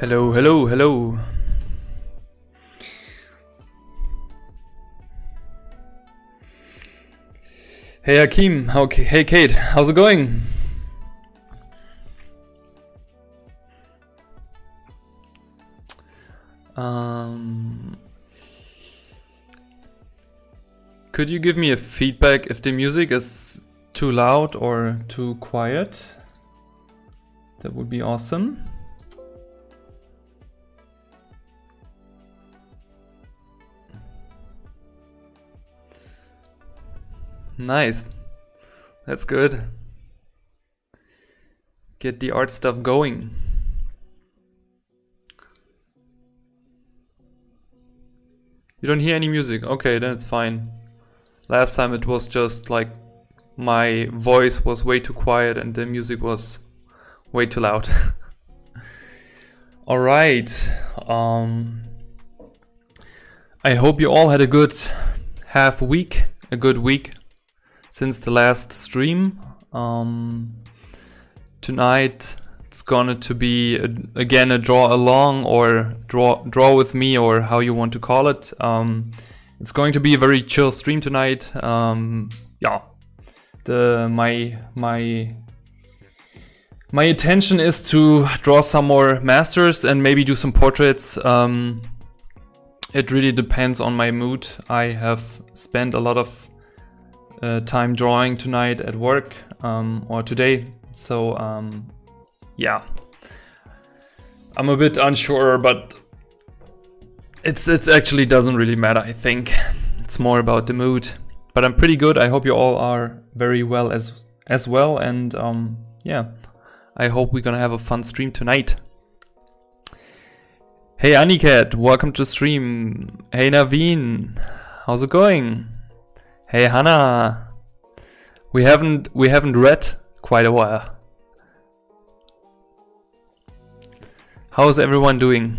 Hello, hello, hello. Hey Akeem, hey Kate, how's it going? Um, could you give me a feedback if the music is too loud or too quiet? That would be awesome. Nice. That's good. Get the art stuff going. You don't hear any music? Okay, then it's fine. Last time it was just like my voice was way too quiet and the music was way too loud. all right. Um, I hope you all had a good half week, a good week since the last stream. Um, tonight it's gonna to be a, again a draw along or draw draw with me or how you want to call it. Um, it's going to be a very chill stream tonight. Um, yeah, the my my my intention is to draw some more masters and maybe do some portraits. Um, it really depends on my mood. I have spent a lot of uh, time drawing tonight at work um, or today. So um, yeah, I'm a bit unsure, but it's it actually doesn't really matter. I think it's more about the mood. But I'm pretty good. I hope you all are very well as as well. And um, yeah, I hope we're gonna have a fun stream tonight. Hey Aniket, welcome to stream. Hey Naveen, how's it going? Hey Hannah, we haven't we haven't read quite a while. How's everyone doing?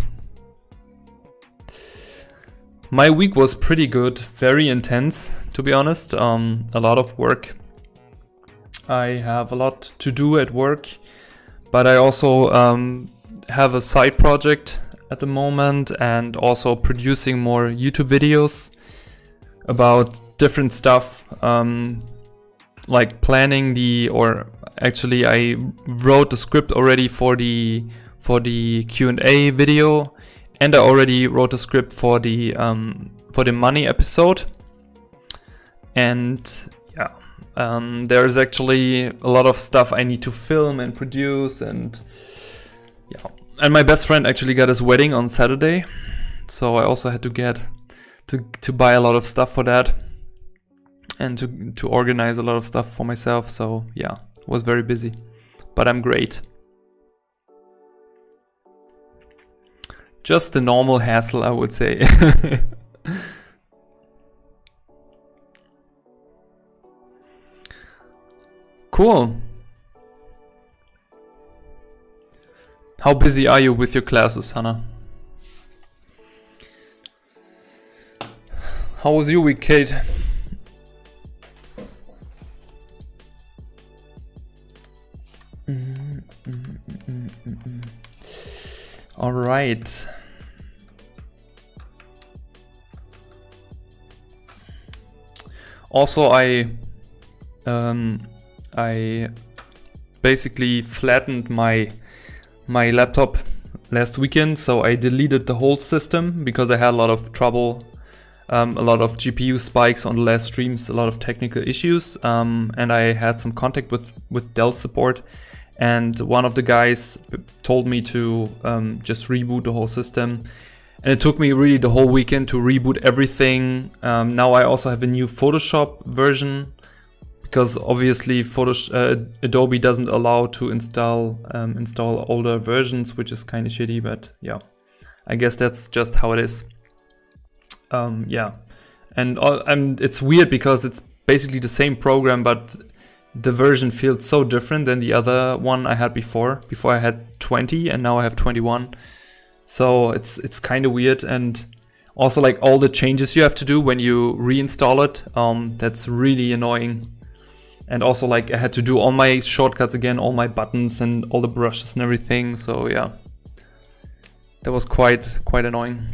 My week was pretty good, very intense to be honest. Um, a lot of work. I have a lot to do at work, but I also um, have a side project at the moment and also producing more YouTube videos about different stuff um, like planning the or actually I wrote the script already for the for the Q&A video and I already wrote a script for the um, for the money episode. And yeah um, there's actually a lot of stuff I need to film and produce and yeah. And my best friend actually got his wedding on Saturday so I also had to get to, to buy a lot of stuff for that and to, to organize a lot of stuff for myself so yeah was very busy but I'm great Just a normal hassle, I would say. cool. How busy are you with your classes, Hannah? How was your week, Kate? All right. Also, I um, I basically flattened my my laptop last weekend, so I deleted the whole system because I had a lot of trouble, um, a lot of GPU spikes on the last streams, a lot of technical issues, um, and I had some contact with with Dell support and one of the guys told me to um, just reboot the whole system. And it took me really the whole weekend to reboot everything. Um, now i also have a new photoshop version because obviously Photoshop, uh, adobe doesn't allow to install um, install older versions which is kind of shitty but yeah. I guess that's just how it is. Um, yeah. And, uh, and it's weird because it's basically the same program but the version feels so different than the other one I had before. Before I had 20 and now I have 21. So it's it's kind of weird and also like all the changes you have to do when you reinstall it, um, that's really annoying. And also like I had to do all my shortcuts again, all my buttons and all the brushes and everything. So yeah, that was quite quite annoying.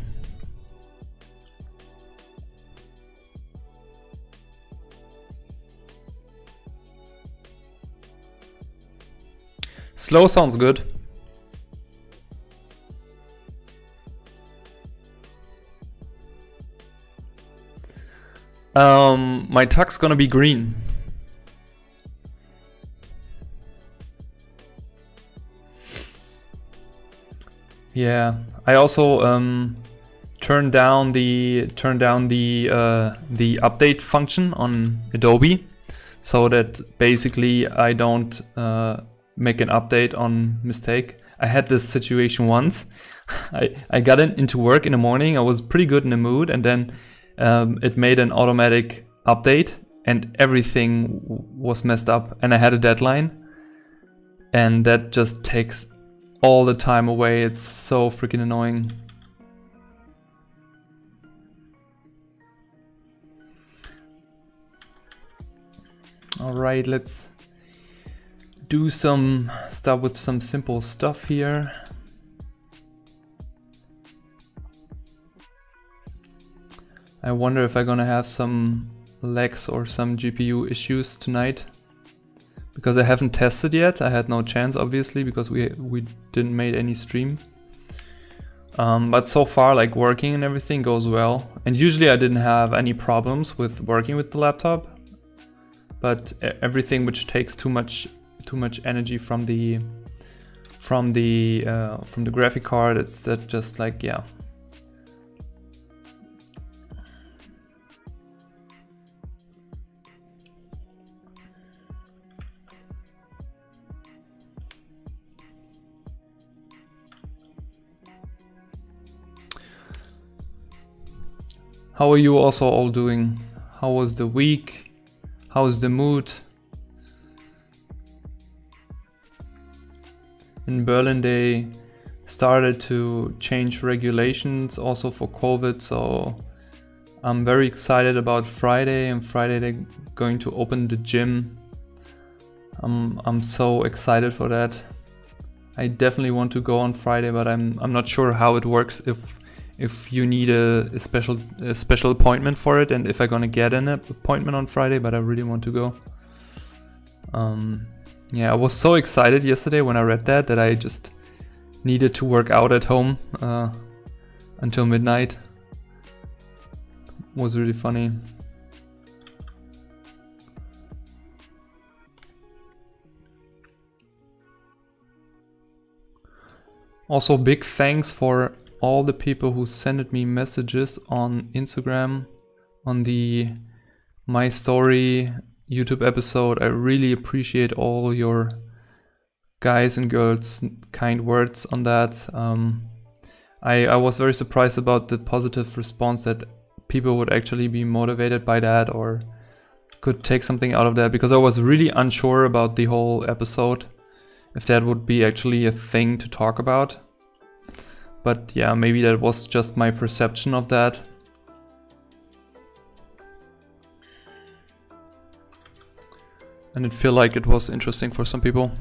Slow sounds good. Um, my tuck's gonna be green. Yeah, I also um, turned down the turned down the uh, the update function on Adobe, so that basically I don't uh, make an update on mistake. I had this situation once. I I got in, into work in the morning. I was pretty good in the mood, and then um, it made an automatic update, and everything was messed up. And I had a deadline, and that just takes all the time away. It's so freaking annoying. All right, let's do some start with some simple stuff here. I wonder if I'm gonna have some lags or some GPU issues tonight because I haven't tested yet. I had no chance, obviously, because we we didn't made any stream. Um, but so far, like working and everything goes well. And usually I didn't have any problems with working with the laptop. But everything which takes too much too much energy from the from the uh, from the graphic card, it's that just like yeah, How are you also all doing? How was the week? How is the mood? In Berlin they started to change regulations also for COVID so I'm very excited about Friday and Friday they're going to open the gym. I'm, I'm so excited for that. I definitely want to go on Friday but I'm, I'm not sure how it works if if you need a, a, special a special appointment for it and if I'm gonna get an appointment on Friday, but I really want to go. Um, yeah, I was so excited yesterday when I read that that I just needed to work out at home uh, until midnight. Was really funny. Also, big thanks for all the people who sent me messages on Instagram on the My Story YouTube episode. I really appreciate all your guys and girls kind words on that. Um, I, I was very surprised about the positive response that people would actually be motivated by that or could take something out of that because I was really unsure about the whole episode if that would be actually a thing to talk about. But yeah, maybe that was just my perception of that. And it feel like it was interesting for some people.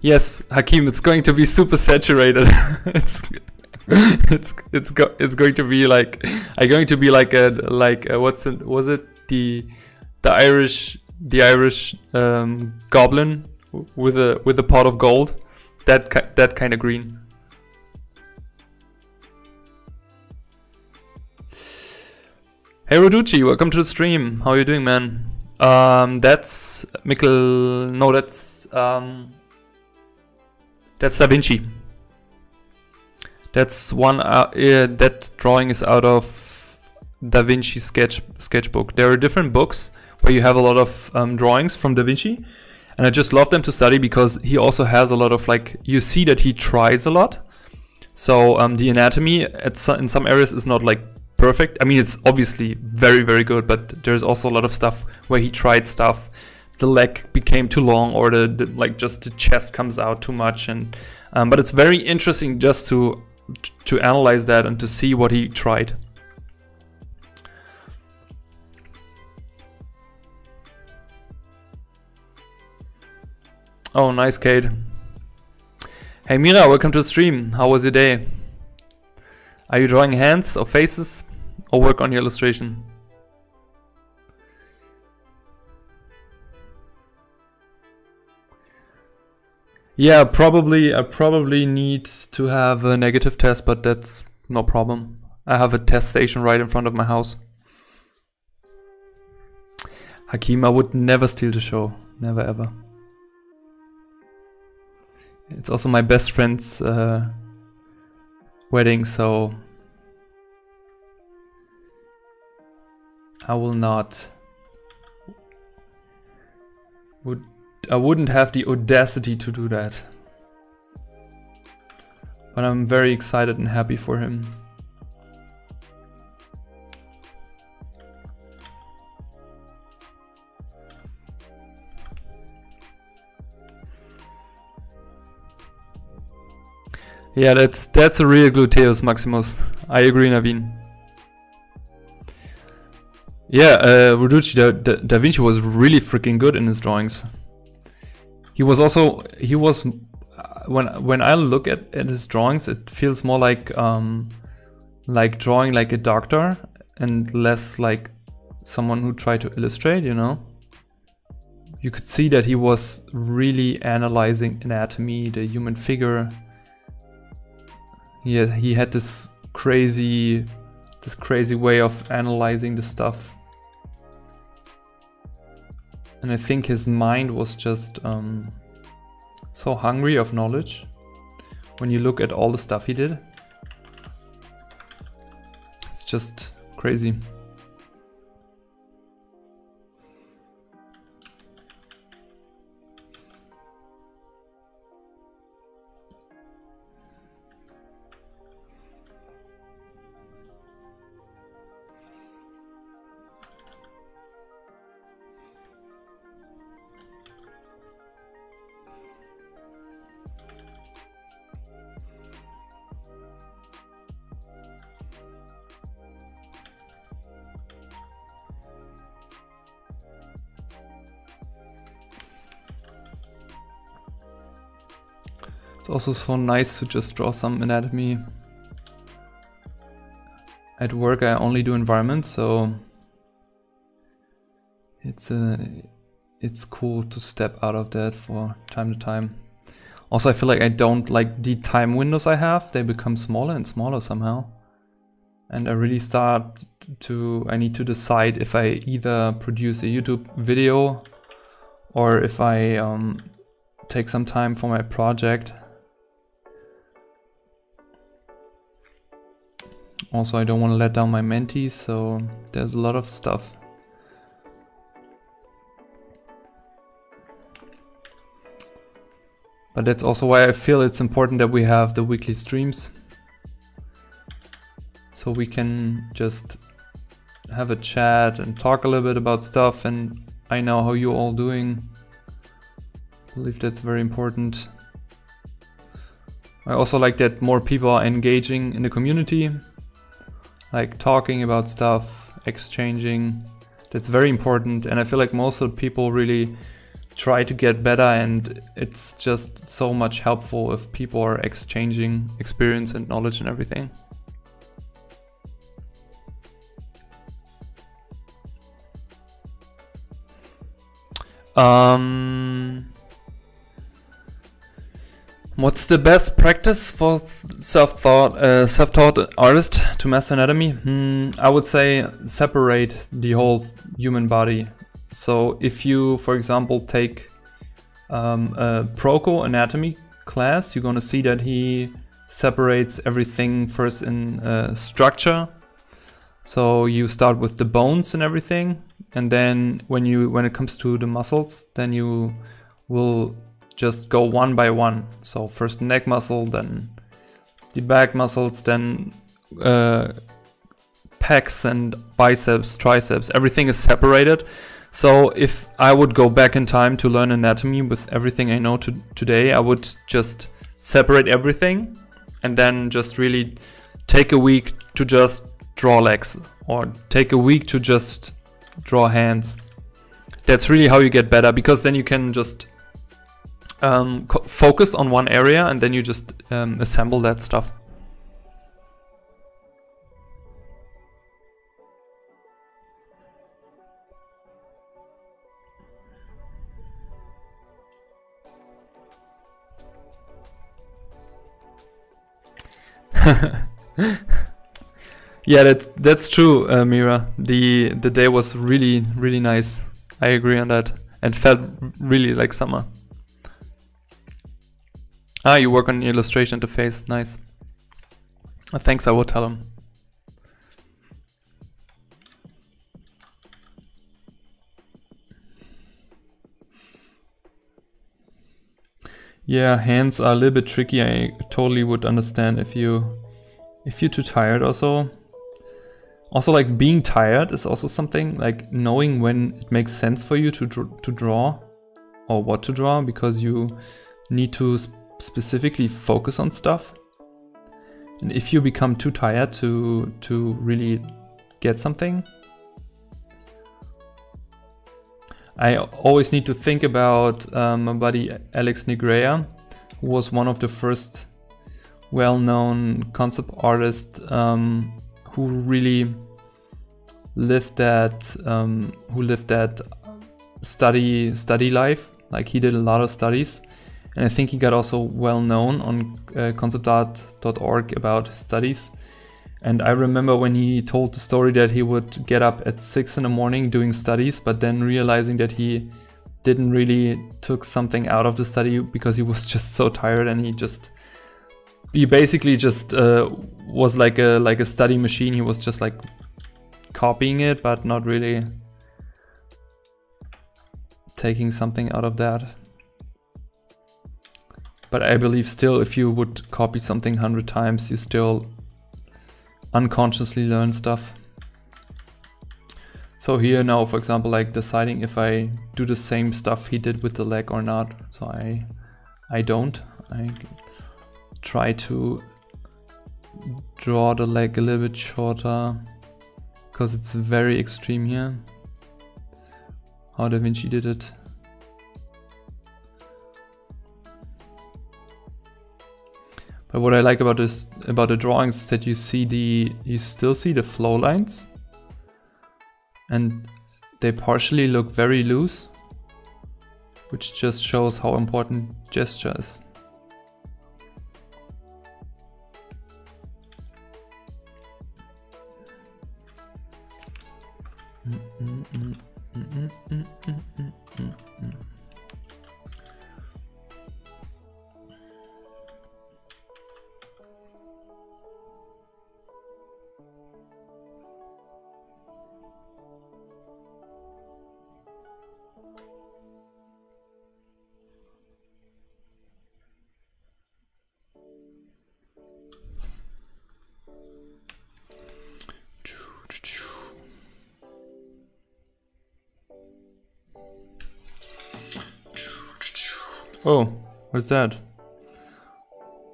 yes, Hakim, it's going to be super saturated. it's it's it's go, it's going to be like I'm going to be like a like a, what's it was it the the Irish the Irish um, goblin with a with a pot of gold that that kind of green. Hey Roducci, welcome to the stream. How are you doing, man? Um, that's Mikkel. No, that's um, that's Da Vinci. That's one. Uh, that drawing is out of Da Vinci sketch sketchbook. There are different books where you have a lot of um, drawings from Da Vinci, and I just love them to study because he also has a lot of like you see that he tries a lot. So um, the anatomy at so, in some areas is not like perfect. I mean, it's obviously very, very good, but there's also a lot of stuff where he tried stuff. The leg became too long, or the, the like just the chest comes out too much, and um, but it's very interesting just to to analyze that and to see what he tried. Oh, nice, Kate. Hey Mira, welcome to the stream. How was your day? Are you drawing hands or faces? Or work on your illustration? Yeah, probably I probably need to have a negative test, but that's no problem. I have a test station right in front of my house. Hakim, I would never steal the show. Never ever. It's also my best friend's uh, wedding, so I will not. Would I wouldn't have the audacity to do that. But I'm very excited and happy for him. Yeah, that's that's a real gluteus maximus. I agree, Naveen. Yeah, uh, Roducci da, da, da, Vinci was really freaking good in his drawings. He was also he was when when I look at, at his drawings, it feels more like um, like drawing like a doctor and less like someone who tried to illustrate. You know, you could see that he was really analyzing anatomy, the human figure, yeah, he had this crazy, this crazy way of analyzing the stuff. And I think his mind was just um, so hungry of knowledge. When you look at all the stuff he did, it's just crazy. It's also so nice to just draw some anatomy. At work I only do environment, so it's a uh, it's cool to step out of that for time to time. Also, I feel like I don't like the time windows I have. They become smaller and smaller somehow. And I really start to, I need to decide if I either produce a YouTube video or if I um, take some time for my project Also, I don't want to let down my mentees, so there's a lot of stuff. But that's also why I feel it's important that we have the weekly streams. So we can just have a chat and talk a little bit about stuff and I know how you're all doing. I believe that's very important. I also like that more people are engaging in the community like talking about stuff, exchanging. That's very important. And I feel like most of the people really try to get better and it's just so much helpful if people are exchanging experience and knowledge and everything. Um, What's the best practice for self-taught uh, self-taught artist to master anatomy? Hmm, I would say separate the whole human body. So if you, for example, take um, a Proko anatomy class, you're gonna see that he separates everything first in uh, structure. So you start with the bones and everything, and then when you when it comes to the muscles, then you will just go one by one. So first neck muscle, then the back muscles, then uh, pecs and biceps, triceps, everything is separated. So if I would go back in time to learn anatomy with everything I know to today, I would just separate everything and then just really take a week to just draw legs or take a week to just draw hands. That's really how you get better because then you can just um, focus on one area and then you just um, assemble that stuff. yeah, that's that's true, uh, Mira. The the day was really really nice. I agree on that, and felt really like summer. Ah, you work on the illustration interface. Nice. Uh, thanks, I will tell him. Yeah, hands are a little bit tricky. I totally would understand if you if you're too tired also. Also like being tired is also something like knowing when it makes sense for you to dr to draw or what to draw because you need to specifically focus on stuff. And if you become too tired to to really get something, I always need to think about um, my buddy Alex Negrea, who was one of the first well-known concept artists um, who really lived that um, who lived that study study life. Like he did a lot of studies, and I think he got also well known on uh, conceptart.org about his studies. And I remember when he told the story that he would get up at six in the morning doing studies, but then realizing that he didn't really took something out of the study because he was just so tired and he just he basically just uh, was like a like a study machine. He was just like copying it, but not really taking something out of that. But I believe still if you would copy something 100 times, you still unconsciously learn stuff. So here now, for example, like deciding if I do the same stuff he did with the leg or not. So I, I don't. I try to draw the leg a little bit shorter because it's very extreme here. How Da Vinci did it. But what I like about this about the drawings is that you see the you still see the flow lines and they partially look very loose which just shows how important gesture is. Mm -mm -mm Oh, what's that?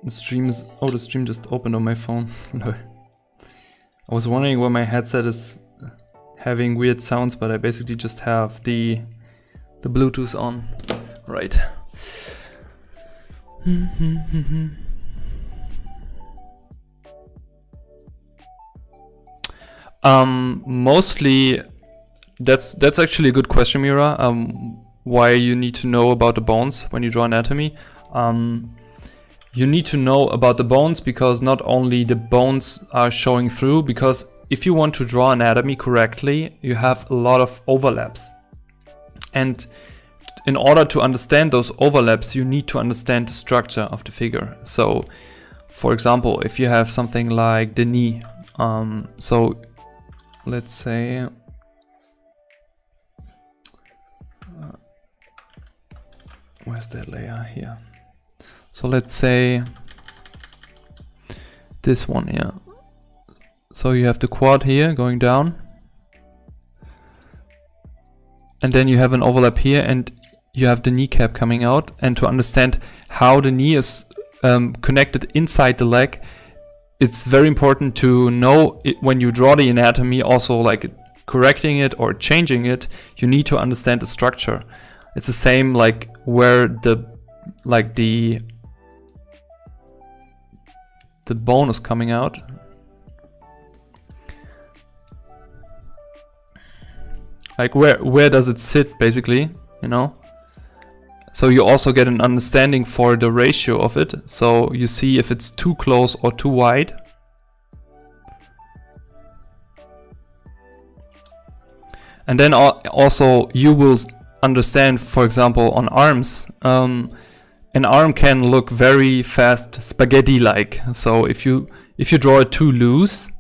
The stream is... Oh, the stream just opened on my phone. I was wondering why my headset is having weird sounds, but I basically just have the the Bluetooth on. Right. um, mostly, that's that's actually a good question, Mira. Um, why you need to know about the bones when you draw anatomy. Um, you need to know about the bones because not only the bones are showing through, because if you want to draw anatomy correctly, you have a lot of overlaps. And in order to understand those overlaps, you need to understand the structure of the figure. So, for example, if you have something like the knee, um, so let's say where's that layer here? So let's say this one here. So you have the quad here going down. And then you have an overlap here and you have the kneecap coming out. And to understand how the knee is um, connected inside the leg, it's very important to know it, when you draw the anatomy, also like correcting it or changing it, you need to understand the structure. It's the same like where the like the the bone is coming out. Like where where does it sit basically, you know? So you also get an understanding for the ratio of it. So you see if it's too close or too wide. And then also you will understand, for example, on arms, um, an arm can look very fast spaghetti-like. So if you if you draw it too loose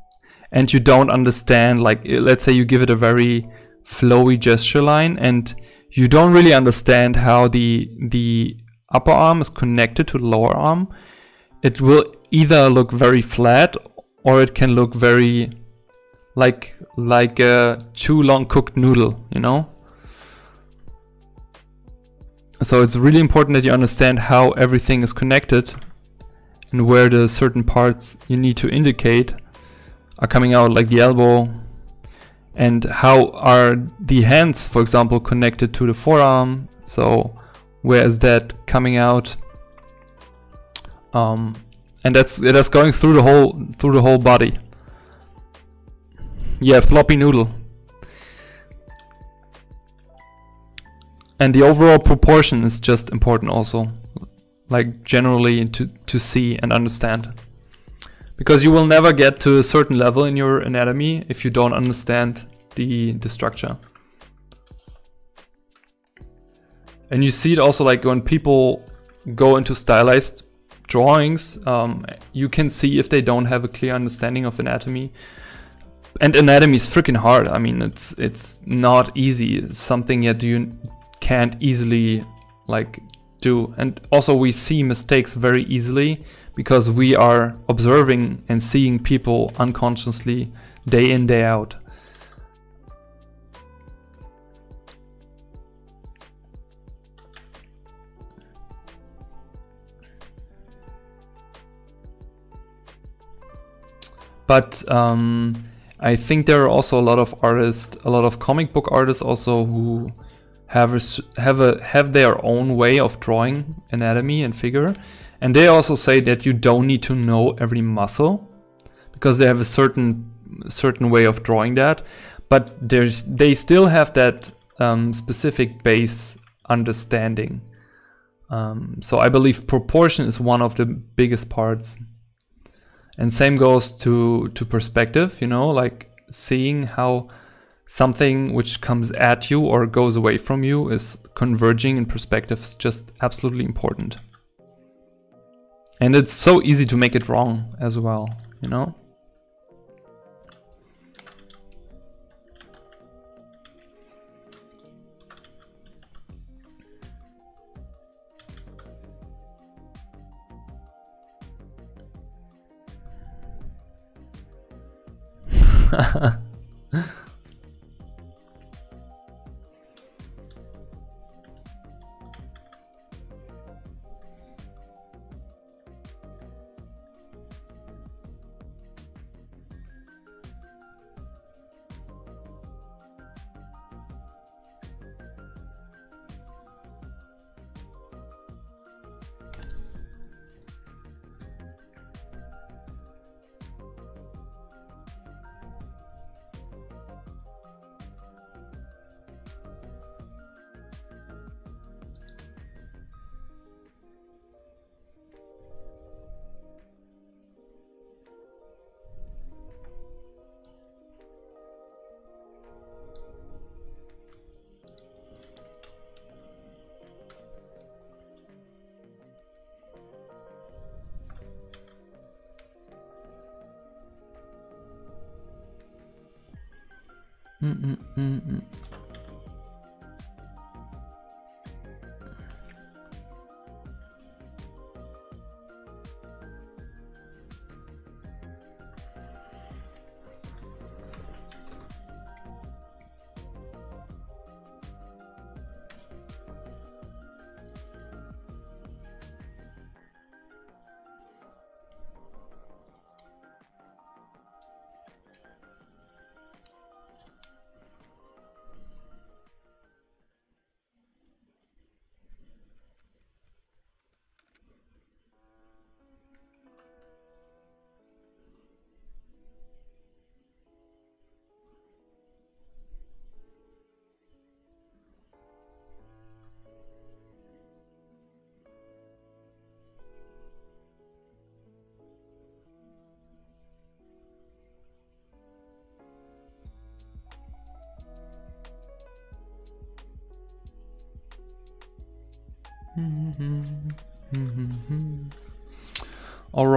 and you don't understand, like let's say you give it a very flowy gesture line and you don't really understand how the the upper arm is connected to the lower arm, it will either look very flat or it can look very like like a too long cooked noodle, you know? So it's really important that you understand how everything is connected and where the certain parts you need to indicate are coming out like the elbow and how are the hands for example connected to the forearm. So where is that coming out? Um, and that's that's going through the whole through the whole body. Yeah floppy noodle and the overall proportion is just important also like generally to to see and understand. Because you will never get to a certain level in your anatomy if you don't understand the the structure. And you see it also like when people go into stylized drawings um, you can see if they don't have a clear understanding of anatomy. And anatomy is freaking hard. I mean it's it's not easy. It's something that you can't easily like do. And also we see mistakes very easily because we are observing and seeing people unconsciously day in, day out. But um, I think there are also a lot of artists, a lot of comic book artists also who have a, have a have their own way of drawing anatomy and figure, and they also say that you don't need to know every muscle because they have a certain certain way of drawing that, but there's they still have that um, specific base understanding. Um, so I believe proportion is one of the biggest parts. And same goes to to perspective, you know, like seeing how something which comes at you or goes away from you is converging in perspective is just absolutely important. And it's so easy to make it wrong as well, you know? Mm -mm -mm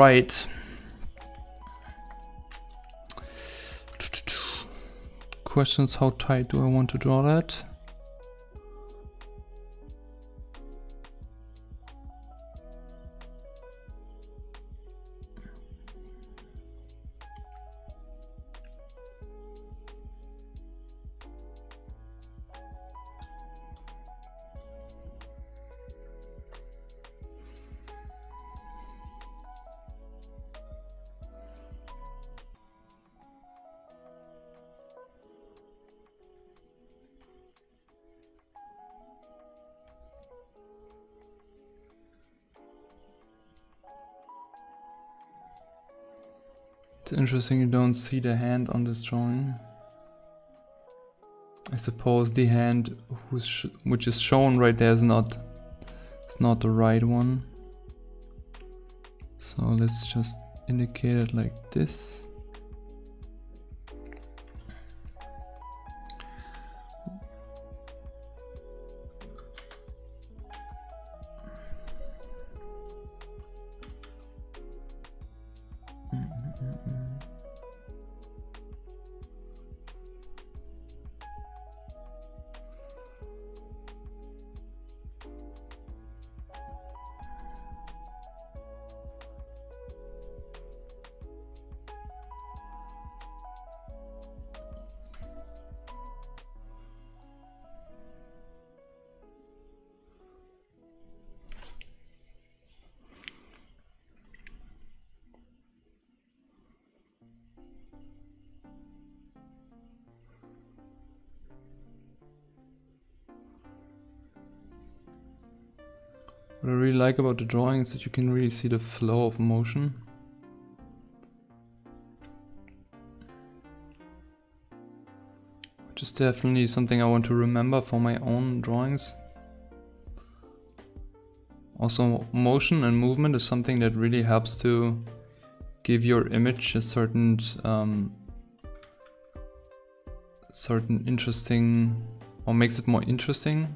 right. Questions, how tight do I want to draw that? Interesting you don't see the hand on this drawing. I suppose the hand which is shown right there is not it's not the right one. So let's just indicate it like this. Like about the drawing is that you can really see the flow of motion. Which is definitely something I want to remember for my own drawings. Also motion and movement is something that really helps to give your image a certain um, certain interesting or makes it more interesting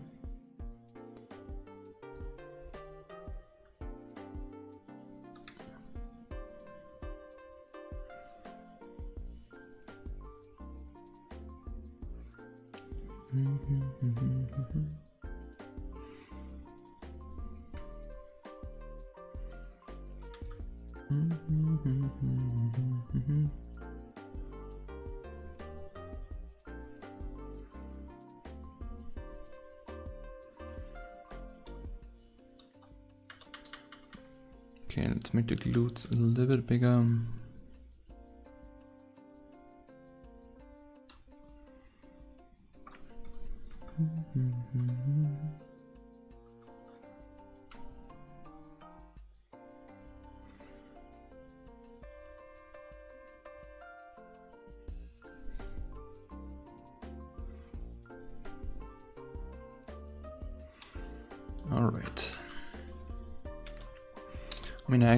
Okay, let's make the glutes a little bit bigger.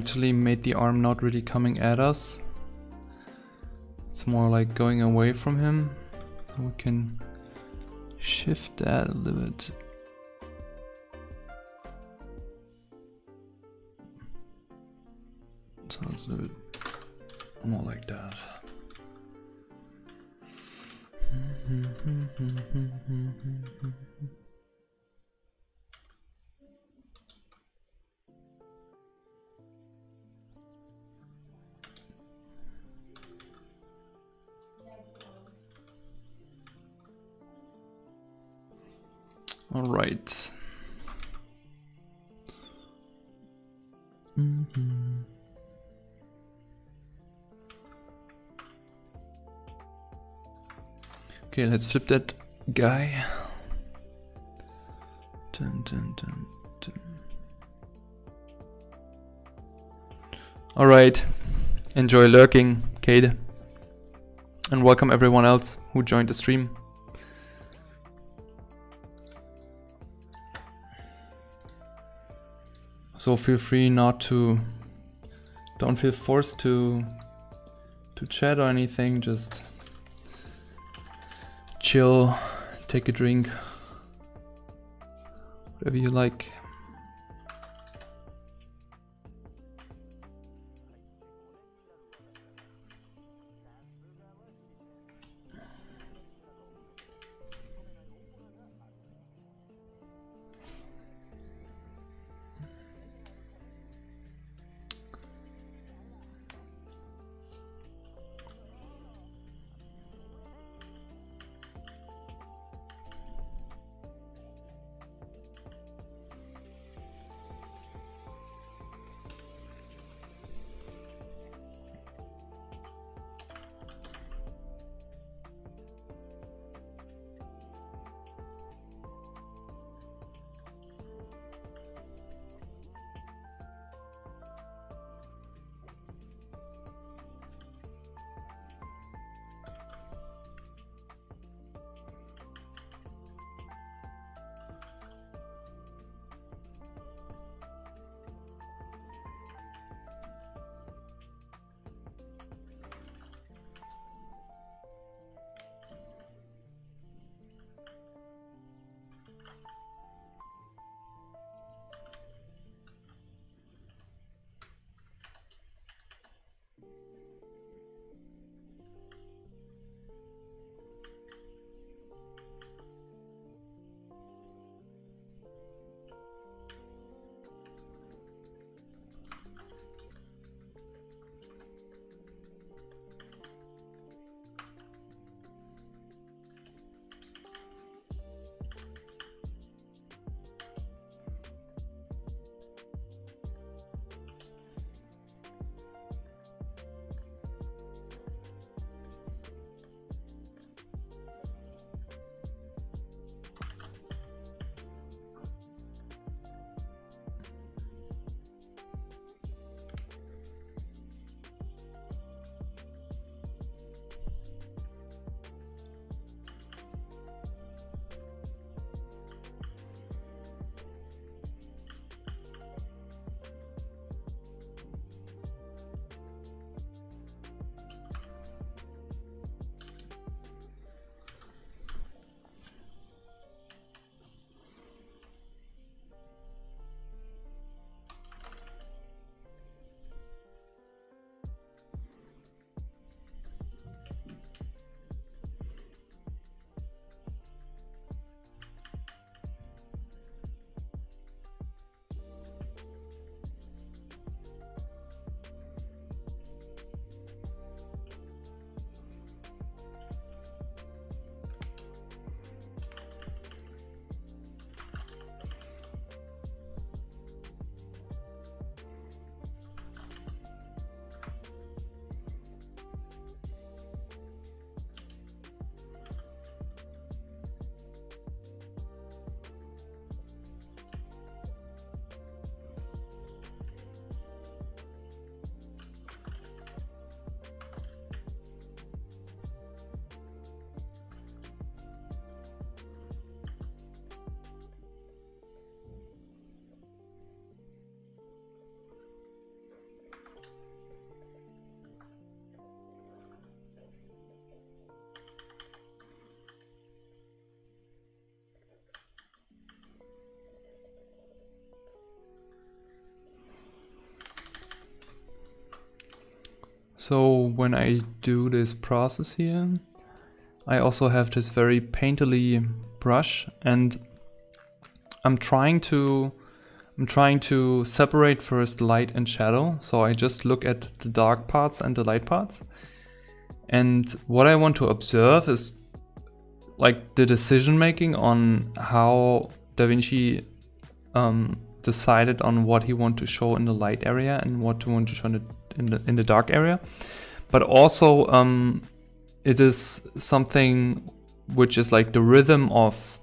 Actually made the arm not really coming at us. It's more like going away from him. So we can shift that a little bit. So it's a bit more like that. right. Mm -hmm. Okay, let's flip that guy. Dun, dun, dun, All right. Enjoy lurking, Cade. And welcome everyone else who joined the stream. So feel free not to, don't feel forced to, to chat or anything, just chill, take a drink, whatever you like. So when I do this process here, I also have this very painterly brush and I'm trying to I'm trying to separate first light and shadow. So I just look at the dark parts and the light parts. And what I want to observe is like the decision making on how Da Vinci um, decided on what he want to show in the light area and what he want to show in the, in the, in the dark area. But also um, it is something which is like the rhythm of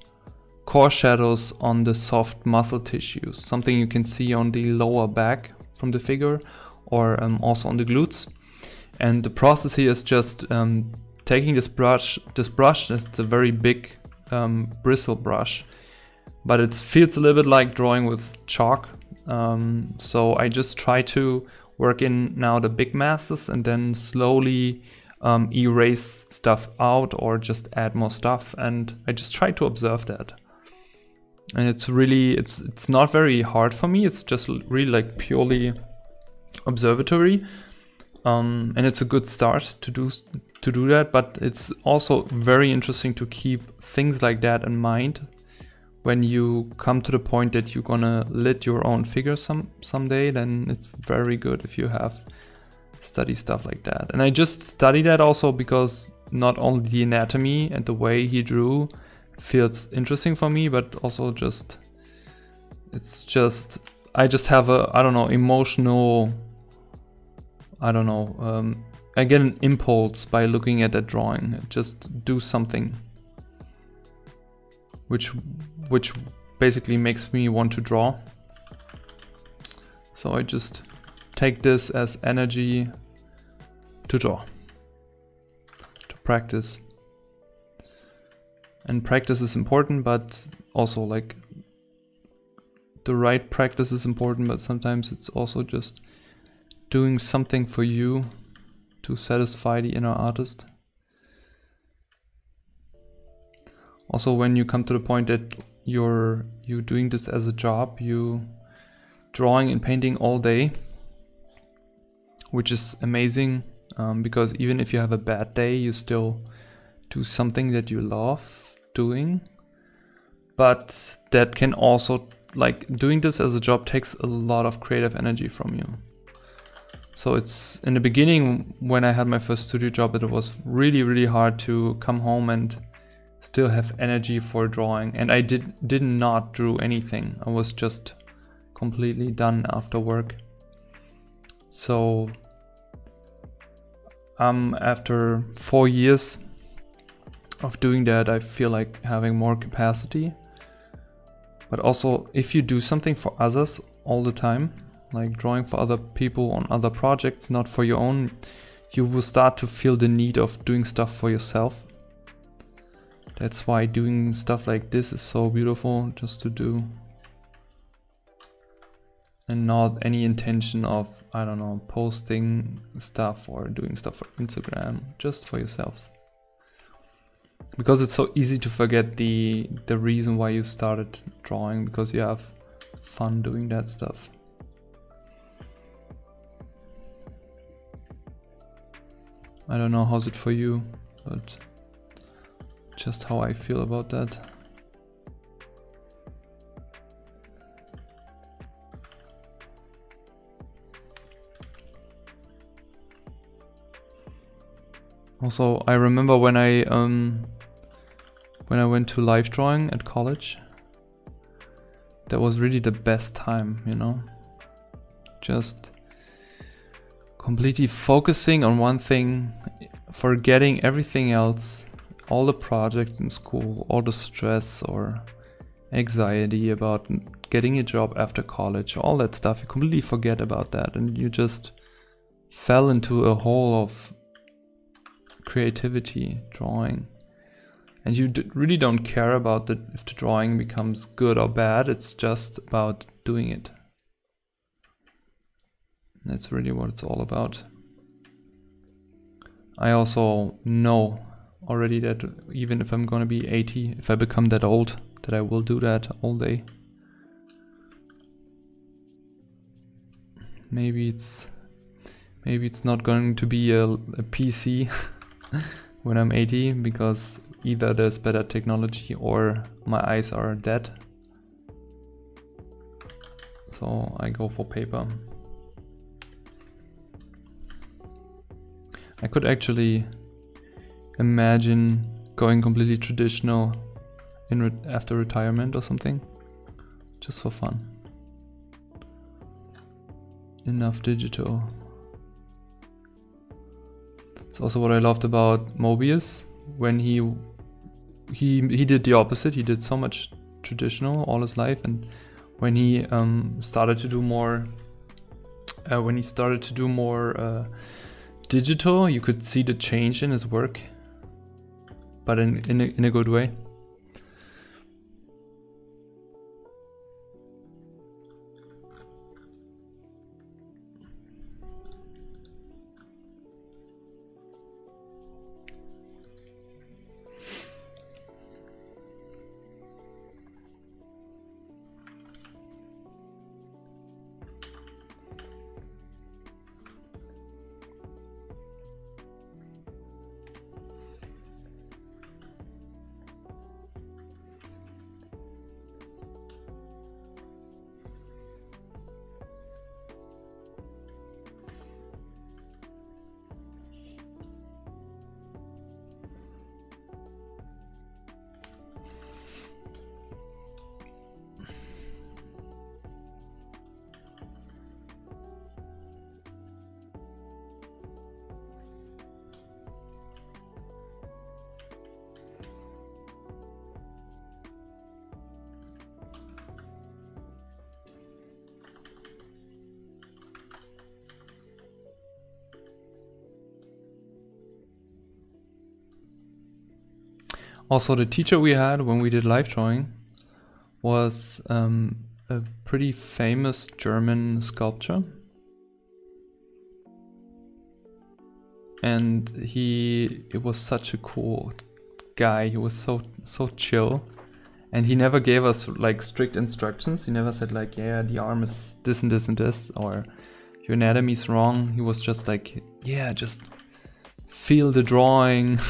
core shadows on the soft muscle tissues, something you can see on the lower back from the figure or um, also on the glutes. And the process here is just um, taking this brush, this brush is a very big um, bristle brush, but it feels a little bit like drawing with chalk. Um, so I just try to work in now the big masses and then slowly um, erase stuff out or just add more stuff. And I just try to observe that. And it's really, it's, it's not very hard for me. It's just really like purely observatory. Um, and it's a good start to do to do that, but it's also very interesting to keep things like that in mind when you come to the point that you're gonna lit your own figure some someday, then it's very good if you have study stuff like that. And I just study that also because not only the anatomy and the way he drew feels interesting for me, but also just it's just I just have a I don't know emotional I don't know um, I get an impulse by looking at that drawing just do something which which basically makes me want to draw so I just take this as energy to draw, to practice. And practice is important, but also like the right practice is important, but sometimes it's also just doing something for you to satisfy the inner artist. Also, when you come to the point that you're you doing this as a job, you drawing and painting all day, which is amazing um, because even if you have a bad day, you still do something that you love doing. But that can also, like, doing this as a job takes a lot of creative energy from you. So it's in the beginning when I had my first studio job, it was really, really hard to come home and still have energy for drawing. And I did did not draw anything. I was just completely done after work. So um, after four years of doing that, I feel like having more capacity. But also, if you do something for others all the time, like drawing for other people on other projects, not for your own, you will start to feel the need of doing stuff for yourself. That's why doing stuff like this is so beautiful just to do. And not any intention of I don't know posting stuff or doing stuff for Instagram just for yourself. Because it's so easy to forget the the reason why you started drawing because you have fun doing that stuff. I don't know how's it for you but just how I feel about that Also, I remember when I um, when I went to live drawing at college. That was really the best time, you know. Just completely focusing on one thing, forgetting everything else, all the projects in school, all the stress or anxiety about getting a job after college, all that stuff. You completely forget about that and you just fell into a hole of creativity, drawing. And you really don't care about the, if the drawing becomes good or bad, it's just about doing it. That's really what it's all about. I also know already that even if I'm gonna be 80, if I become that old, that I will do that all day. Maybe it's Maybe it's not going to be a, a PC when I'm 80 because either there's better technology or my eyes are dead. So I go for paper. I could actually imagine going completely traditional in re after retirement or something, just for fun. Enough digital. It's also what I loved about Mobius when he he he did the opposite. He did so much traditional all his life, and when he um, started to do more, uh, when he started to do more uh, digital, you could see the change in his work, but in in a, in a good way. Also, the teacher we had when we did live drawing was um, a pretty famous German sculptor. And he it was such a cool guy. He was so so chill. And he never gave us like strict instructions. He never said like, yeah, the arm is this and this and this or your anatomy's wrong. He was just like, yeah, just feel the drawing.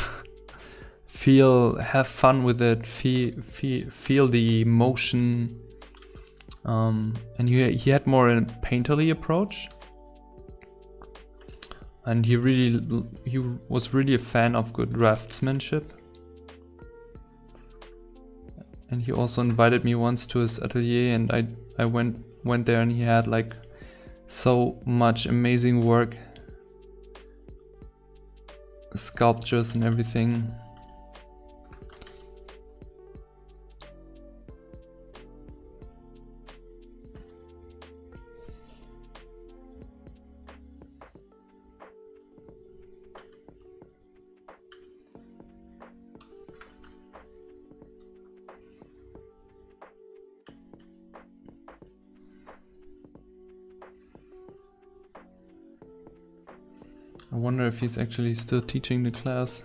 feel have fun with it feel feel, feel the motion um, and he, he had more a painterly approach. And he really he was really a fan of good draftsmanship. And he also invited me once to his atelier and I I went went there and he had like so much amazing work. Sculptures and everything wonder if he's actually still teaching the class.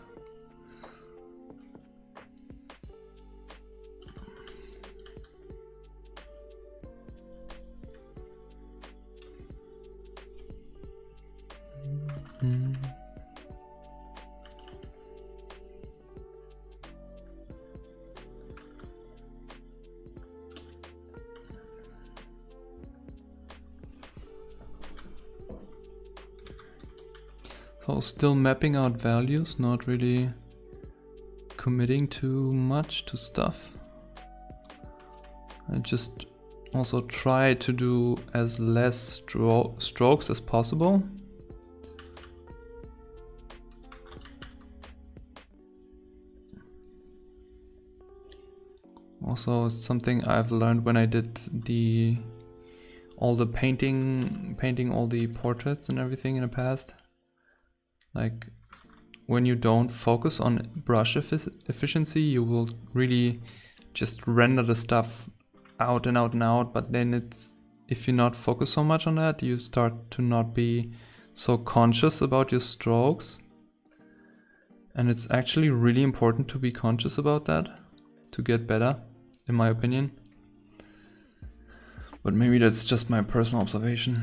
Still mapping out values, not really committing too much to stuff. I just also try to do as less stro strokes as possible. Also something I've learned when I did the all the painting painting all the portraits and everything in the past like when you don't focus on brush efficiency, you will really just render the stuff out and out and out. But then it's, if you not focus so much on that, you start to not be so conscious about your strokes. And it's actually really important to be conscious about that to get better, in my opinion. But maybe that's just my personal observation.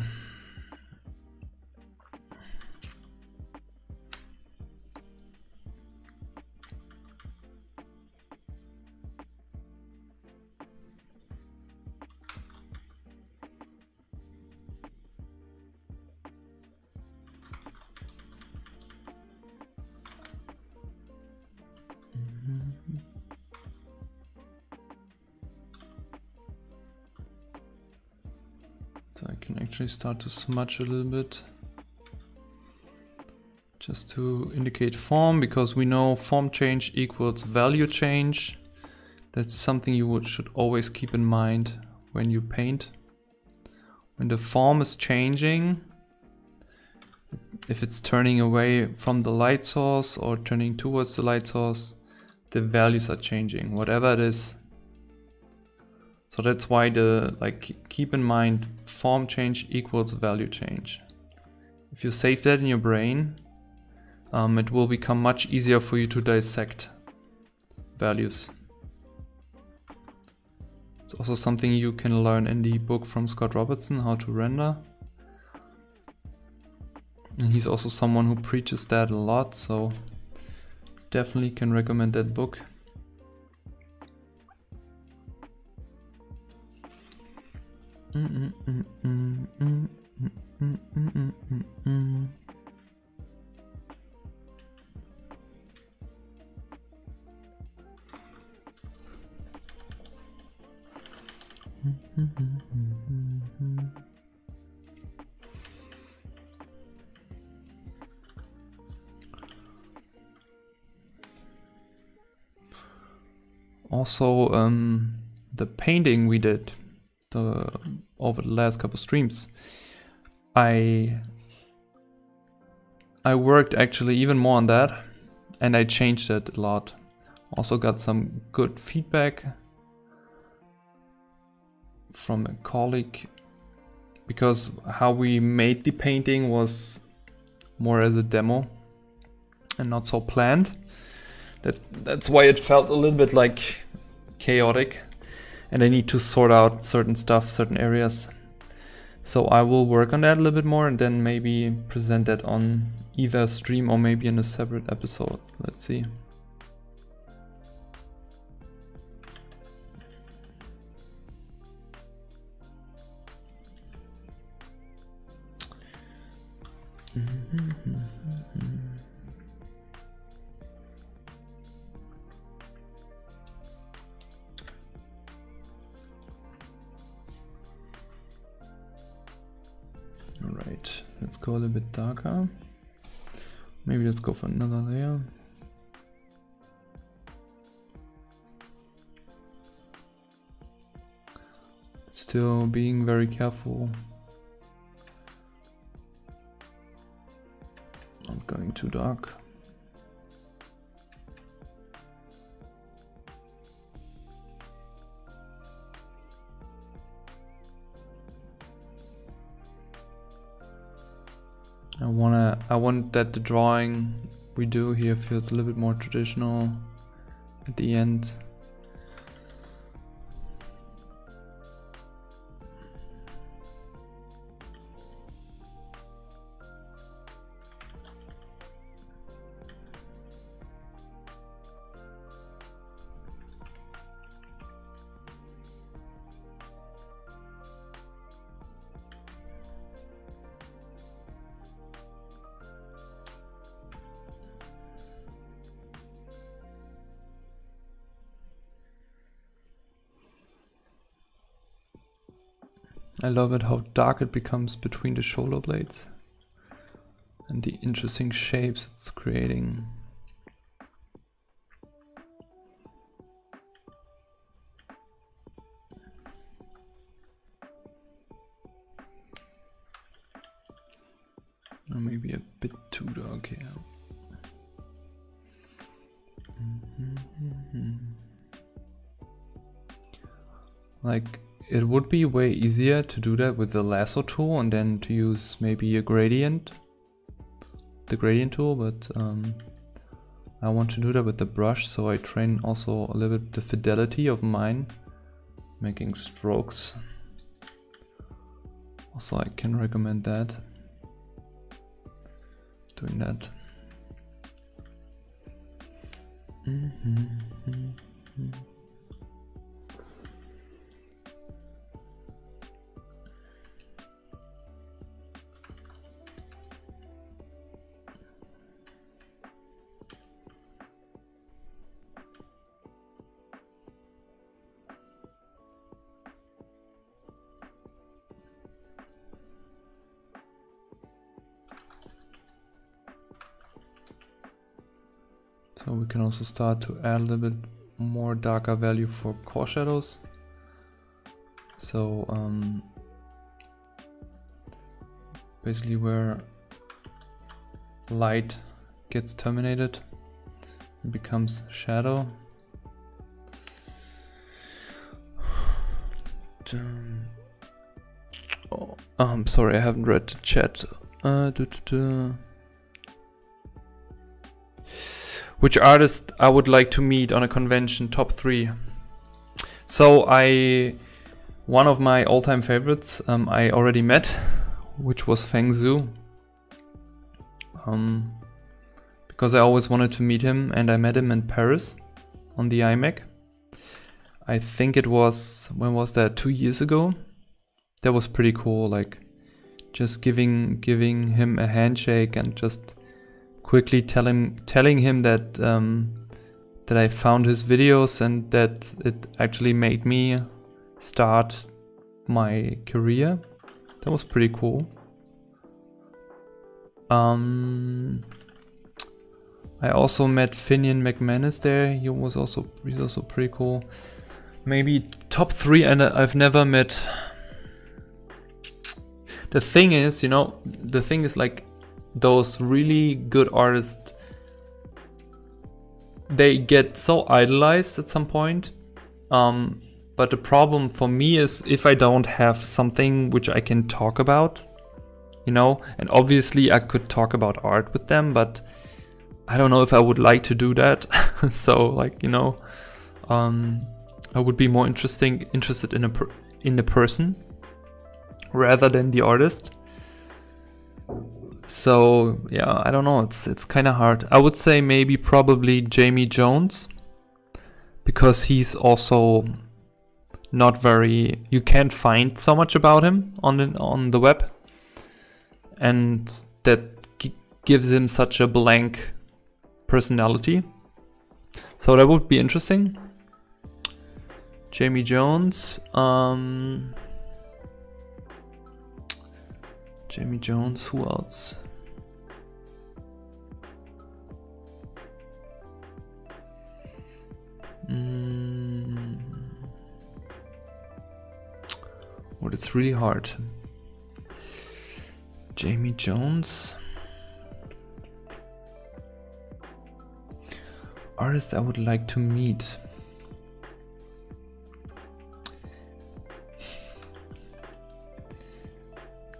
Actually start to smudge a little bit. Just to indicate form, because we know form change equals value change. That's something you would, should always keep in mind when you paint. When the form is changing, if it's turning away from the light source or turning towards the light source, the values are changing, whatever it is. So that's why the, like, keep in mind, form change equals value change. If you save that in your brain, um, it will become much easier for you to dissect values. It's also something you can learn in the book from Scott Robertson, How to Render. And he's also someone who preaches that a lot, so definitely can recommend that book. Also um, the painting we did the, over the last couple streams, I I worked actually even more on that and I changed it a lot. Also got some good feedback from a colleague because how we made the painting was more as a demo and not so planned. That that's why it felt a little bit like chaotic and I need to sort out certain stuff, certain areas. So I will work on that a little bit more and then maybe present that on either stream or maybe in a separate episode. Let's see. Mm -hmm. Alright, let's go a little bit darker. Maybe let's go for another layer. Still being very careful. Not going too dark. I wanna I want that the drawing we do here feels a little bit more traditional at the end. I love it how dark it becomes between the shoulder blades and the interesting shapes it's creating. Or maybe a bit too dark here. Mm -hmm. Like it would be way easier to do that with the lasso tool and then to use maybe a gradient, the gradient tool, but um, I want to do that with the brush, so I train also a little bit the fidelity of mine, making strokes. Also, I can recommend that, doing that. Mm -hmm, mm -hmm. Can also start to add a little bit more darker value for core shadows. So um, basically where light gets terminated, it becomes shadow. Oh, I'm sorry, I haven't read the chat. Uh, doo -doo -doo. Which artist I would like to meet on a convention, top three. So I, one of my all-time favorites, um, I already met, which was Feng Zhu. Um, because I always wanted to meet him and I met him in Paris on the IMEC. I think it was, when was that, two years ago? That was pretty cool, like just giving giving him a handshake and just quickly telling telling him that um, that I found his videos and that it actually made me start my career. That was pretty cool. Um, I also met Finnian MacManus there. He was also he's also pretty cool. Maybe top three, and I've never met. The thing is, you know, the thing is like those really good artists they get so idolized at some point. Um, but the problem for me is if i don't have something which i can talk about you know and obviously i could talk about art with them but i don't know if i would like to do that. So like you know um, i would be more interesting interested in a in the person rather than the artist so yeah, I don't know. It's it's kind of hard. I would say maybe probably Jamie Jones because he's also not very. You can't find so much about him on the on the web, and that gives him such a blank personality. So that would be interesting. Jamie Jones. Um, Jamie Jones, who else? Mm. Oh, it's really hard. Jamie Jones. Artist I would like to meet.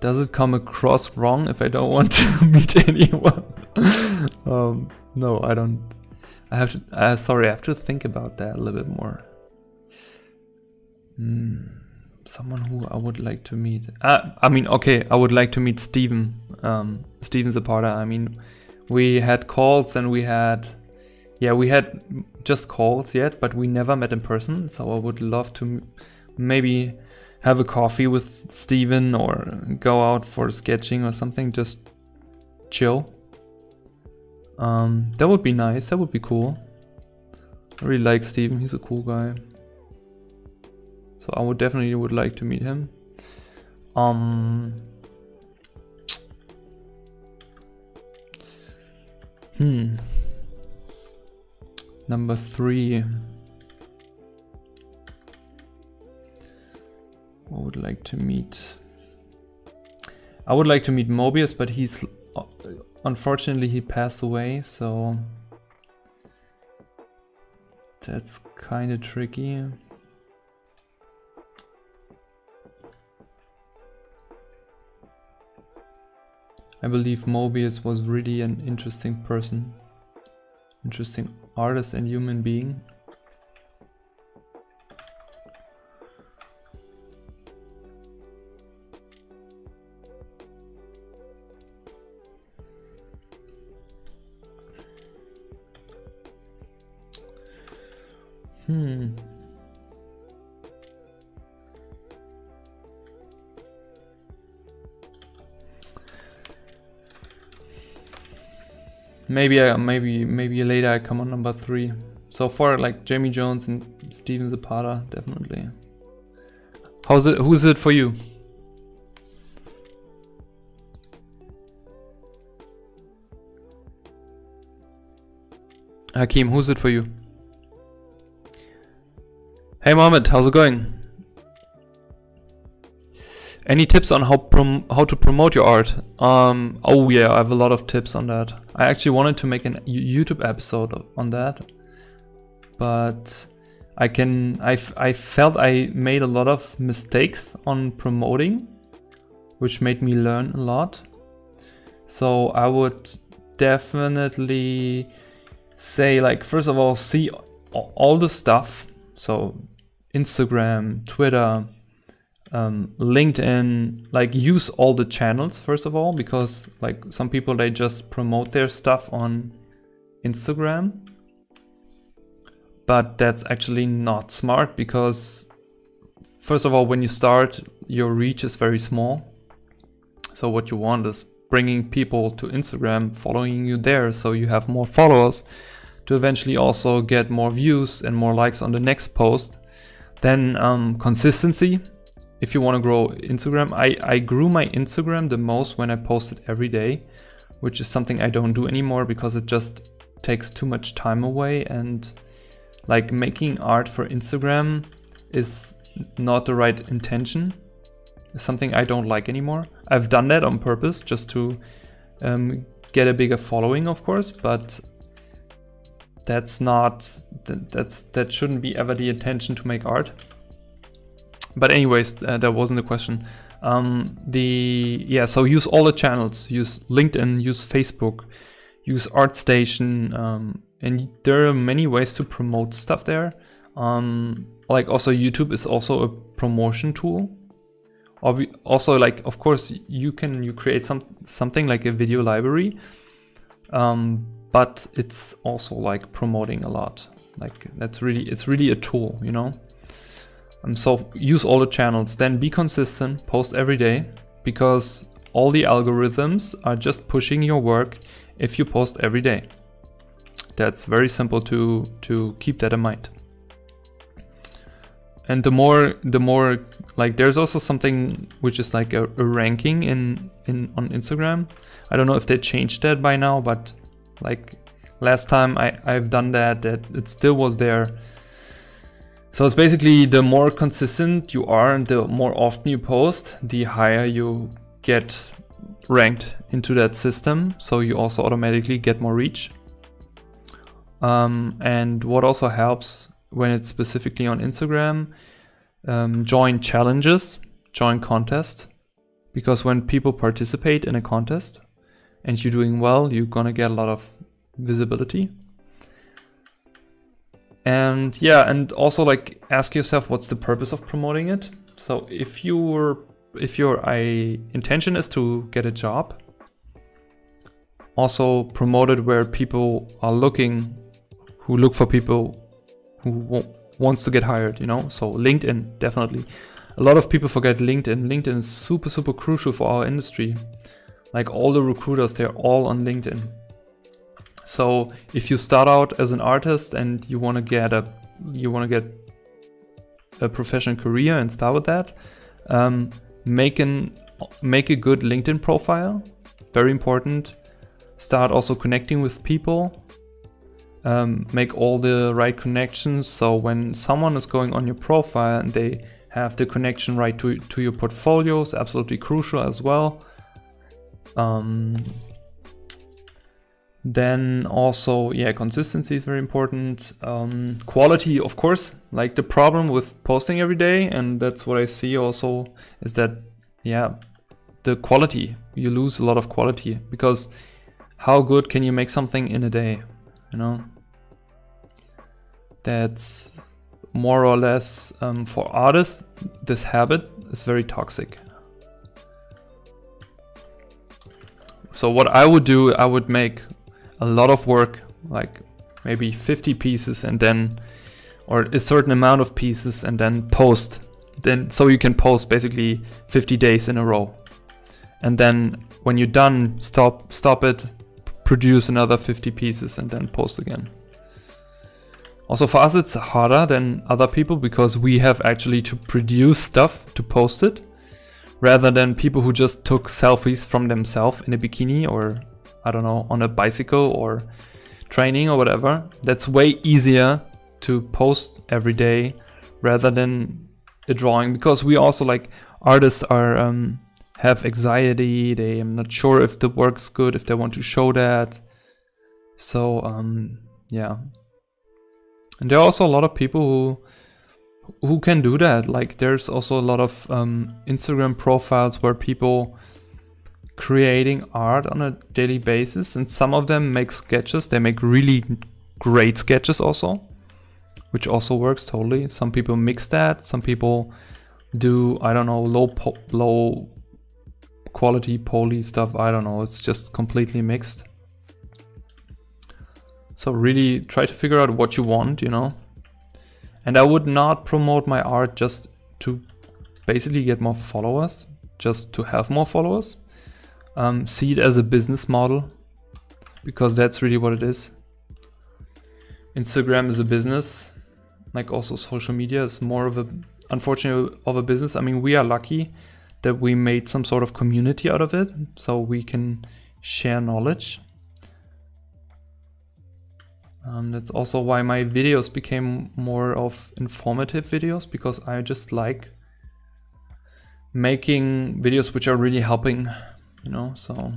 Does it come across wrong if I don't want to meet anyone? um, no, I don't. I have to. Uh, sorry, I have to think about that a little bit more. Hmm, someone who I would like to meet. Uh, I mean, okay, I would like to meet Steven. Um, Steven Zapata. I mean, we had calls and we had, yeah, we had just calls yet, but we never met in person. So I would love to maybe have a coffee with Steven or go out for sketching or something, just chill. Um, that would be nice, that would be cool. I really like Steven, he's a cool guy. So I would definitely would like to meet him. Um, hmm. Number three. I would like to meet. I would like to meet Mobius, but he's uh, unfortunately he passed away, so that's kind of tricky. I believe Mobius was really an interesting person, interesting artist and human being. Hmm. Maybe I maybe maybe later I come on number three. So far, like Jamie Jones and Steven Zapata, definitely. How's it? Who's it for you? Hakim, who's it for you? Hey Mohammed, how's it going? Any tips on how how to promote your art? Um, oh yeah, I have a lot of tips on that. I actually wanted to make a YouTube episode on that, but I can I, I felt I made a lot of mistakes on promoting, which made me learn a lot. So I would definitely say like first of all see all the stuff. So Instagram, Twitter, um, LinkedIn, like use all the channels first of all, because like some people they just promote their stuff on Instagram. But that's actually not smart because first of all, when you start, your reach is very small. So what you want is bringing people to Instagram, following you there so you have more followers to eventually also get more views and more likes on the next post. Then um, consistency if you want to grow Instagram, I, I grew my Instagram the most when I posted every day, which is something I don't do anymore because it just takes too much time away and like making art for Instagram is not the right intention. It's something I don't like anymore. I've done that on purpose just to um, get a bigger following, of course, but that's not that, that's that shouldn't be ever the intention to make art. But anyways, uh, that wasn't the question. Um, the yeah, so use all the channels. Use LinkedIn. Use Facebook. Use ArtStation. Um, and there are many ways to promote stuff there. Um, like also YouTube is also a promotion tool. Also, like of course you can you create some something like a video library, um, but it's also like promoting a lot. Like that's really it's really a tool, you know. Um, so use all the channels, then be consistent, post every day, because all the algorithms are just pushing your work if you post every day. That's very simple to, to keep that in mind. And the more, the more, like there's also something which is like a, a ranking in, in on Instagram. I don't know if they changed that by now, but like last time I, I've done that, that it still was there so it's basically the more consistent you are and the more often you post, the higher you get ranked into that system. So you also automatically get more reach. Um, and what also helps when it's specifically on Instagram, um, join challenges, join contest. Because when people participate in a contest and you're doing well, you're gonna get a lot of visibility and yeah, and also like ask yourself what's the purpose of promoting it. So if your if your I, intention is to get a job, also promote it where people are looking, who look for people who wants to get hired. You know, so LinkedIn definitely. A lot of people forget LinkedIn. LinkedIn is super super crucial for our industry. Like all the recruiters, they're all on LinkedIn. So if you start out as an artist and you want to get a you want to get a professional career and start with that, um, make an make a good LinkedIn profile. Very important. Start also connecting with people. Um, make all the right connections. So when someone is going on your profile and they have the connection right to, to your portfolio absolutely crucial as well. Um, then also, yeah, consistency is very important. Um, quality, of course, like the problem with posting every day, and that's what I see also is that, yeah, the quality, you lose a lot of quality because how good can you make something in a day, you know? That's more or less um, for artists, this habit is very toxic. So what I would do, I would make a lot of work, like maybe 50 pieces and then, or a certain amount of pieces and then post. Then, so you can post basically 50 days in a row. And then when you're done, stop, stop it, produce another 50 pieces and then post again. Also for us it's harder than other people because we have actually to produce stuff to post it rather than people who just took selfies from themselves in a bikini or I don't know, on a bicycle or training or whatever, that's way easier to post every day rather than a drawing because we also like artists are um, have anxiety. They am not sure if the work's good, if they want to show that. So um, yeah, and there are also a lot of people who who can do that. Like there's also a lot of um, Instagram profiles where people creating art on a daily basis and some of them make sketches. They make really great sketches also, which also works totally. Some people mix that. Some people do, I don't know, low, low quality poly stuff. I don't know. It's just completely mixed. So really try to figure out what you want, you know. And I would not promote my art just to basically get more followers, just to have more followers. Um, see it as a business model because that's really what it is. Instagram is a business, like also social media is more of a, unfortunately, of a business. I mean, we are lucky that we made some sort of community out of it, so we can share knowledge. Um, that's also why my videos became more of informative videos because I just like making videos which are really helping, you know, so.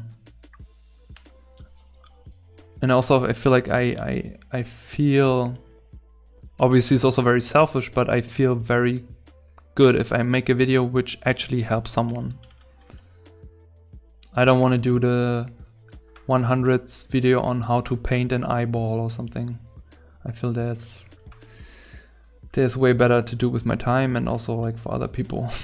And also I feel like I, I, I feel, obviously it's also very selfish, but I feel very good if I make a video which actually helps someone. I don't want to do the 100th video on how to paint an eyeball or something. I feel that's there's way better to do with my time and also like for other people.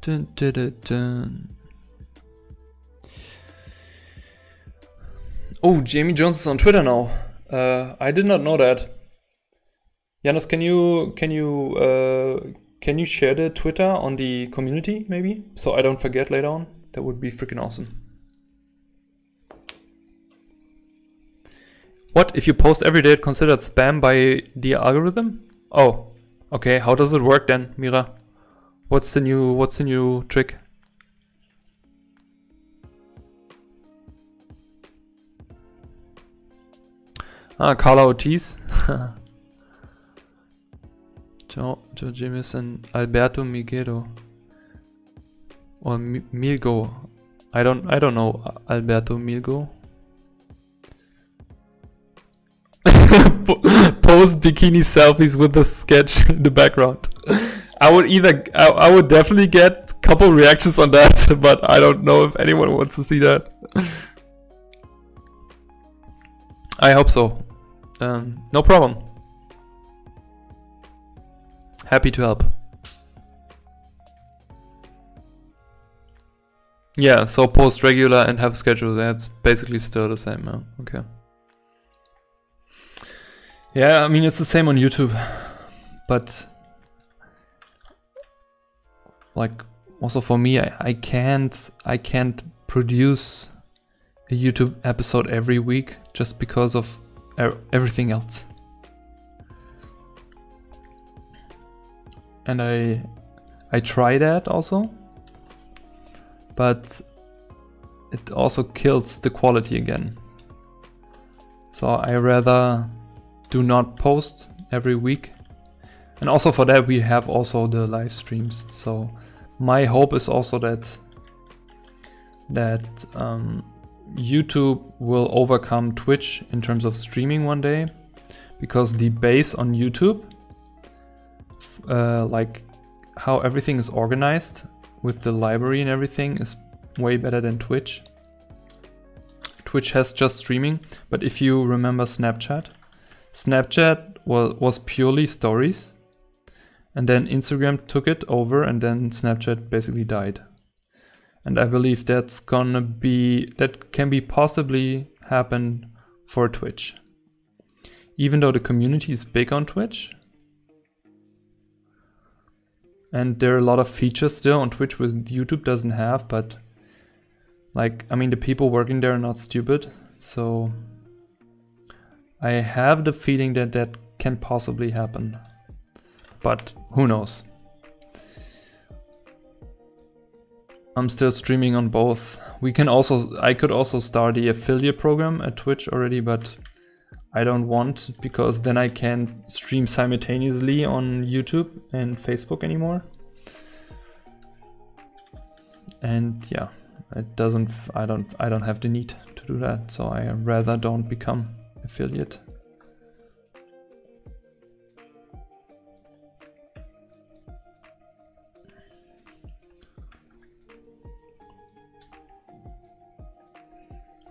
dun, dun, dun, dun. Oh, Jamie Jones is on Twitter now. Uh, I did not know that. Janos, can you can you uh, can you share the Twitter on the community maybe so I don't forget later on? That would be freaking awesome. What if you post every day considered spam by the algorithm? Oh, okay. How does it work then, Mira? What's the new What's the new trick? Ah, Karla Ortiz. Joe, Joe and Alberto Miguelo or Milgo. I don't I don't know Alberto Milgo. Post bikini selfies with the sketch in the background. I would either I, I would definitely get a couple reactions on that, but I don't know if anyone wants to see that. I hope so. Um, no problem. Happy to help. Yeah, so post regular and have schedule, that's basically still the same, yeah. okay. Yeah, I mean, it's the same on YouTube, but like also for me, I, I can't, I can't produce a YouTube episode every week just because of er everything else. And I I try that also. But it also kills the quality again. So I rather do not post every week. And also for that we have also the live streams. So my hope is also that that um, YouTube will overcome Twitch in terms of streaming one day. Because the base on YouTube uh, like how everything is organized with the library and everything is way better than Twitch. Twitch has just streaming, but if you remember Snapchat, Snapchat was, was purely stories and then Instagram took it over and then Snapchat basically died. And I believe that's gonna be, that can be possibly happen for Twitch. Even though the community is big on Twitch, and there are a lot of features still on Twitch which YouTube doesn't have, but like, I mean, the people working there are not stupid, so I have the feeling that that can possibly happen. but who knows. I'm still streaming on both. We can also, I could also start the affiliate program at Twitch already, but I don't want because then I can't stream simultaneously on YouTube and Facebook anymore. And yeah, it doesn't, I don't, I don't have the need to do that. So I rather don't become affiliate.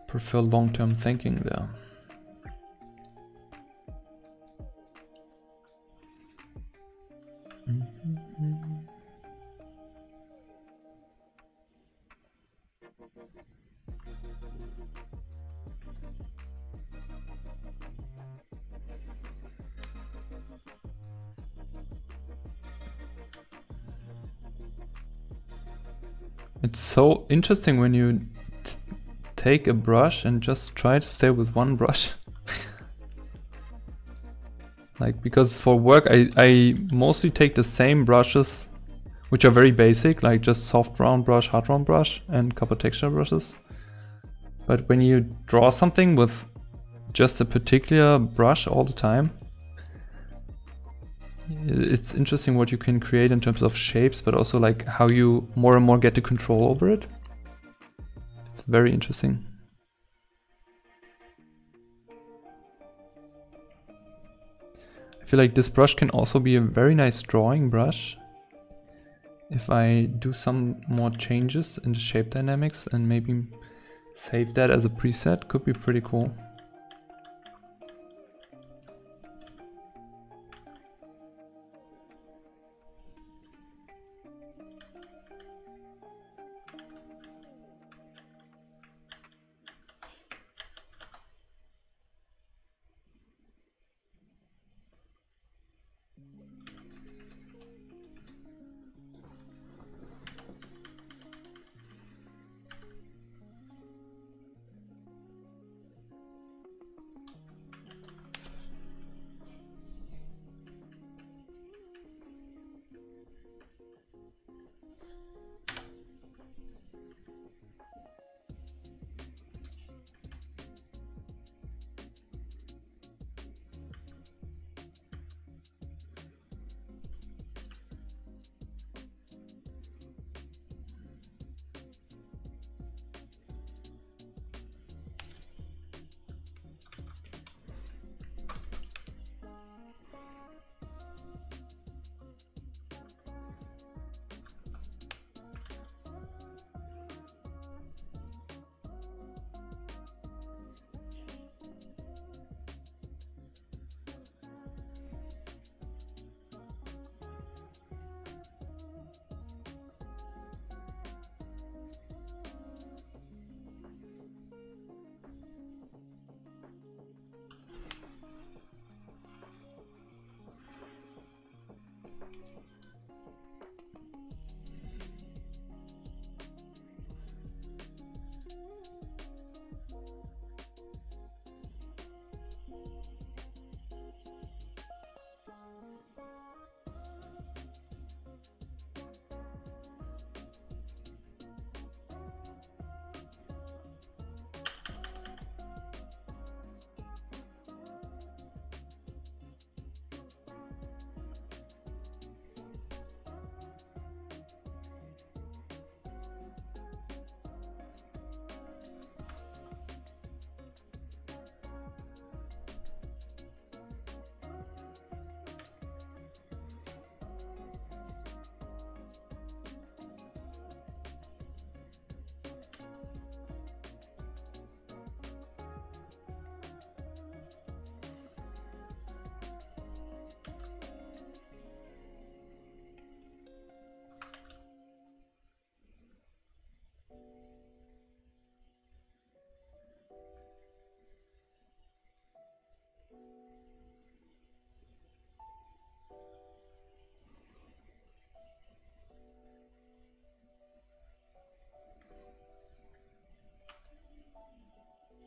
prefer long-term thinking there. It's so interesting when you take a brush and just try to stay with one brush. like, because for work I, I mostly take the same brushes, which are very basic, like just soft round brush, hard round brush, and couple texture brushes. But when you draw something with just a particular brush all the time, it's interesting what you can create in terms of shapes, but also like how you more and more get the control over it. It's very interesting. I feel like this brush can also be a very nice drawing brush. If I do some more changes in the shape dynamics and maybe save that as a preset, could be pretty cool.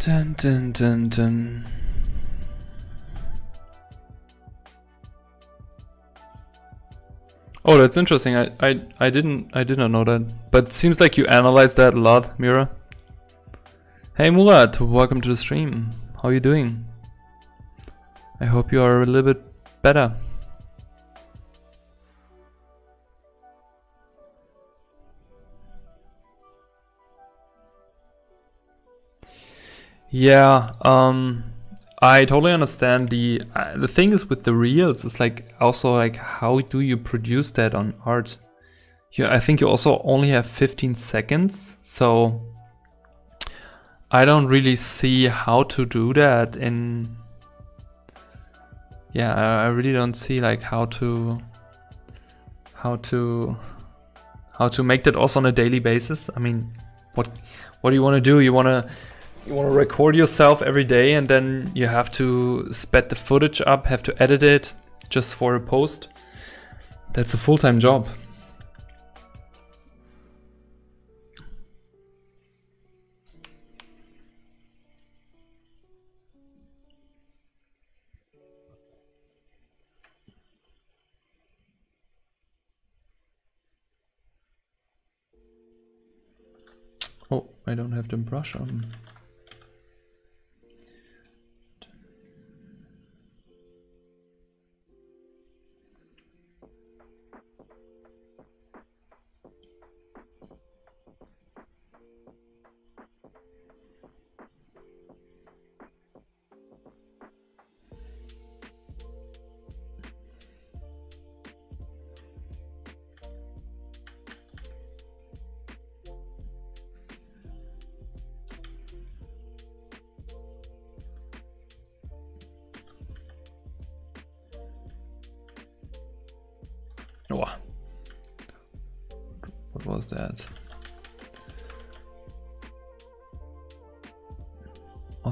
Dun, dun, dun, dun. Oh, that's interesting. I, I, I didn't I did not know that. But seems like you analyze that a lot, Mira. Hey Murat, welcome to the stream. How are you doing? I hope you are a little bit better. Yeah, um, I totally understand the uh, the thing is with the reels. It's like also like how do you produce that on art? Yeah, I think you also only have 15 seconds, so I don't really see how to do that in. Yeah, I, I really don't see like how to how to how to make that also on a daily basis. I mean, what what do you want to do? You want to you want to record yourself every day and then you have to sped the footage up, have to edit it just for a post. That's a full-time job. Oh, I don't have the brush on.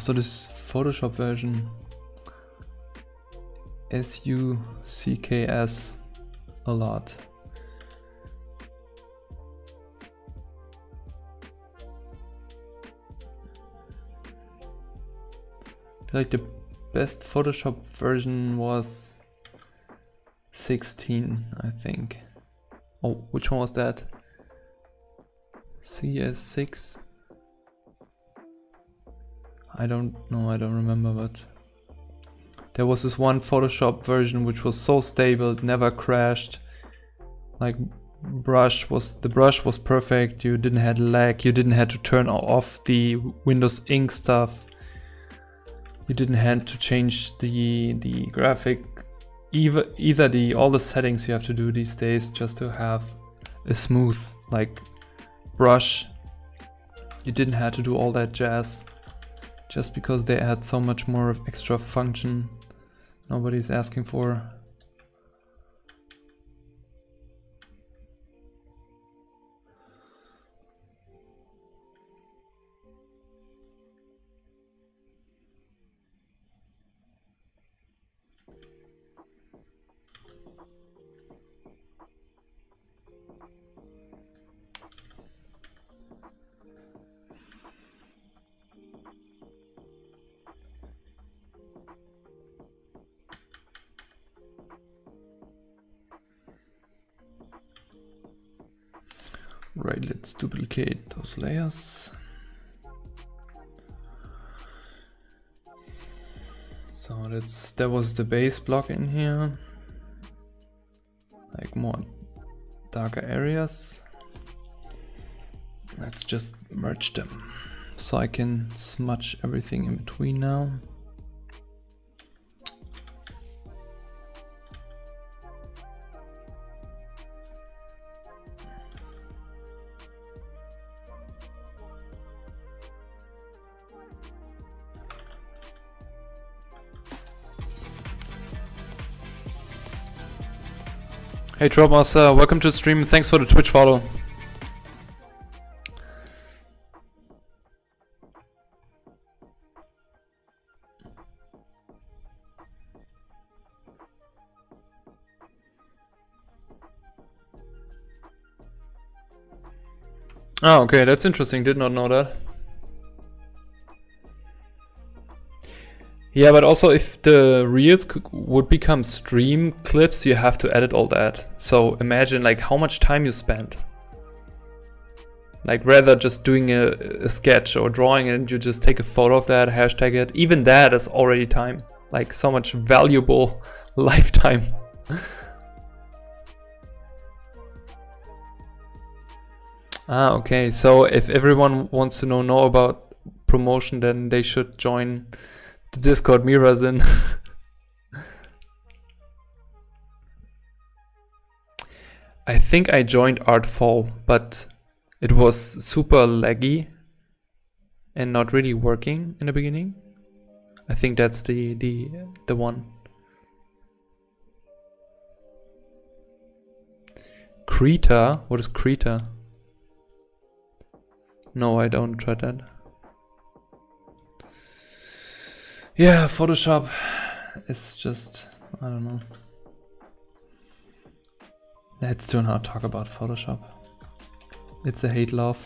Also this Photoshop version S-U-C-K-S a lot. like the best Photoshop version was 16, I think. Oh, which one was that? CS6? I don't know, I don't remember, but there was this one Photoshop version which was so stable, it never crashed. Like brush was the brush was perfect, you didn't have lag, you didn't have to turn off the Windows Ink stuff. You didn't have to change the the graphic either either the all the settings you have to do these days just to have a smooth like brush you didn't have to do all that jazz just because they add so much more of extra function nobody's asking for duplicate. So that's that was the base block in here. Like more darker areas. Let's just merge them so I can smudge everything in between now. Hey Trollmaster, uh, welcome to the stream. Thanks for the Twitch follow. Oh, okay, that's interesting. Did not know that. Yeah, but also if the reels would become stream clips, you have to edit all that. So imagine like how much time you spent. Like rather just doing a, a sketch or drawing and you just take a photo of that, hashtag it. Even that is already time. Like so much valuable lifetime. ah, okay. So if everyone wants to know know about promotion, then they should join the Discord Mira's in. I think I joined Artfall, but it was super laggy and not really working in the beginning. I think that's the the the one. Krita? What is Krita? No, I don't try that. Yeah, Photoshop is just, I don't know. Let's do not talk about Photoshop. It's a hate love.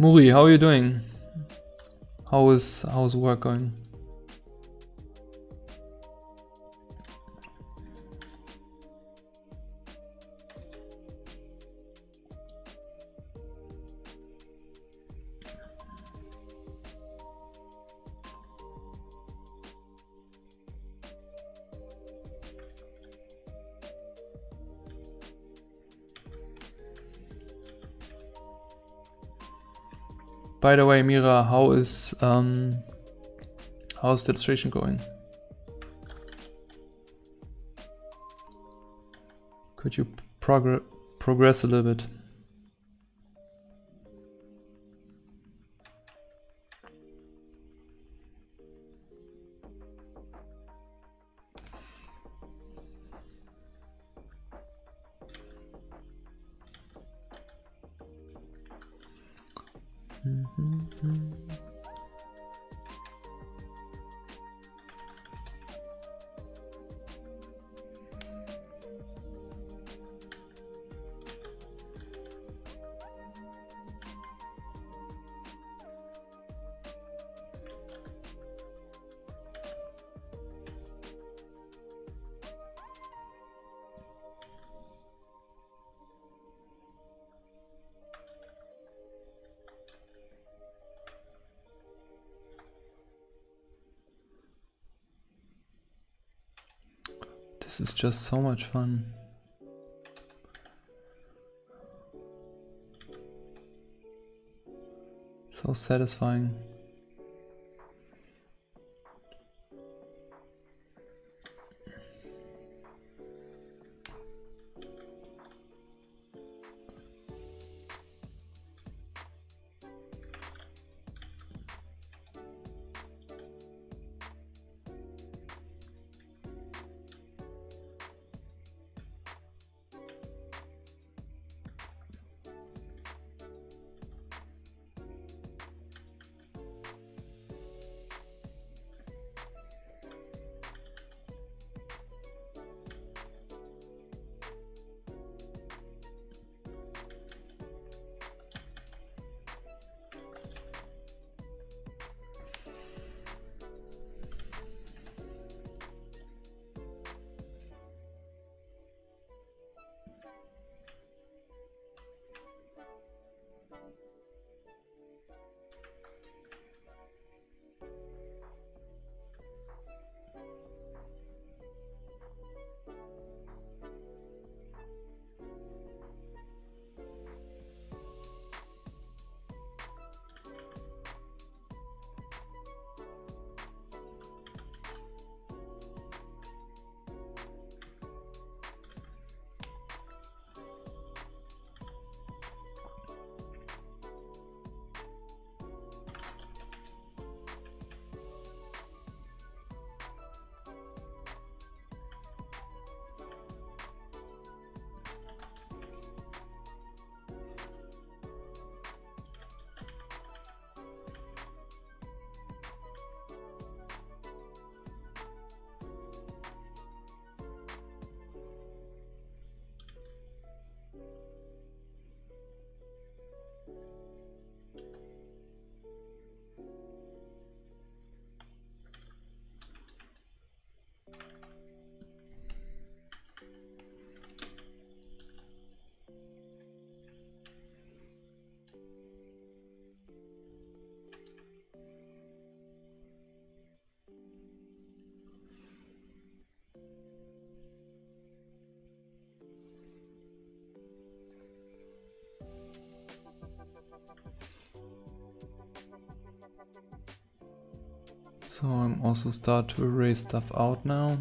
Muri, how are you doing? How is how's work going? By the way, Mira, how is um, how's the illustration going? Could you progress progress a little bit? Just so much fun. So satisfying. Start to erase stuff out now.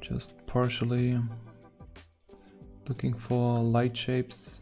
Just partially looking for light shapes.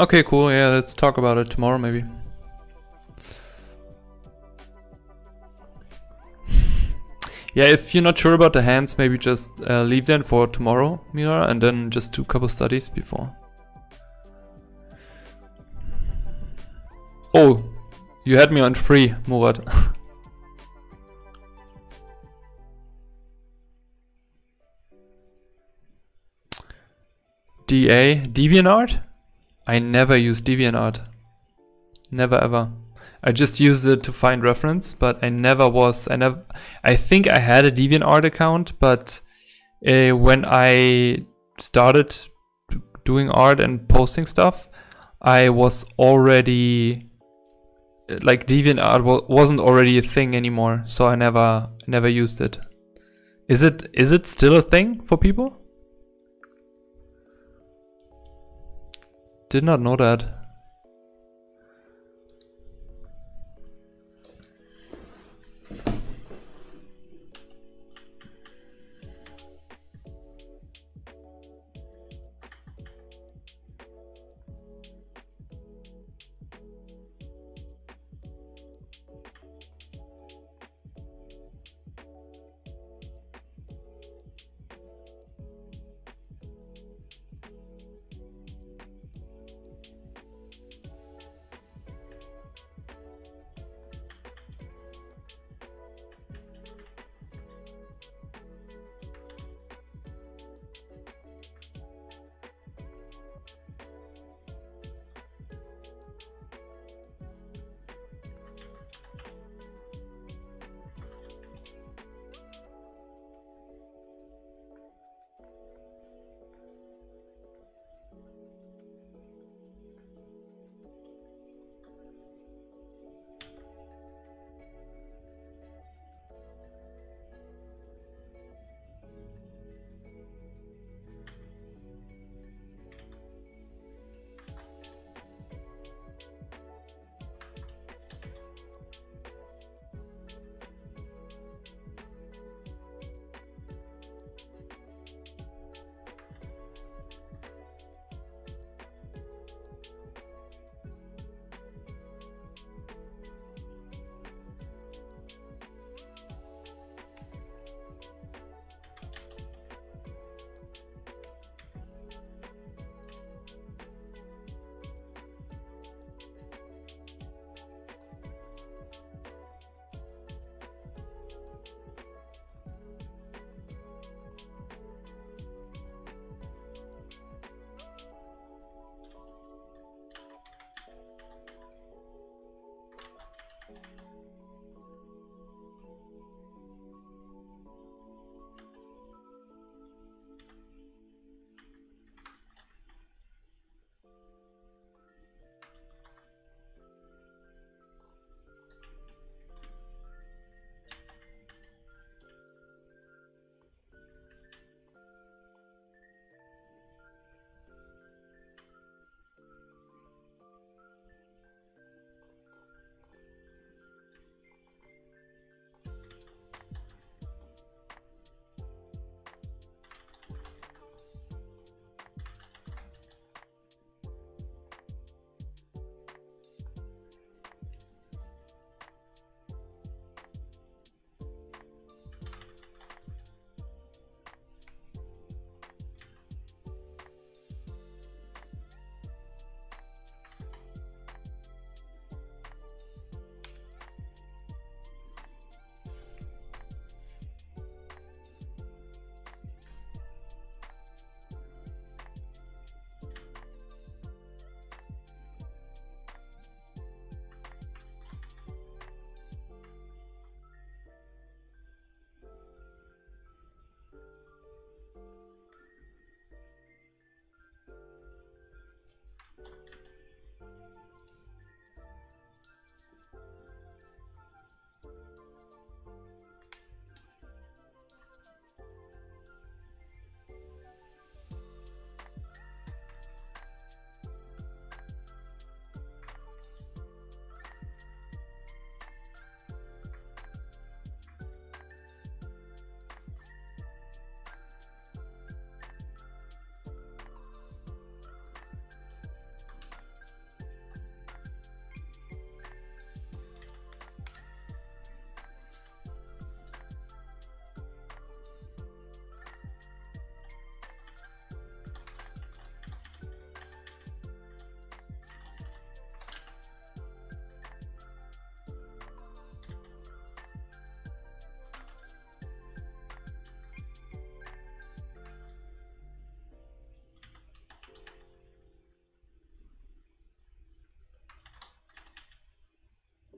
Okay, cool. Yeah, let's talk about it tomorrow, maybe. yeah, if you're not sure about the hands, maybe just uh, leave them for tomorrow, Mira, and then just do a couple studies before. Oh, you had me on free, Murat. DA, DeviantArt? I never use DeviantArt. Never ever. I just used it to find reference, but I never was, I never, I think I had a DeviantArt account, but uh, when I started doing art and posting stuff, I was already, like DeviantArt wasn't already a thing anymore, so I never, never used it. Is it, is it still a thing for people? Did not know that.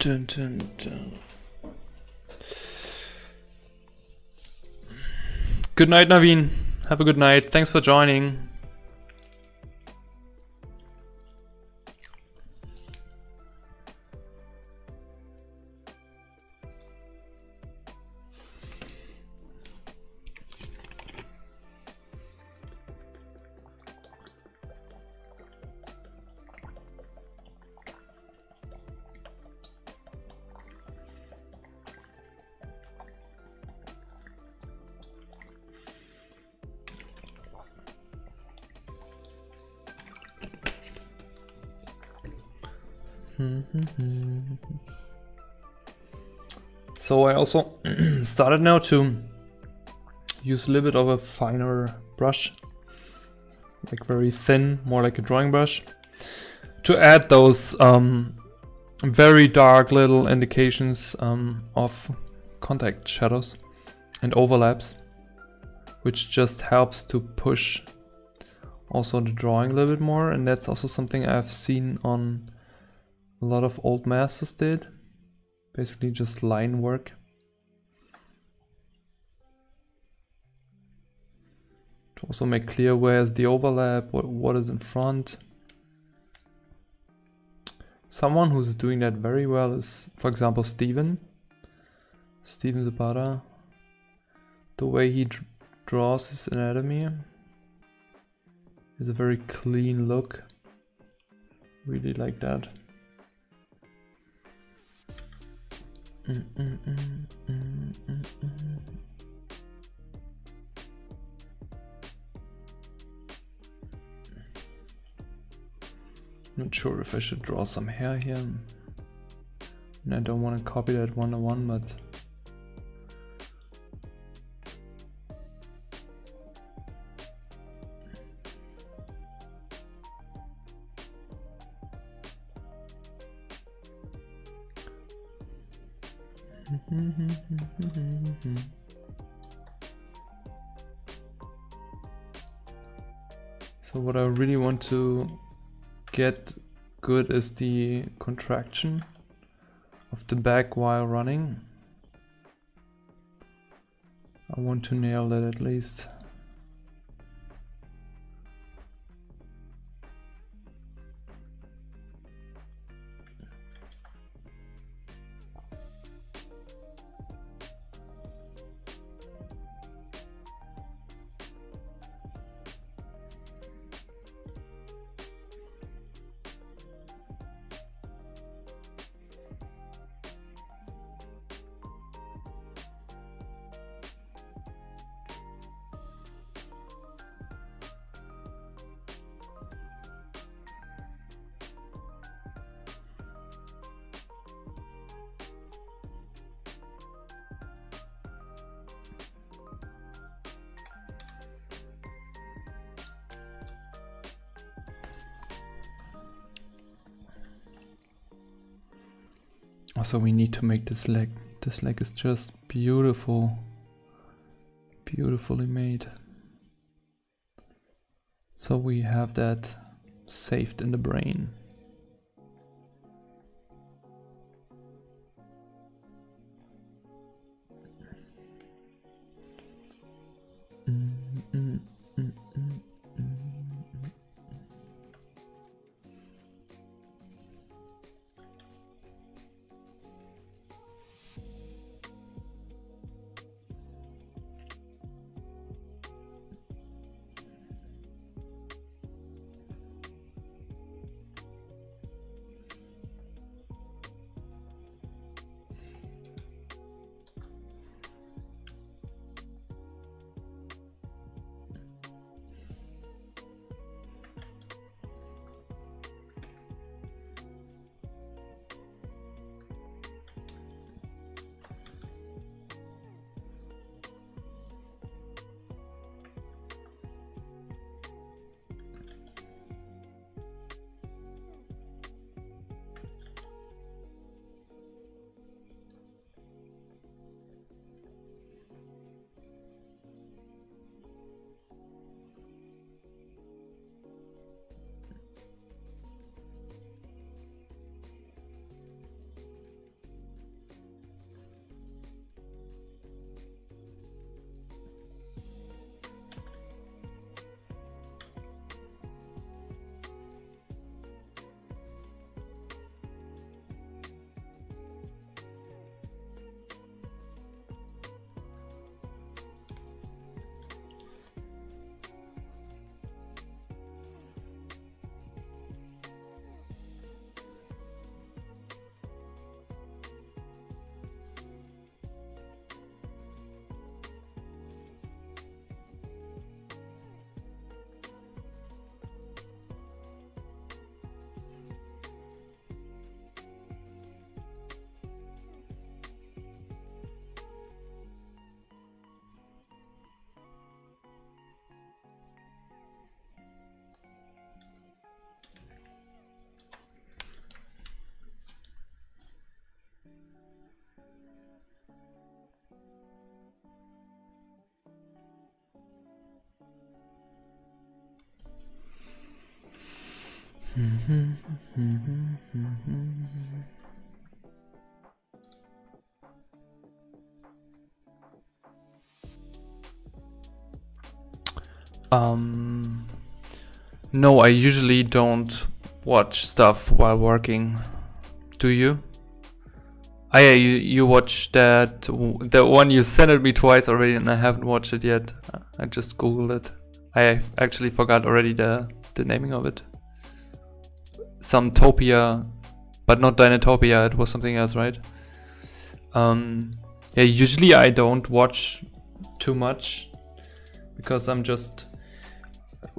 Dun, dun, dun. Good night, Naveen. Have a good night. Thanks for joining. Started now to use a little bit of a finer brush, like very thin, more like a drawing brush, to add those um, very dark little indications um, of contact shadows and overlaps, which just helps to push also the drawing a little bit more. And that's also something I've seen on a lot of old masters did basically just line work. Also make clear where's the overlap, what, what is in front. Someone who's doing that very well is, for example, Steven. Steven Zapata. The way he draws his anatomy is a very clean look. Really like that. Mm, mm, mm, Not sure if I should draw some hair here. And I don't want to copy that one on one, but so what I really want to get good is the contraction of the back while running. I want to nail that at least. This leg. This leg is just beautiful. Beautifully made. So we have that saved in the brain. Um, no, I usually don't watch stuff while working. Do you? Ah, yeah, you, you watched that, the one you sent it me twice already and I haven't watched it yet. I just googled it. I actually forgot already the, the naming of it. Some Topia, but not Dinotopia, it was something else, right? Um, yeah, usually I don't watch too much because I'm just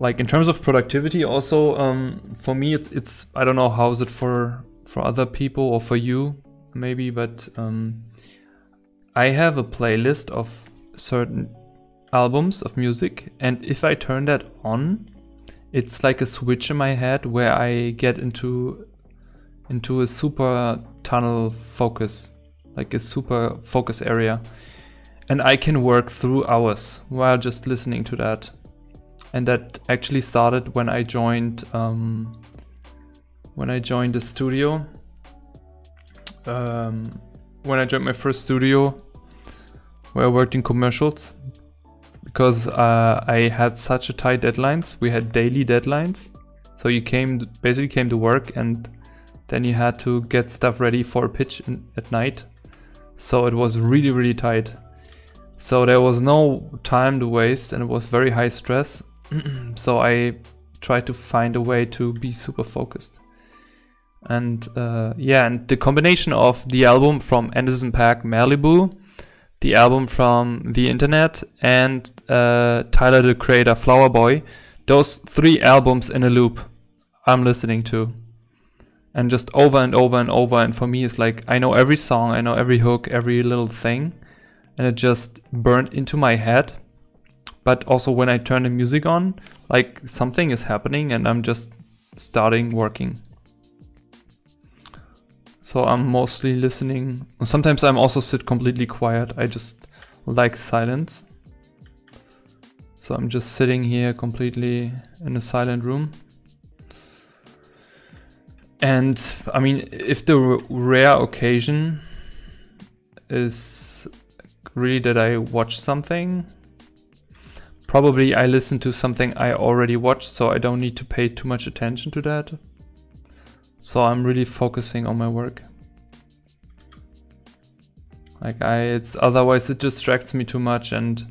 like in terms of productivity also um, for me it's, it's I don't know how is it for for other people or for you maybe but um, I have a playlist of certain albums of music and if I turn that on it's like a switch in my head where I get into into a super tunnel focus like a super focus area. And I can work through hours while just listening to that and that actually started when I joined um, when I joined the studio. Um, when I joined my first studio, where I worked in commercials, because uh, I had such a tight deadlines. We had daily deadlines, so you came basically came to work and then you had to get stuff ready for a pitch in, at night. So it was really really tight. So there was no time to waste and it was very high stress so I try to find a way to be super focused. And uh, yeah, and the combination of the album from Anderson .Paak Malibu, the album from the internet, and uh, Tyler the Creator Flower Boy, those three albums in a loop I'm listening to. And just over and over and over. And for me, it's like I know every song, I know every hook, every little thing. And it just burned into my head but also when I turn the music on, like something is happening and I'm just starting working. So I'm mostly listening. Sometimes I'm also sit completely quiet. I just like silence. So I'm just sitting here completely in a silent room. And I mean, if the rare occasion is really that I watch something, Probably I listen to something I already watched, so I don't need to pay too much attention to that. So I'm really focusing on my work. Like I, it's otherwise it distracts me too much and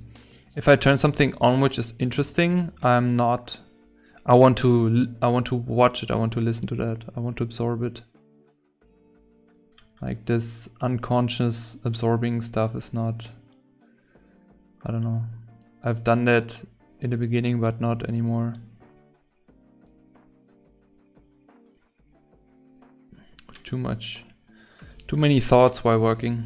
if I turn something on which is interesting, I'm not, I want to, I want to watch it, I want to listen to that, I want to absorb it. Like this unconscious absorbing stuff is not, I don't know. I've done that in the beginning, but not anymore. Too much. Too many thoughts while working.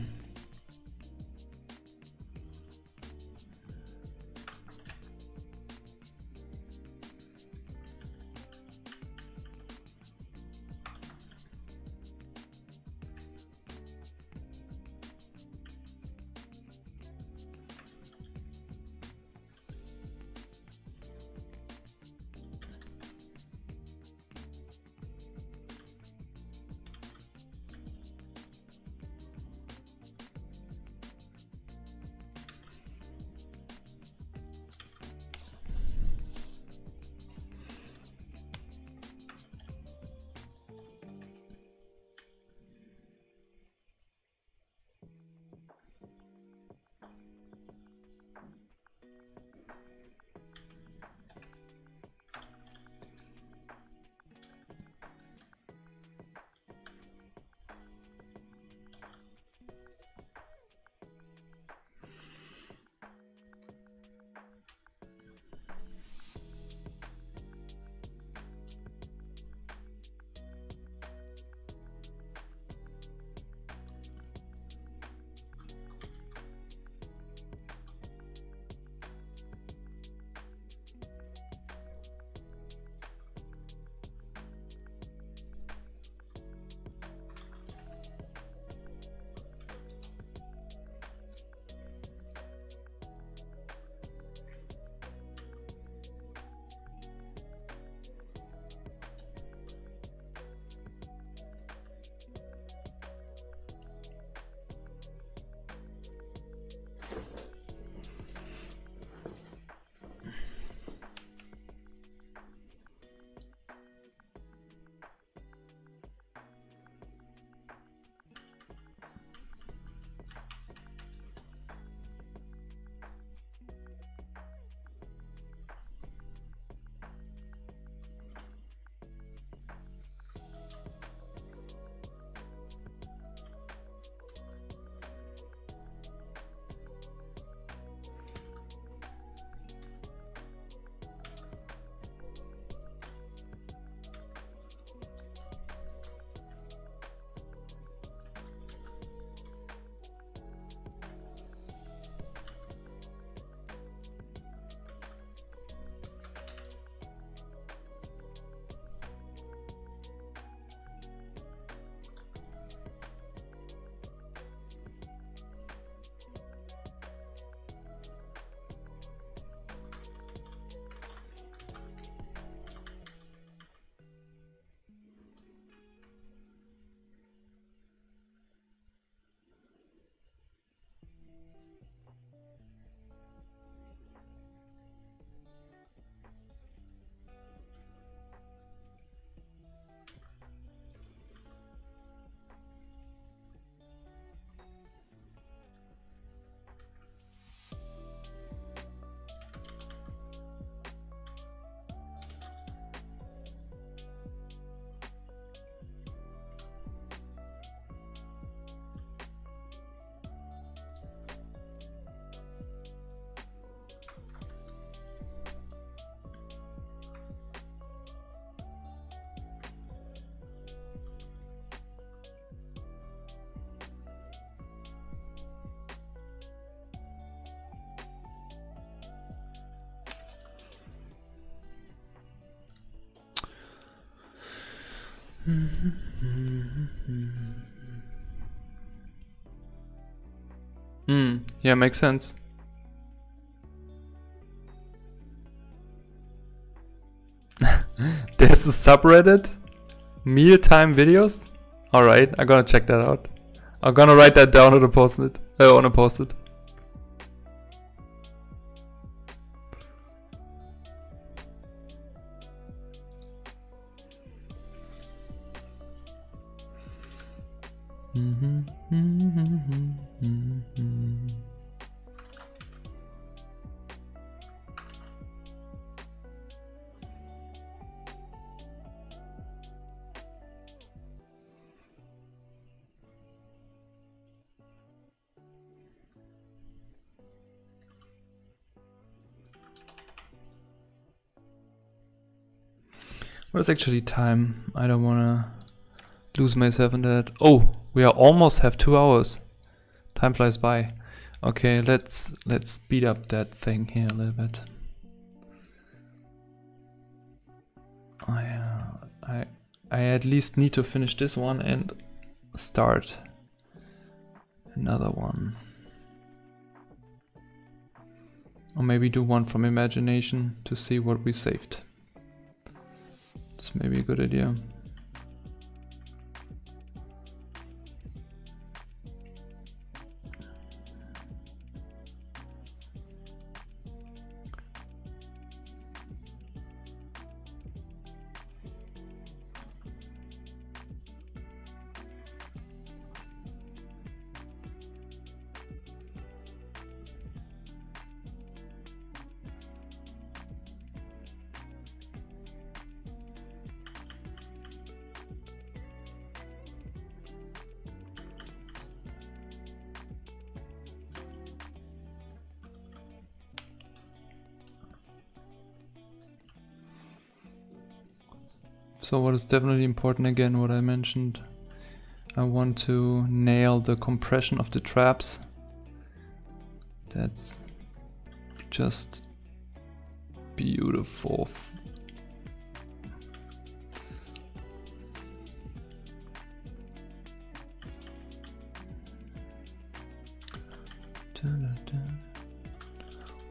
Hmm, yeah, makes sense. There's a subreddit? Mealtime videos? Alright, I'm gonna check that out. I'm gonna write that down on a post-it. Uh, on a post-it. Is actually time? I don't wanna lose myself in that. Oh, we are almost have two hours. Time flies by. Okay, let's let's speed up that thing here a little bit. I uh, I I at least need to finish this one and start another one. Or maybe do one from imagination to see what we saved. It's maybe a good idea. Is definitely important again, what I mentioned, I want to nail the compression of the traps. That's just beautiful.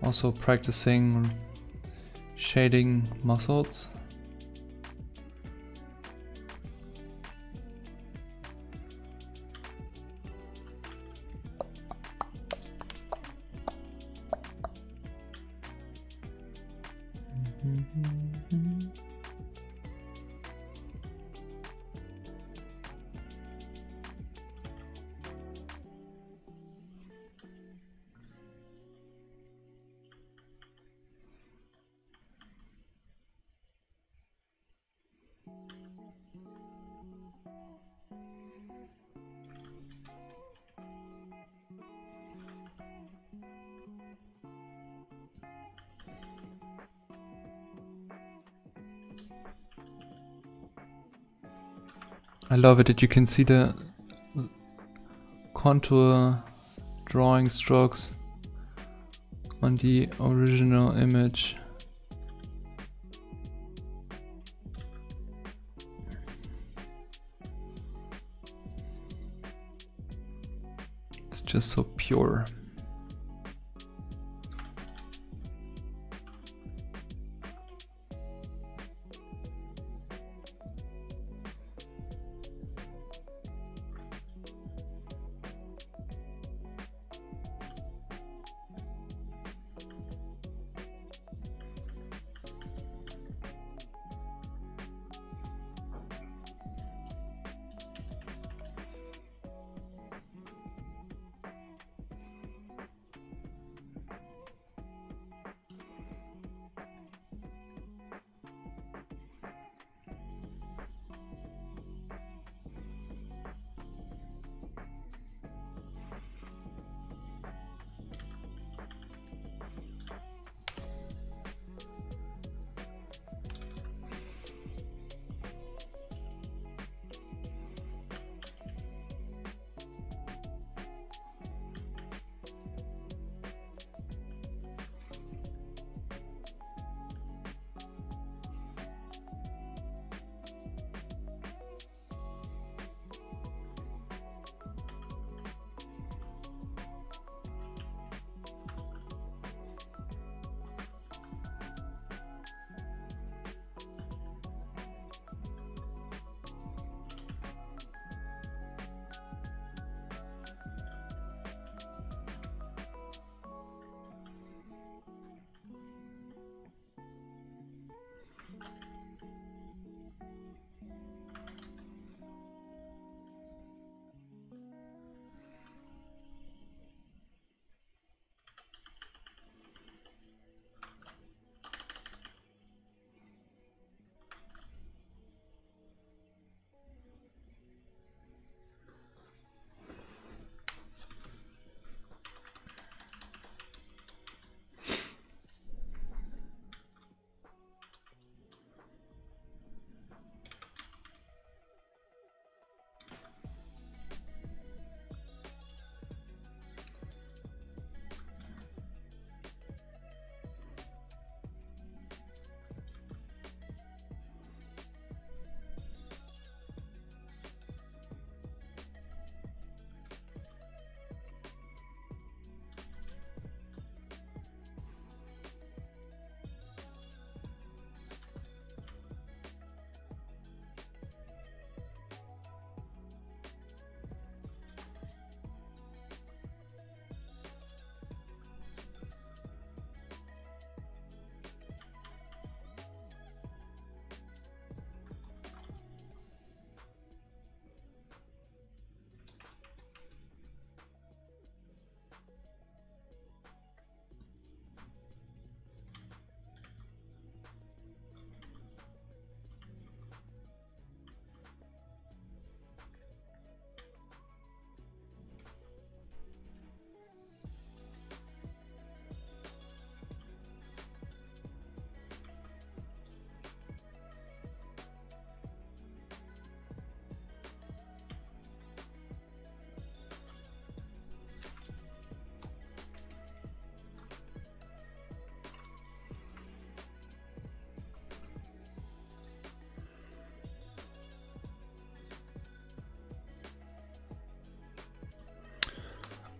Also practicing shading muscles. Love it that you can see the contour drawing strokes on the original image. It's just so pure.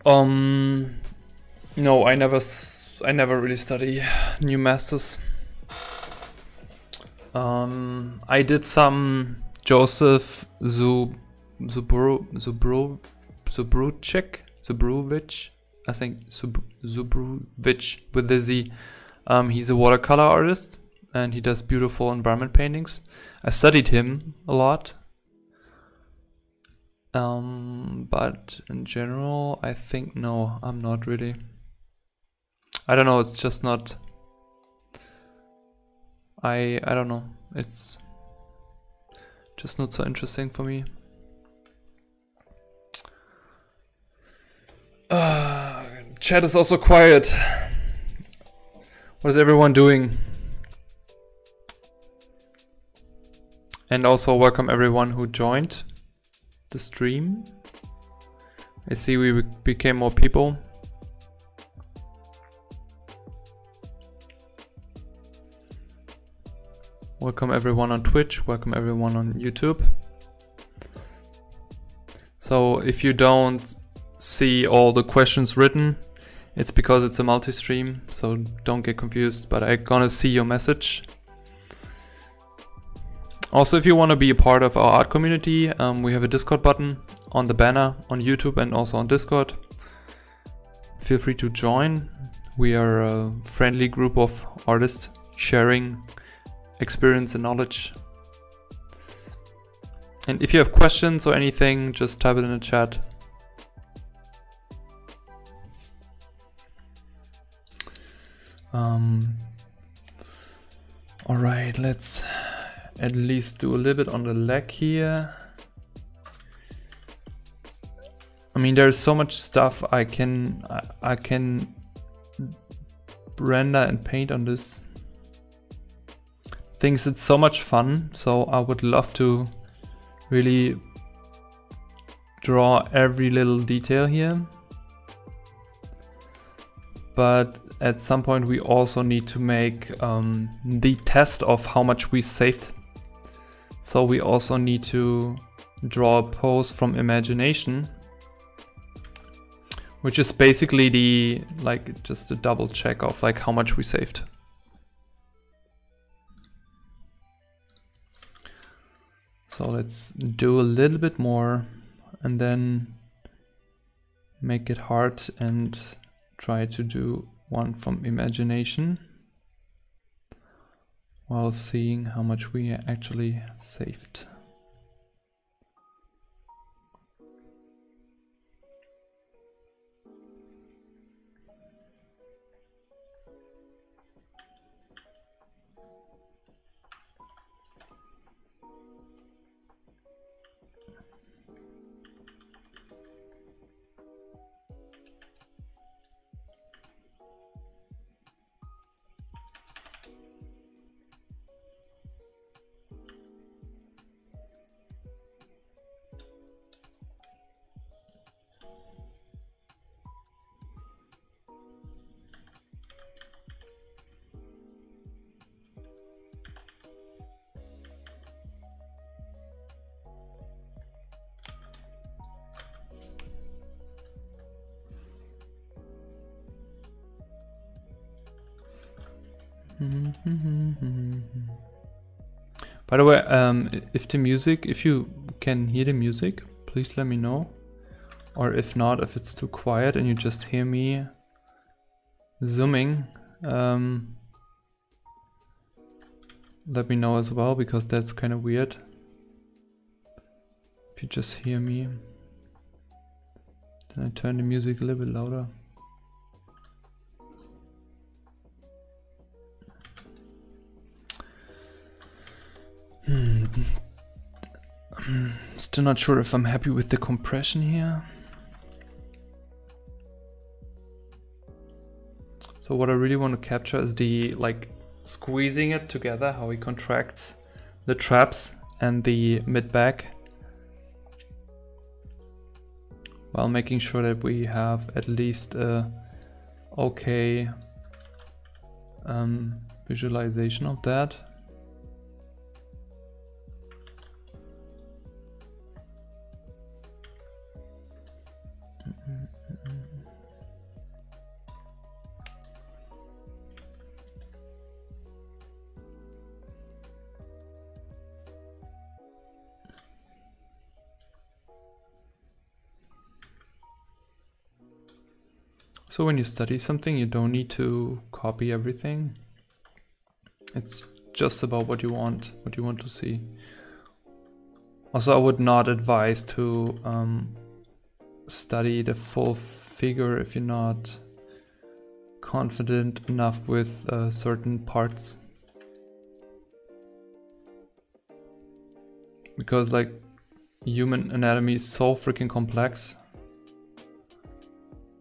Um, no, I never, I never really study new masters. Um, I did some Joseph Zub, Zubro, Zubro, Zubruchek, Zubrovic, I think Zub, Zubrovic with the Z. Um, he's a watercolor artist and he does beautiful environment paintings. I studied him a lot. Um, but in general, I think no, I'm not really. I don't know, it's just not I I don't know. It's just not so interesting for me. Uh, chat is also quiet. What is everyone doing? And also welcome everyone who joined the stream. I see we became more people. Welcome everyone on Twitch, welcome everyone on YouTube. So if you don't see all the questions written, it's because it's a multi-stream, so don't get confused, but I'm gonna see your message also, if you want to be a part of our art community, um, we have a Discord button on the banner on YouTube and also on Discord. Feel free to join. We are a friendly group of artists sharing experience and knowledge. And if you have questions or anything, just type it in the chat. Um, all right, let's at least do a little bit on the leg here. I mean, there's so much stuff I can I, I can render and paint on this. Things it's so much fun, so I would love to really draw every little detail here. But at some point we also need to make um, the test of how much we saved so we also need to draw a pose from imagination, which is basically the, like just a double check of like how much we saved. So let's do a little bit more and then make it hard and try to do one from imagination while seeing how much we actually saved. By the way, um, if the music, if you can hear the music, please let me know. Or if not, if it's too quiet and you just hear me zooming, um, let me know as well, because that's kind of weird. If you just hear me, then I turn the music a little bit louder. Still not sure if I'm happy with the compression here. So what I really want to capture is the like squeezing it together, how he contracts the traps and the mid back while making sure that we have at least a okay um, visualization of that. So when you study something, you don't need to copy everything. It's just about what you want, what you want to see. Also, I would not advise to um, study the full figure if you're not confident enough with uh, certain parts. Because like human anatomy is so freaking complex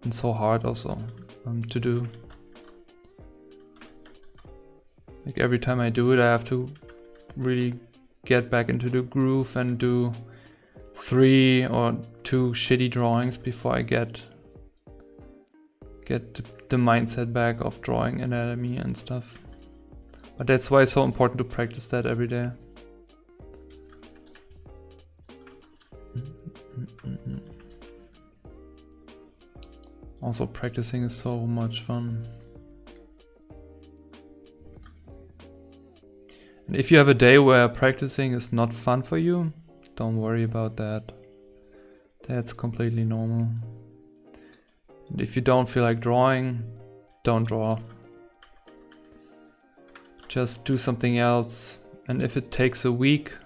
and so hard also um, to do. Like every time I do it, I have to really get back into the groove and do three or two shitty drawings before I get get the mindset back of drawing anatomy and stuff. But that's why it's so important to practice that every day. Also practicing is so much fun. And if you have a day where practicing is not fun for you, don't worry about that. That's completely normal. And if you don't feel like drawing, don't draw. Just do something else. And if it takes a week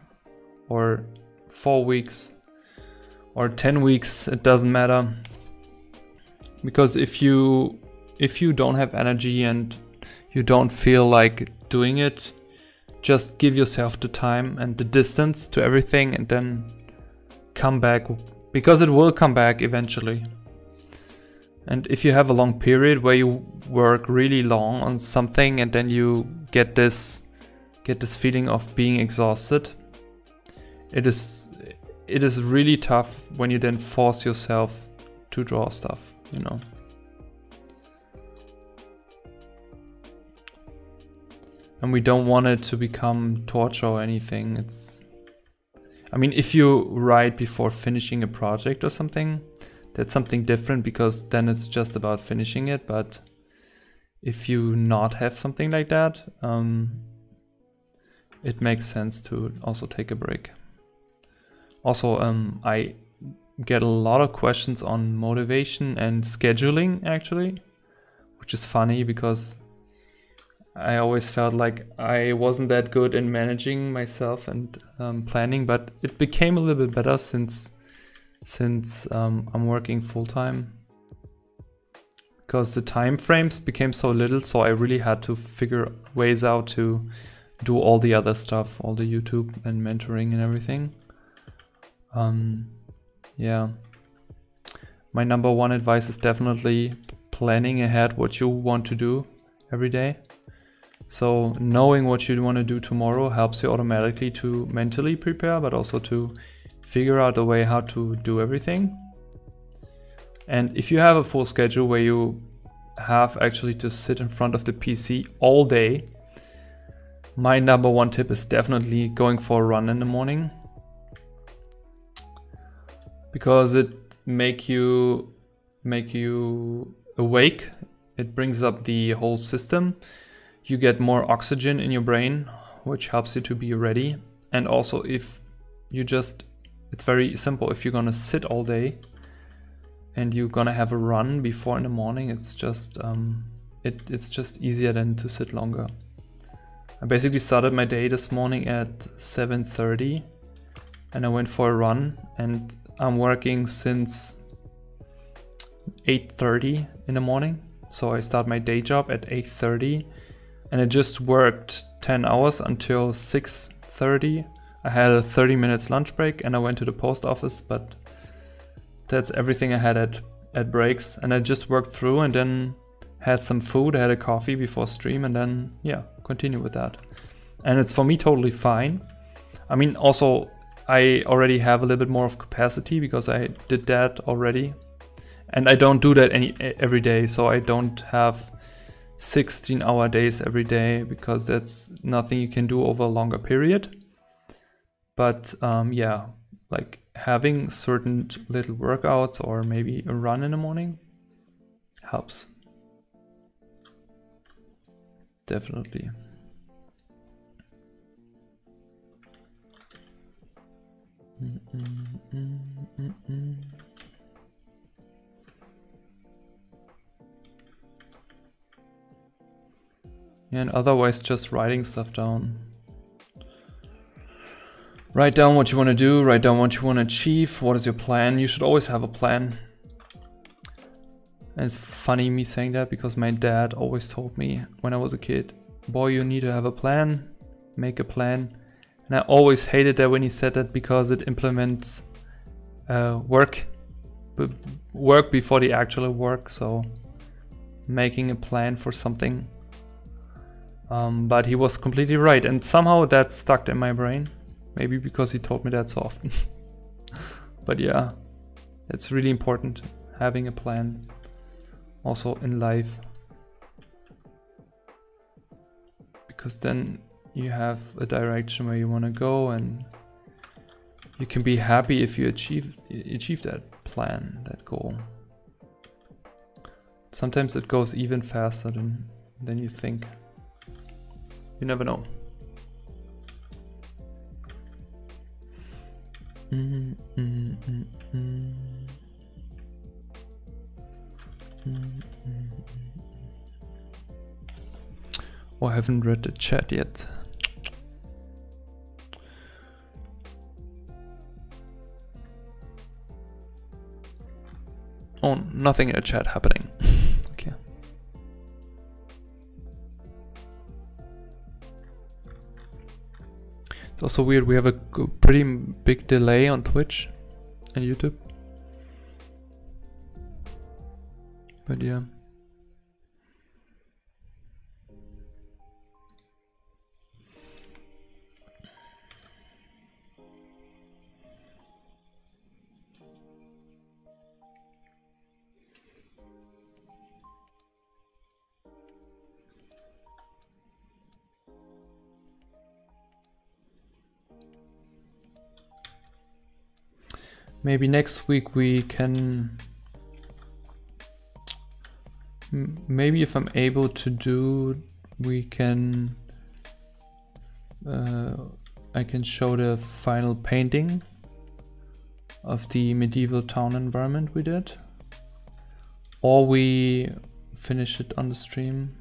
or four weeks or 10 weeks, it doesn't matter. Because if you if you don't have energy and you don't feel like doing it, just give yourself the time and the distance to everything and then come back because it will come back eventually. And if you have a long period where you work really long on something and then you get this get this feeling of being exhausted, it is it is really tough when you then force yourself to draw stuff, you know. And we don't want it to become torture or anything. It's I mean, if you write before finishing a project or something, that's something different because then it's just about finishing it. But if you not have something like that, um, it makes sense to also take a break. Also, um, I get a lot of questions on motivation and scheduling actually, which is funny because I always felt like I wasn't that good in managing myself and um, planning, but it became a little bit better since since um, I'm working full time because the time frames became so little so I really had to figure ways out to do all the other stuff all the YouTube and mentoring and everything. Um, yeah my number one advice is definitely planning ahead what you want to do every day so knowing what you want to do tomorrow helps you automatically to mentally prepare but also to figure out a way how to do everything. And if you have a full schedule where you have actually to sit in front of the PC all day, my number one tip is definitely going for a run in the morning. Because it make you make you awake. It brings up the whole system. You get more oxygen in your brain, which helps you to be ready. And also if you just it's very simple. If you're gonna sit all day and you're gonna have a run before in the morning, it's just um, it, it's just easier than to sit longer. I basically started my day this morning at 7.30 and I went for a run and I'm working since 8.30 in the morning. So I start my day job at 8.30 and I just worked 10 hours until 6.30 I had a 30 minutes lunch break and I went to the post office, but that's everything I had at, at breaks. And I just worked through and then had some food, I had a coffee before stream and then, yeah, continue with that. And it's for me totally fine. I mean, also, I already have a little bit more of capacity because I did that already. And I don't do that any every day, so I don't have 16 hour days every day because that's nothing you can do over a longer period. But um, yeah, like having certain little workouts or maybe a run in the morning helps. Definitely. Mm, mm, mm, and otherwise just writing stuff down. Write down what you want to do, write down what you want to achieve, what is your plan. You should always have a plan. And it's funny me saying that because my dad always told me when I was a kid, boy, you need to have a plan, make a plan, and I always hated that when he said that because it implements uh, work, work before the actual work. So making a plan for something. Um, but he was completely right. And somehow that stuck in my brain. Maybe because he told me that so often. but yeah, it's really important having a plan also in life. Because then you have a direction where you want to go and you can be happy if you achieve achieve that plan, that goal. Sometimes it goes even faster than, than you think. You never know. Mm, mm, mm, Oh, I haven't read the chat yet. Oh, nothing in the chat happening. okay. It's also weird, we have a pretty big delay on Twitch and YouTube. But yeah. Maybe next week we can maybe if I'm able to do, we can, uh, I can show the final painting of the medieval town environment we did. Or we finish it on the stream.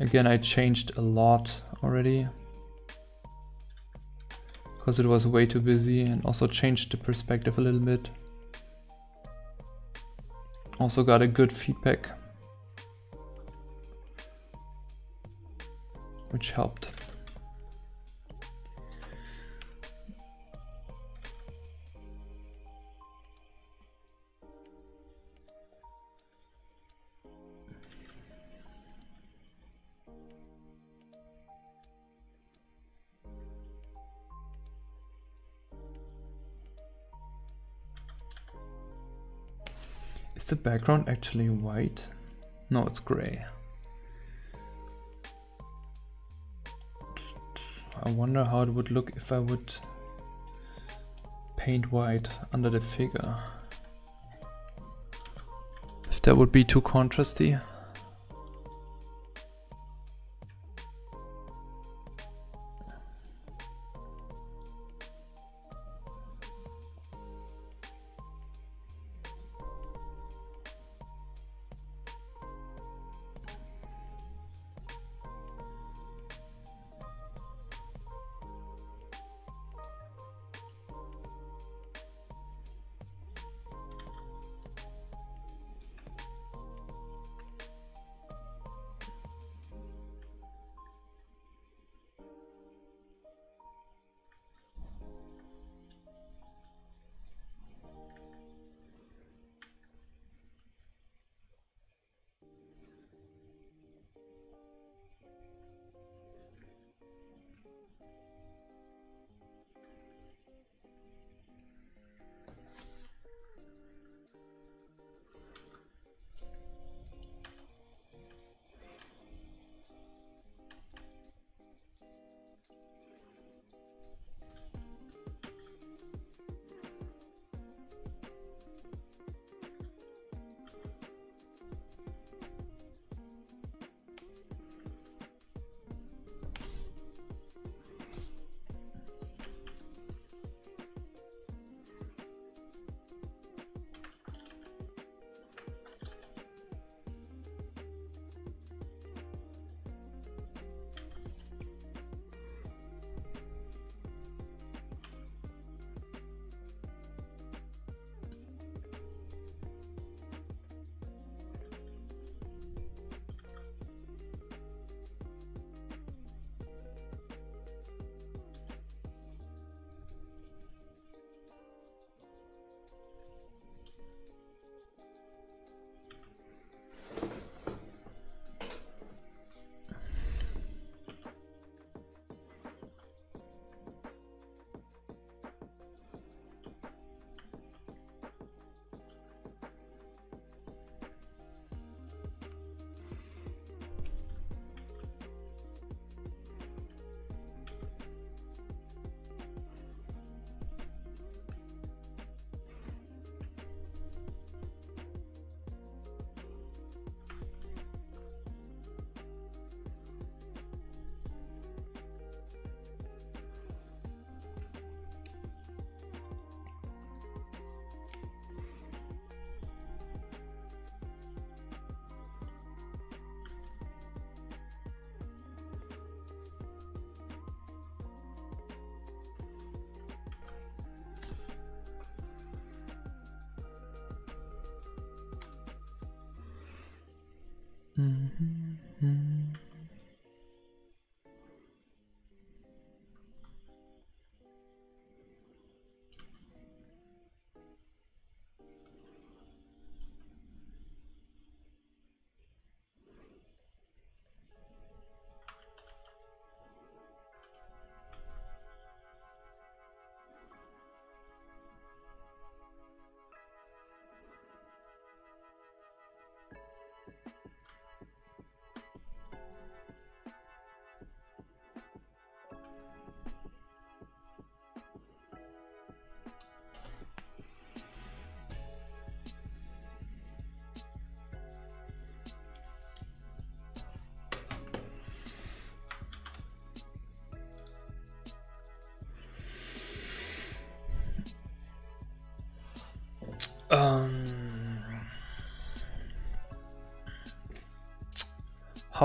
Again, I changed a lot already because it was way too busy and also changed the perspective a little bit. Also got a good feedback. Which helped. Is the background actually white? No, it's gray. I wonder how it would look if I would paint white under the figure. If that would be too contrasty.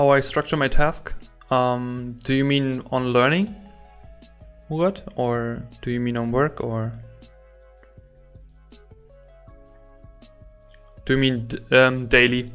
How I structure my task? Um, do you mean on learning, what, or do you mean on work, or do you mean um, daily?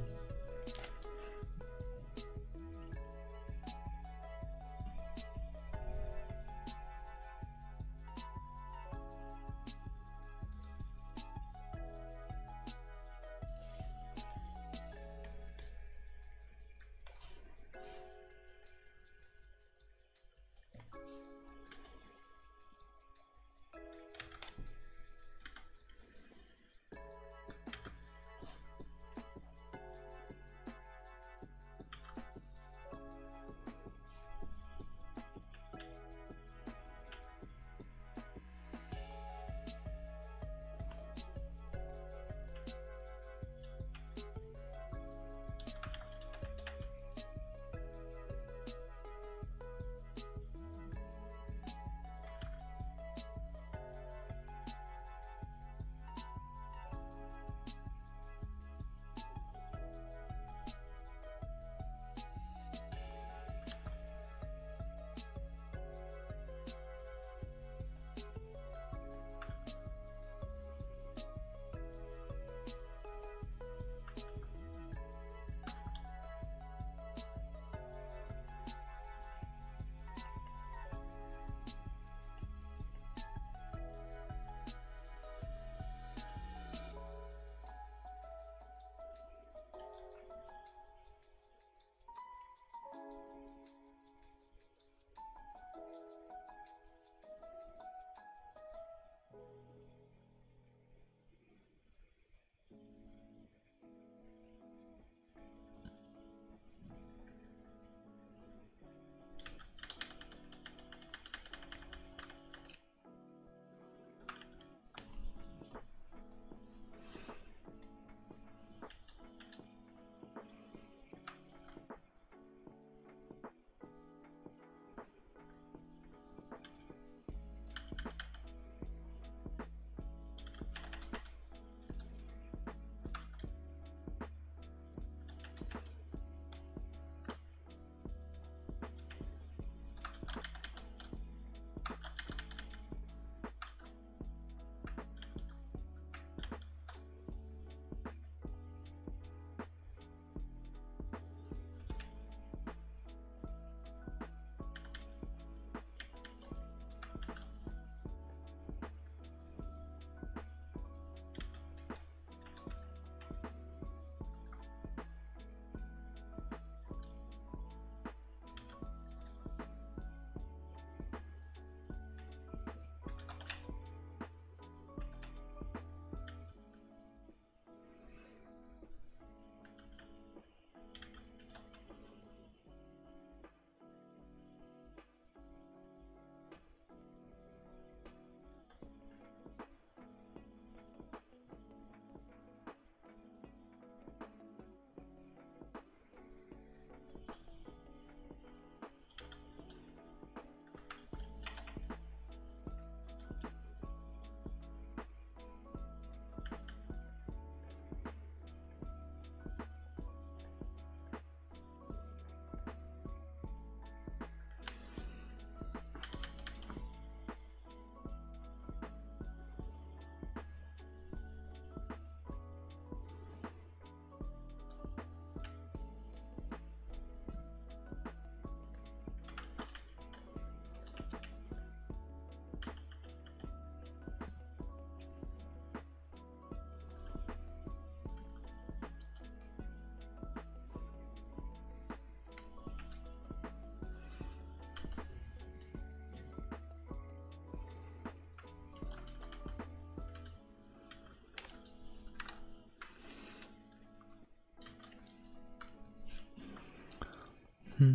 Du,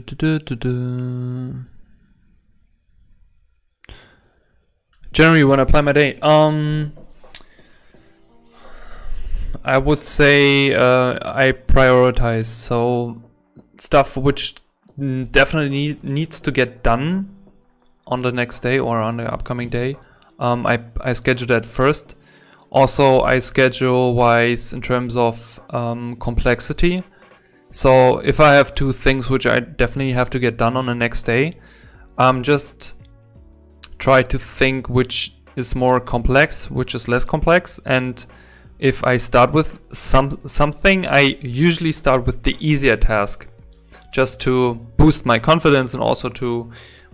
du, du, when I plan my day, um, I would say uh, I prioritize. So stuff which definitely need, needs to get done on the next day or on the upcoming day. Um, I, I schedule that first. Also, I schedule wise in terms of um, complexity. So if I have two things which I definitely have to get done on the next day, um, just try to think which is more complex, which is less complex, and if I start with some something, I usually start with the easier task, just to boost my confidence and also to,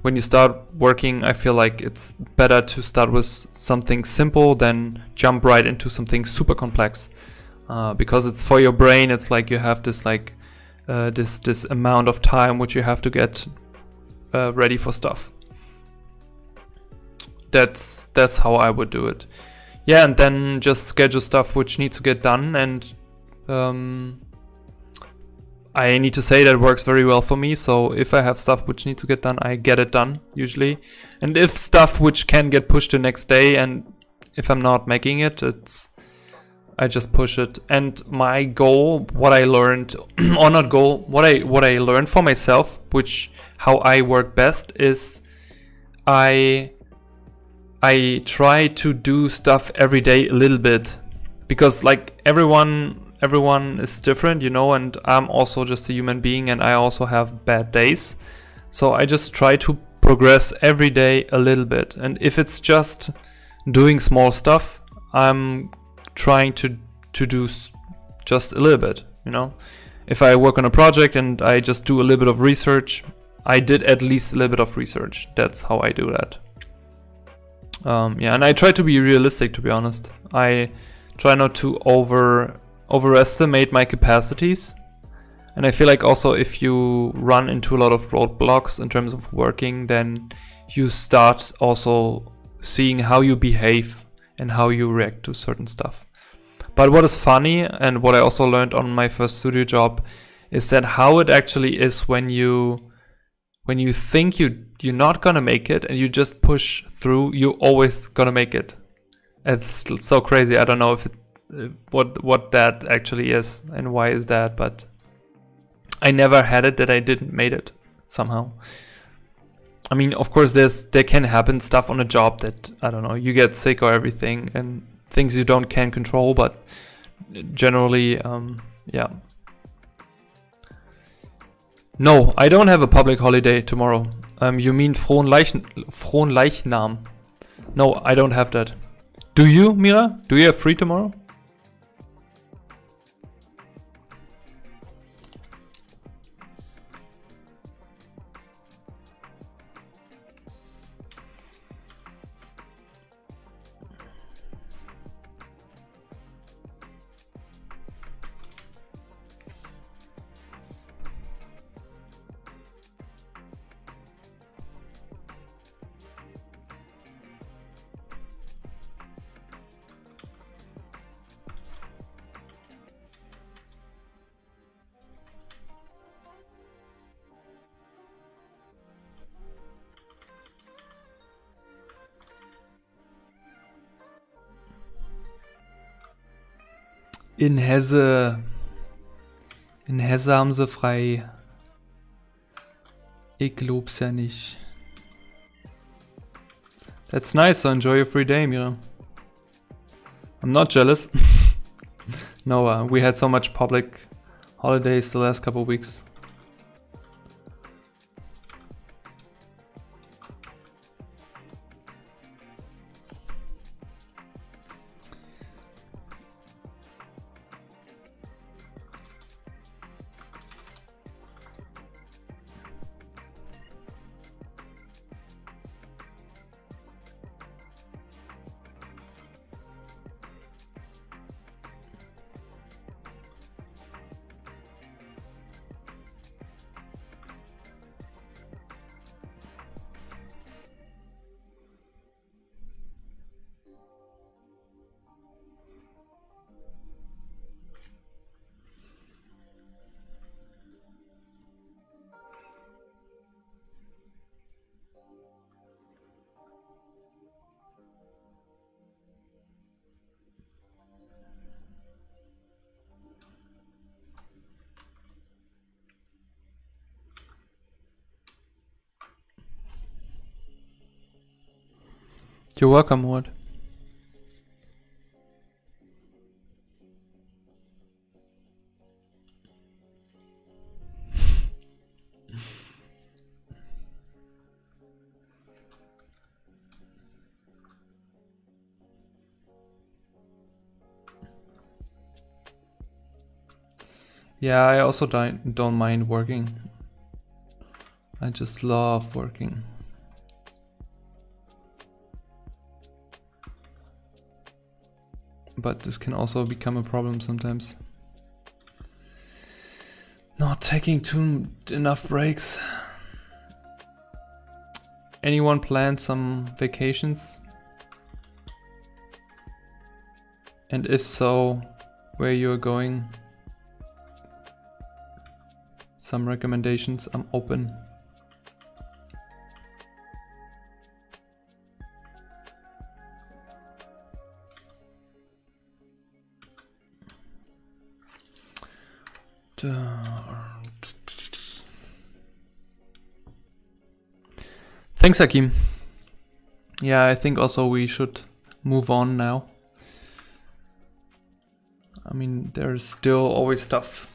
when you start working, I feel like it's better to start with something simple than jump right into something super complex, uh, because it's for your brain. It's like you have this like uh, this this amount of time which you have to get uh, ready for stuff. That's that's how I would do it yeah, and then just schedule stuff which needs to get done. And um, I need to say that works very well for me. So if I have stuff which needs to get done, I get it done usually. And if stuff which can get pushed the next day, and if I'm not making it, it's I just push it. And my goal, what I learned, or not goal, what I what I learned for myself, which how I work best is I I try to do stuff every day a little bit because like everyone everyone is different, you know, and I'm also just a human being and I also have bad days. So I just try to progress every day a little bit. And if it's just doing small stuff, I'm trying to to do just a little bit, you know. If I work on a project and I just do a little bit of research, I did at least a little bit of research. That's how I do that. Um, yeah, and I try to be realistic, to be honest. I try not to over overestimate my capacities. And I feel like also if you run into a lot of roadblocks in terms of working, then you start also seeing how you behave and how you react to certain stuff. But what is funny and what I also learned on my first studio job is that how it actually is when you when you think you you're not gonna make it and you just push through, you're always gonna make it. It's so crazy. I don't know if it, what what that actually is and why is that, but I never had it that I didn't made it somehow. I mean, of course, there's there can happen stuff on a job that I don't know. You get sick or everything, and things you don't can control. But generally, um, yeah. No, I don't have a public holiday tomorrow. Um, you mean Frohen, Leichen Fronleichnam? No, I don't have that. Do you, Mira? Do you have free tomorrow? In Hesse. In Hesse haben sie frei. Ich glaub's ja nicht. That's nice, so enjoy your free day, Mira. I'm not jealous. no, uh, we had so much public holidays the last couple weeks. You're welcome, Ward. Yeah, I also don't, don't mind working. I just love working. But this can also become a problem sometimes. Not taking too enough breaks. Anyone plan some vacations? And if so, where you're going? some recommendations. I'm open. Thanks, Akim. Yeah, I think also we should move on now. I mean, there's still always stuff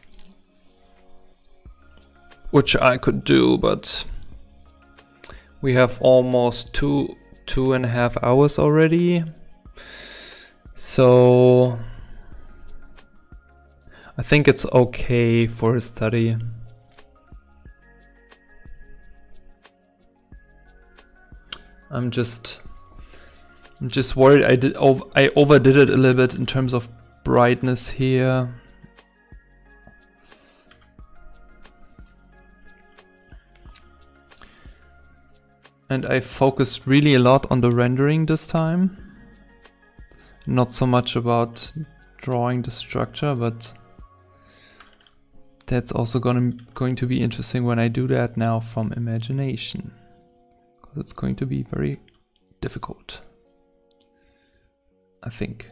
which I could do, but we have almost two two and a half hours already. So I think it's okay for a study. I'm just I'm just worried I did ov I overdid it a little bit in terms of brightness here. And I focused really a lot on the rendering this time. Not so much about drawing the structure, but that's also gonna, going to be interesting when I do that now from imagination. Because it's going to be very difficult. I think.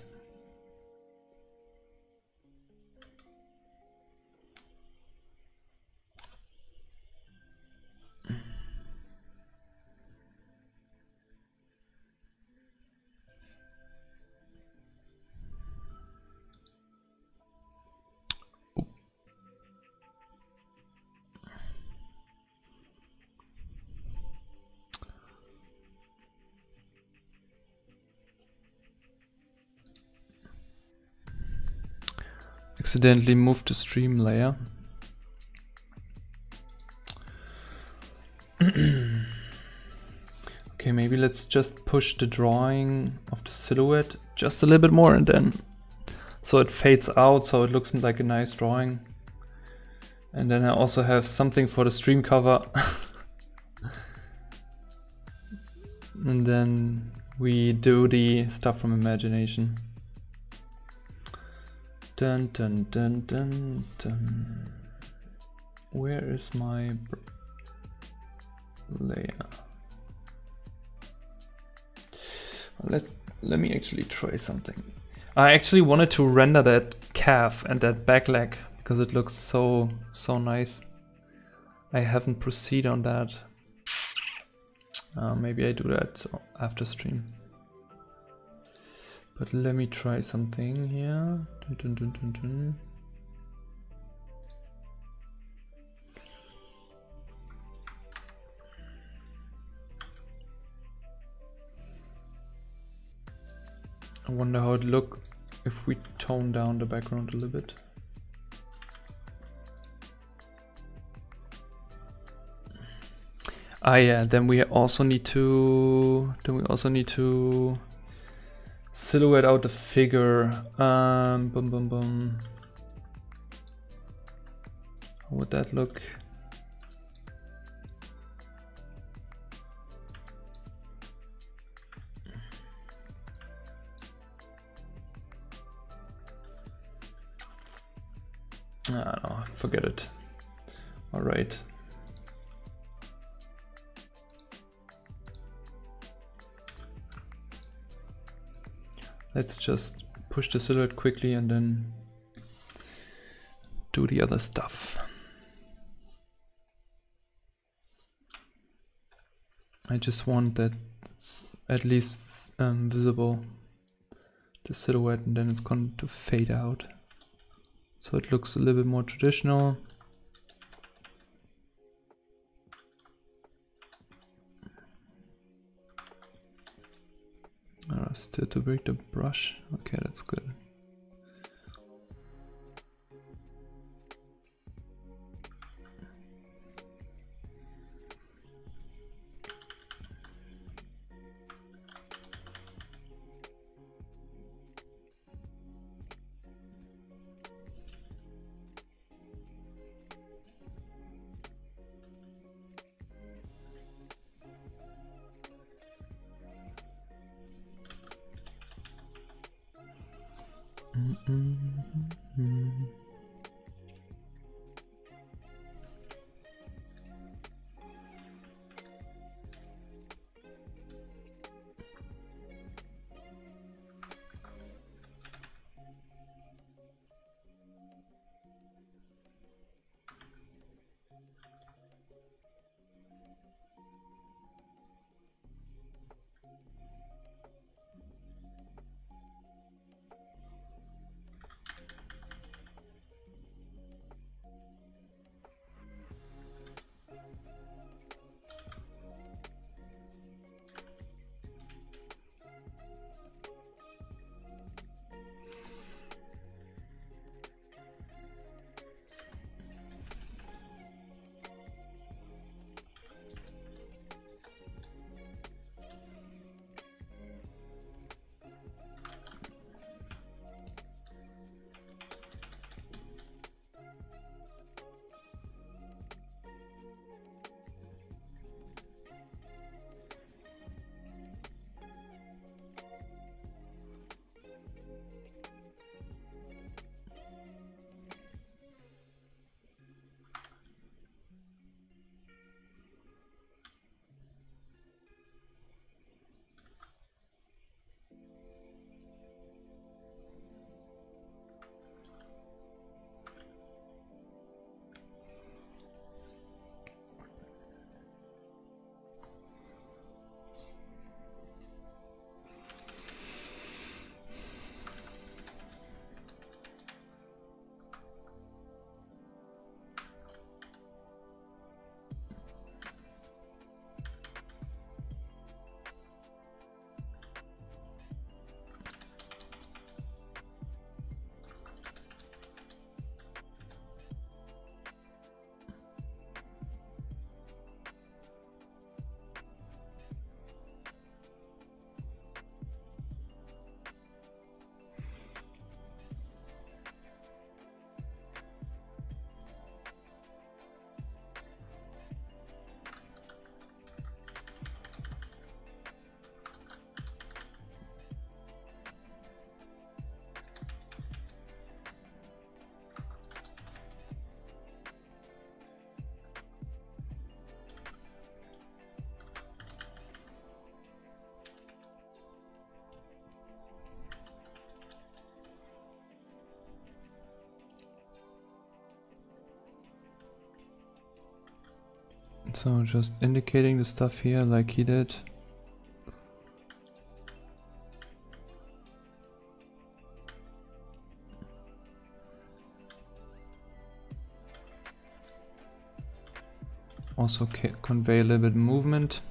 Accidentally moved the stream layer. okay, maybe let's just push the drawing of the silhouette just a little bit more and then so it fades out so it looks like a nice drawing. And then I also have something for the stream cover. and then we do the stuff from imagination. Dun dun dun dun dun. Where is my layer? Let's let me actually try something. I actually wanted to render that calf and that back leg because it looks so so nice. I haven't proceeded on that. Uh, maybe I do that after stream. But let me try something here. Dun, dun, dun, I wonder how it look if we tone down the background a little bit. Ah yeah, then we also need to then we also need to silhouette out the figure. Um, boom, boom, boom. How would that look? Ah, forget it. All right. Let's just push the silhouette quickly and then do the other stuff. I just want that it's at least um, visible, the silhouette, and then it's going to fade out. So it looks a little bit more traditional. Still to break the brush. Okay, that's good. So just indicating the stuff here like he did. Also convey a little bit movement.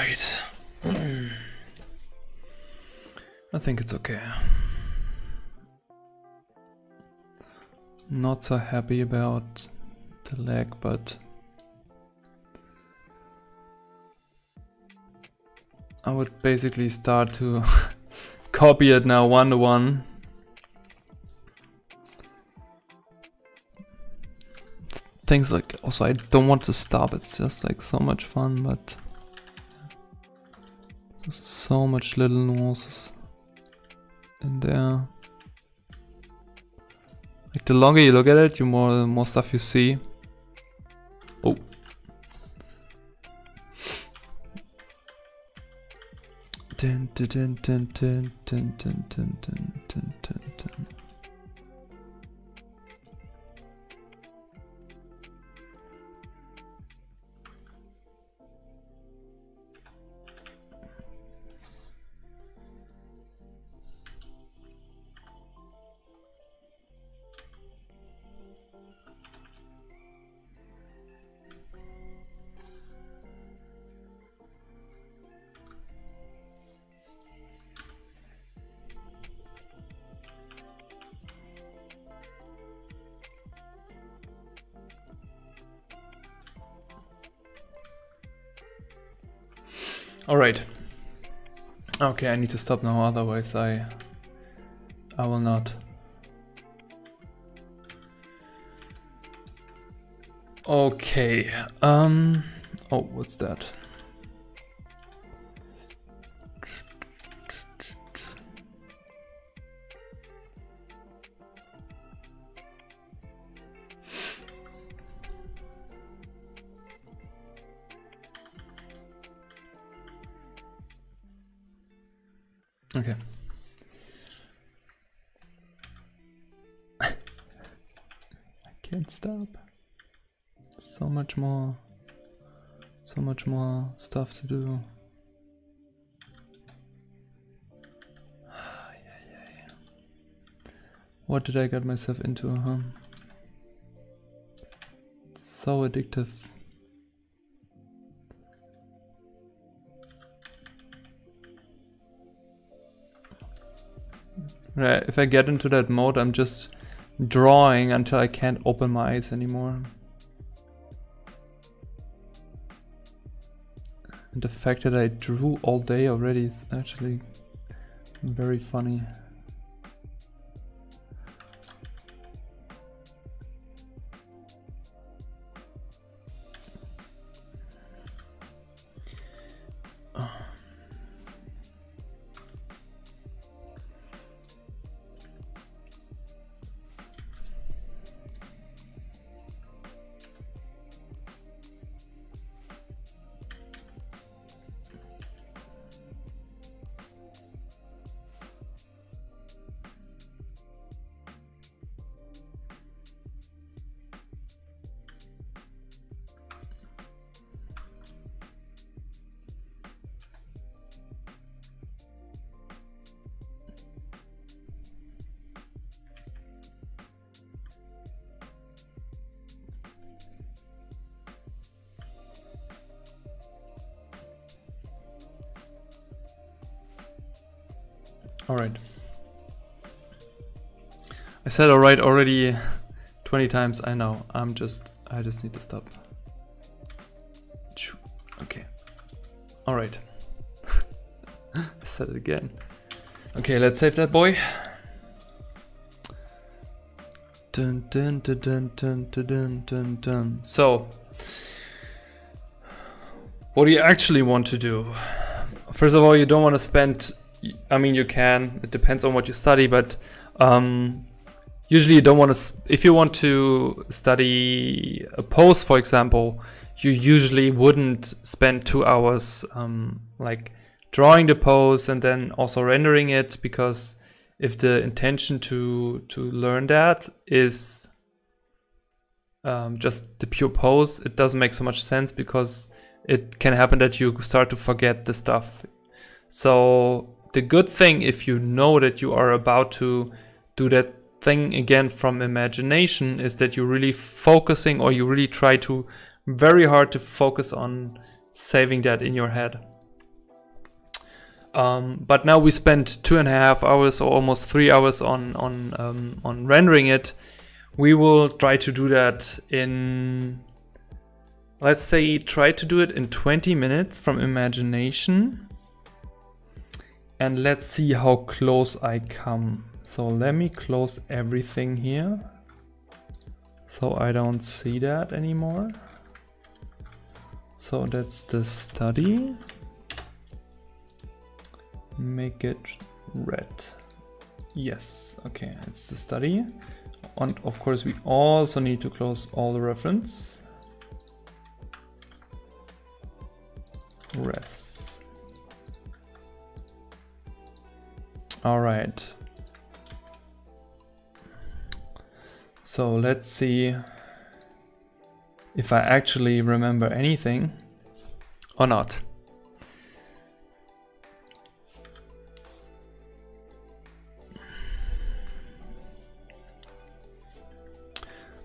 Right. Hmm. I think it's okay. Not so happy about the lag, but I would basically start to copy it now one to one. Things like also I don't want to stop, it's just like so much fun, but so much little nuances in there. Like the longer you look at it, the more the more stuff you see. Oh. Dun, dun, dun, dun, dun, dun, dun, dun. Okay, I need to stop now, otherwise I I will not. Okay. Um oh, what's that? Much more stuff to do. What did I get myself into, huh? So addictive. If I get into that mode, I'm just drawing until I can't open my eyes anymore. The fact that I drew all day already is actually very funny. Said all right already 20 times. I know. I'm just, I just need to stop. Okay. All right. I said it again. Okay, let's save that boy. Dun, dun, dun, dun, dun, dun, dun, dun. So, what do you actually want to do? First of all, you don't want to spend I mean, you can. It depends on what you study, but um, usually you don't want to. If you want to study a pose, for example, you usually wouldn't spend two hours um, like drawing the pose and then also rendering it because if the intention to to learn that is um, just the pure pose, it doesn't make so much sense because it can happen that you start to forget the stuff. So the good thing if you know that you are about to do that thing again from imagination is that you're really focusing or you really try to very hard to focus on saving that in your head. Um, but now we spent two and a half hours or almost three hours on on um, on rendering it. We will try to do that in let's say try to do it in 20 minutes from imagination and let's see how close I come. So let me close everything here so I don't see that anymore. So that's the study. Make it red. Yes, okay, it's the study. And of course we also need to close all the reference. Refs. All right. So let's see if I actually remember anything or not.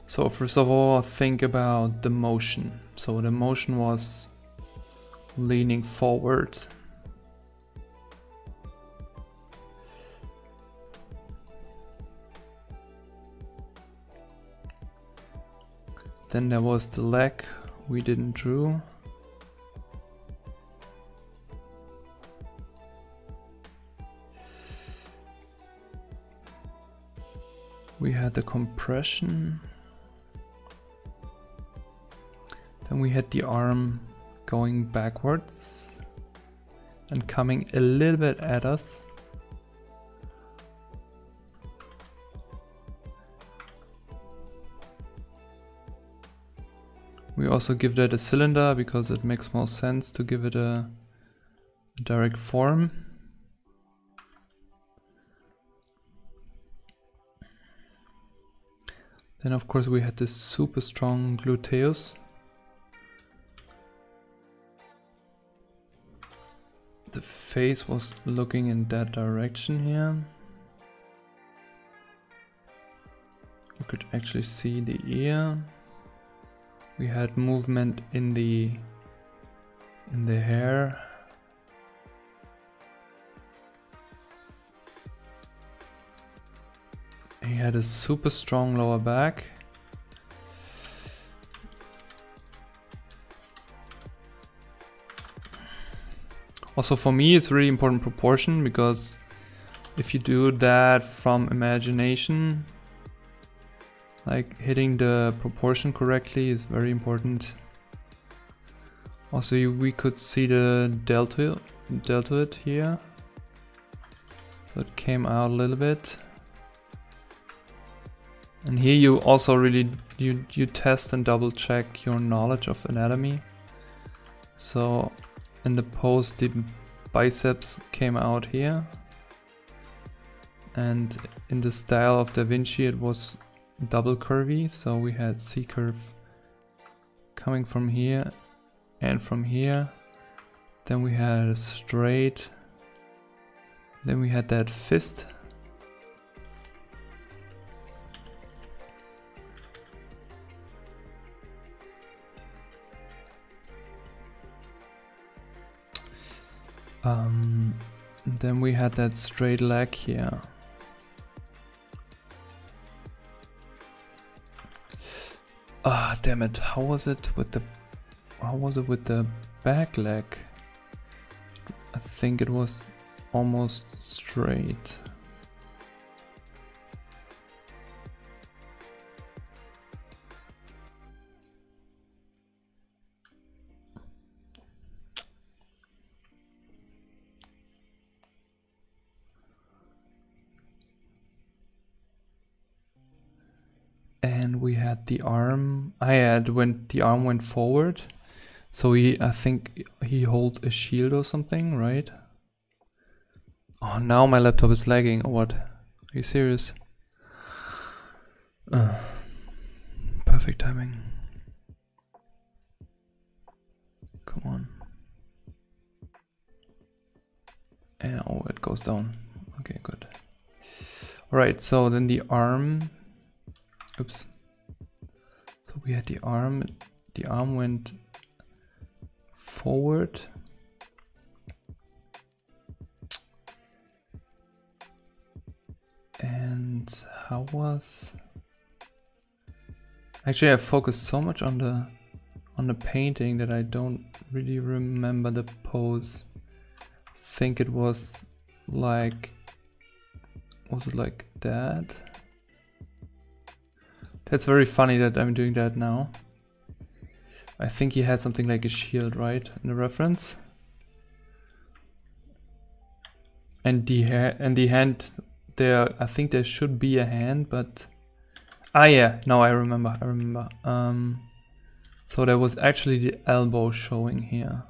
So first of all, think about the motion. So the motion was leaning forward. Then there was the leg we didn't draw. We had the compression. Then we had the arm going backwards and coming a little bit at us. We also give that a cylinder because it makes more sense to give it a, direct form. Then of course we had this super strong gluteus the face was looking in that direction here. You could actually see the ear. We had movement in the in the hair. He had a super strong lower back. Also for me it's really important proportion because if you do that from imagination, like hitting the proportion correctly is very important. Also we could see the delta, deltoid here. So it came out a little bit. And here you also really, you, you test and double check your knowledge of anatomy. So in the pose the biceps came out here and in the style of Da Vinci it was double curvy so we had C curve coming from here and from here then we had a straight then we had that fist Um, then we had that straight leg here. Ah, damn it. How was it with the... How was it with the back leg? I think it was almost straight. And we had the arm I had when the arm went forward. So he I think he holds a shield or something right? Oh now my laptop is lagging. What? Are you serious? Uh, perfect timing. Come on. And oh it goes down. Okay good. All right so then the arm Oops. So we had the arm, the arm went forward. And how was... Actually, I focused so much on the on the painting that I don't really remember the pose. think it was like was it like that? That's very funny that I'm doing that now. I think he had something like a shield, right, in the reference. And the and the hand there, I think there should be a hand, but ah yeah, no, I remember, I remember. Um, so there was actually the elbow showing here,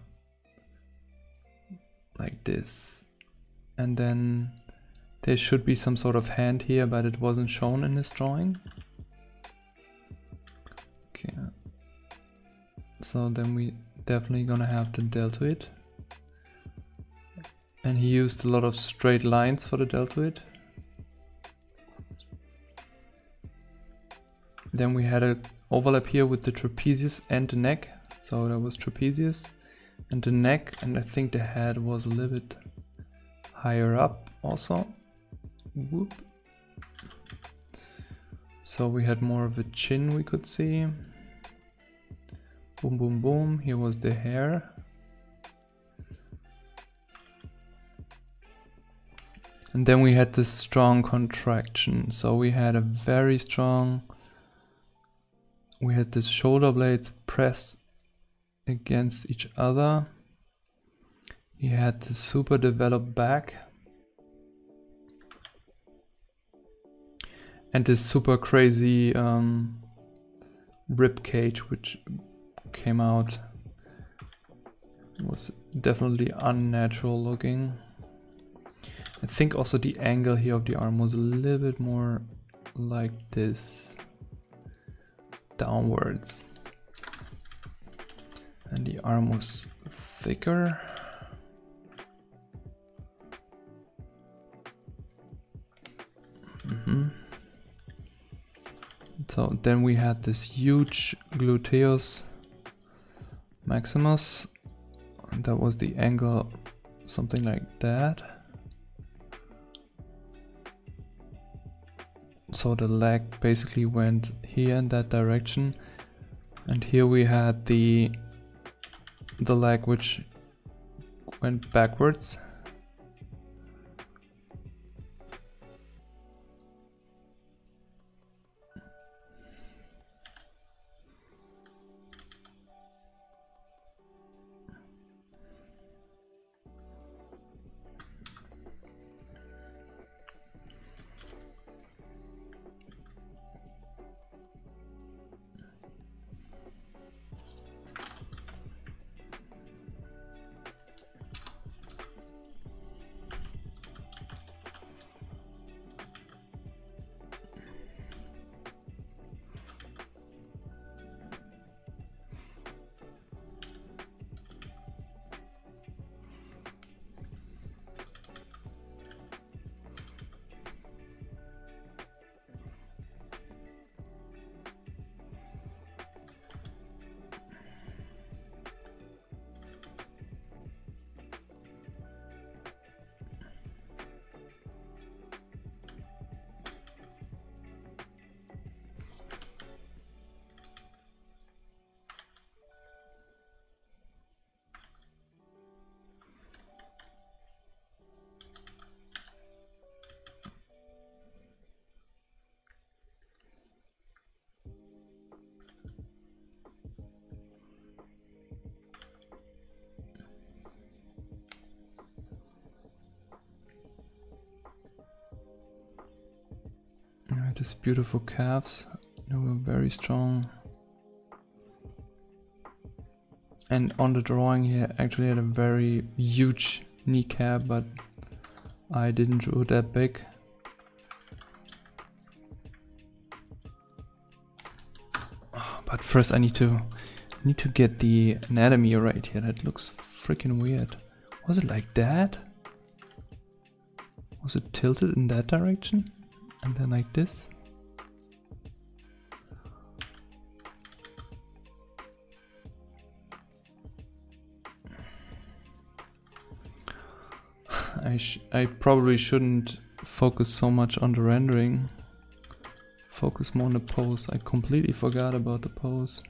like this, and then there should be some sort of hand here, but it wasn't shown in this drawing. Okay, so then we definitely gonna have the deltoid. And he used a lot of straight lines for the deltoid. Then we had a overlap here with the trapezius and the neck. So that was trapezius and the neck and I think the head was a little bit higher up also. Whoop. So we had more of a chin we could see. Boom, boom, boom. Here was the hair. And then we had this strong contraction. So we had a very strong we had the shoulder blades pressed against each other. He had the super developed back. And this super crazy um, rib cage which came out was definitely unnatural looking. I think also the angle here of the arm was a little bit more like this downwards. And the arm was thicker. Mm -hmm. So then we had this huge gluteus maximus. That was the angle, something like that. so the leg basically went here in that direction and here we had the the leg which went backwards These beautiful calves. They were very strong. And on the drawing here, actually had a very huge kneecap, but I didn't draw that big. but first I need to need to get the anatomy right here. That looks freaking weird. Was it like that? Was it tilted in that direction? and then like this. I, I probably shouldn't focus so much on the rendering. Focus more on the pose. I completely forgot about the pose.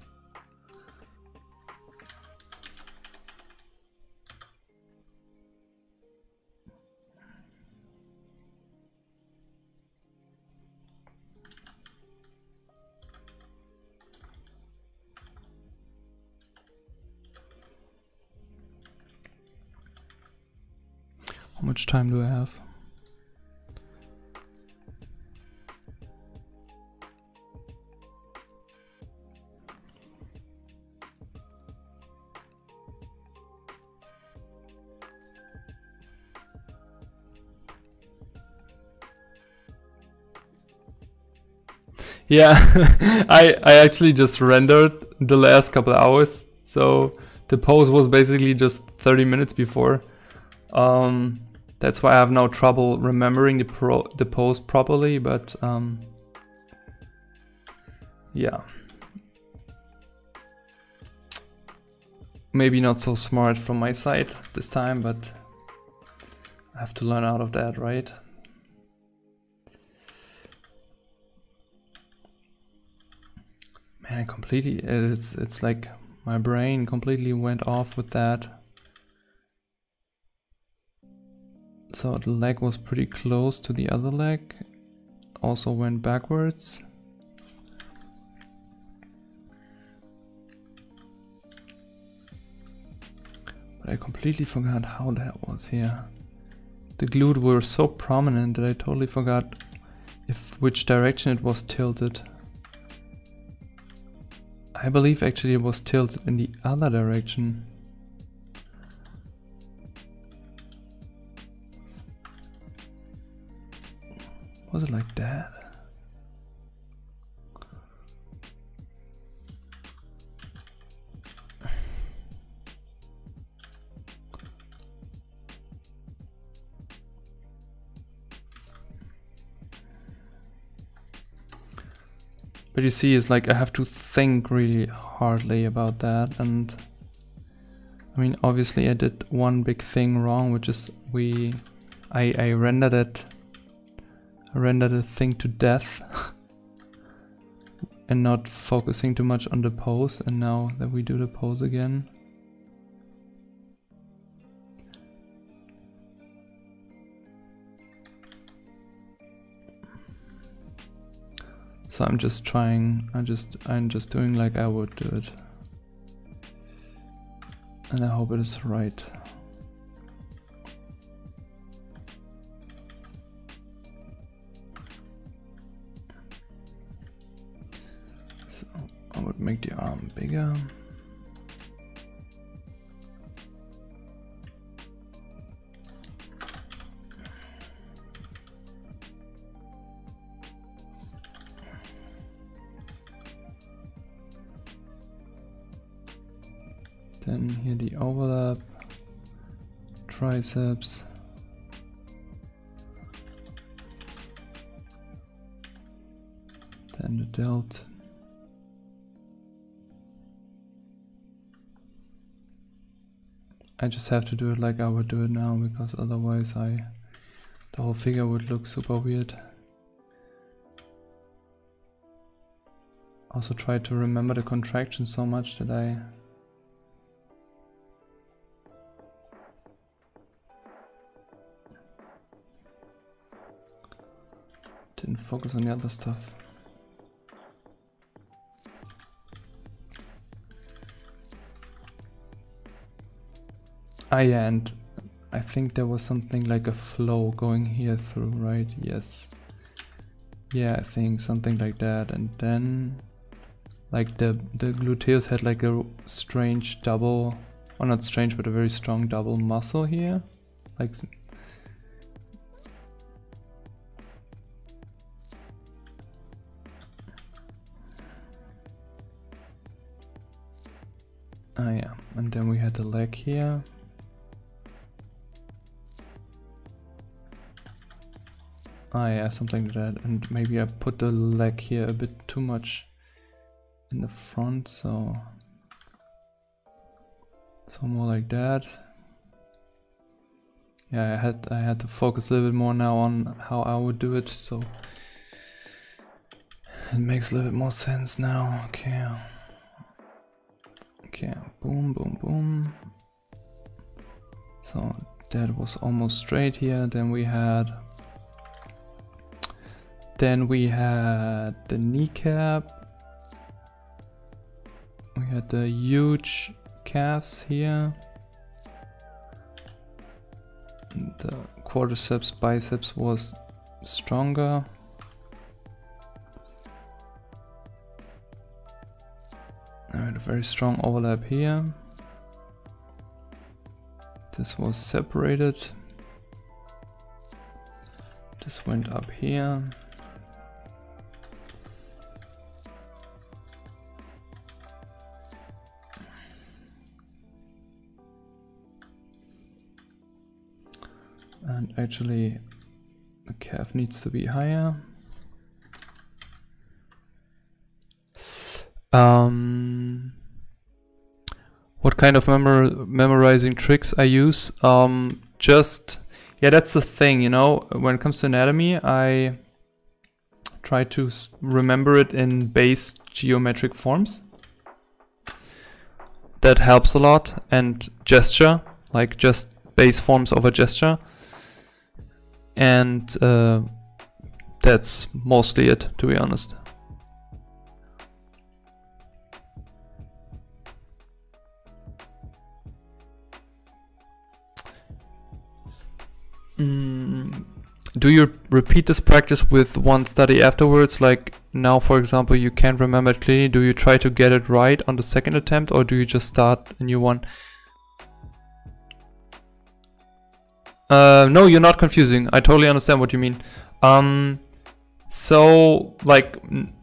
Much time do I have? Yeah, I I actually just rendered the last couple hours, so the pose was basically just 30 minutes before. Um, that's why I have no trouble remembering the pro the pose properly, but um, yeah. Maybe not so smart from my side this time, but I have to learn out of that, right? Man, I completely, it's, it's like my brain completely went off with that. So the leg was pretty close to the other leg. Also went backwards. But I completely forgot how that was here. The glute were so prominent that I totally forgot if which direction it was tilted. I believe actually it was tilted in the other direction. Was it like that? But you see, it's like I have to think really hardly about that. And I mean, obviously I did one big thing wrong, which is we, I, I rendered it render the thing to death and not focusing too much on the pose and now that we do the pose again. So I'm just trying I just I'm just doing like I would do it. And I hope it is right would make the arm bigger. Then here the overlap, triceps. Then the delt I just have to do it like I would do it now because otherwise I the whole figure would look super weird. Also try to remember the contraction so much that I didn't focus on the other stuff. Ah yeah, and I think there was something like a flow going here through, right? Yes. Yeah, I think something like that. And then like the, the gluteus had like a strange double, or not strange, but a very strong double muscle here. Like Ah yeah, and then we had the leg here. Ah yeah, something like that. And maybe I put the leg here a bit too much in the front, so so more like that. yeah, I had I had to focus a little bit more now on how I would do it, so it makes a little bit more sense now. Okay. Okay, boom, boom, boom. So that was almost straight here. Then we had then we had the kneecap. We had the huge calves here. The quadriceps biceps was stronger. Had a very strong overlap here. This was separated. This went up here. And actually the calf needs to be higher. Um, what kind of memor memorizing tricks I use? Um, just, yeah, that's the thing, you know, when it comes to anatomy, I try to remember it in base geometric forms. That helps a lot. And gesture, like just base forms of a gesture and uh, that's mostly it to be honest. Mm, do you repeat this practice with one study afterwards? Like now, for example, you can't remember it clearly. Do you try to get it right on the second attempt or do you just start a new one? Uh, no, you're not confusing. I totally understand what you mean. Um, so like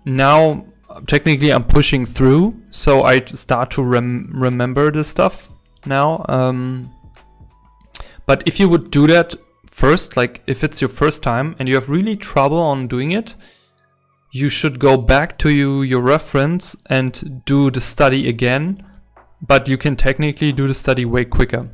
now, technically, I'm pushing through, so I start to rem remember this stuff now. Um, but if you would do that first, like if it's your first time and you have really trouble on doing it, you should go back to you, your reference and do the study again. But you can technically do the study way quicker.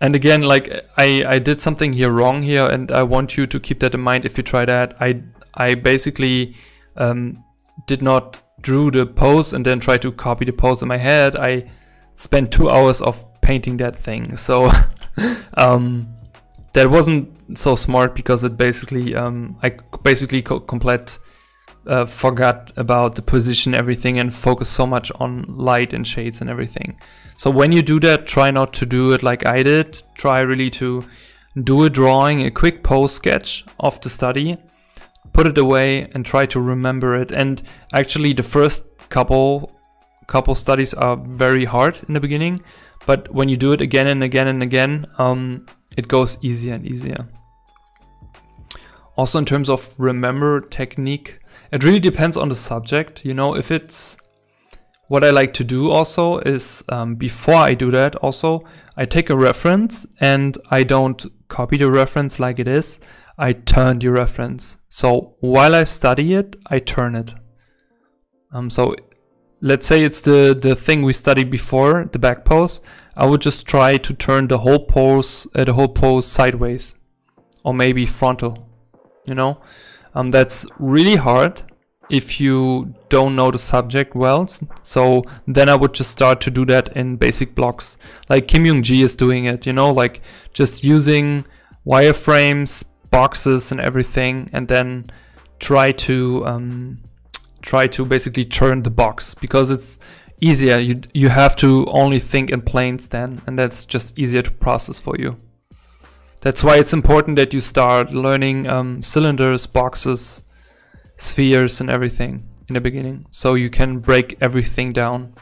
And again, like I, I did something here wrong here, and I want you to keep that in mind if you try that. I, I basically um, did not drew the pose and then try to copy the pose in my head. I spent two hours of painting that thing. So um, that wasn't so smart because it basically, um, I basically co complete uh, forgot about the position, everything, and focused so much on light and shades and everything. So when you do that, try not to do it like I did. Try really to do a drawing, a quick pose sketch of the study, put it away and try to remember it. And actually the first couple couple studies are very hard in the beginning, but when you do it again and again and again, um, it goes easier and easier. Also in terms of remember technique, it really depends on the subject. You know, if it's what I like to do also is um, before I do that also, I take a reference and I don't copy the reference like it is. I turn the reference. So while I study it, I turn it. Um, so let's say it's the, the thing we studied before, the back pose. I would just try to turn the whole pose, uh, the whole pose sideways or maybe frontal, you know? Um, that's really hard if you don't know the subject well. So then I would just start to do that in basic blocks. Like Kim Jung Gi is doing it, you know, like just using wireframes, boxes and everything and then try to um, try to basically turn the box because it's easier. You, you have to only think in planes then and that's just easier to process for you. That's why it's important that you start learning um, cylinders, boxes, spheres and everything in the beginning. So you can break everything down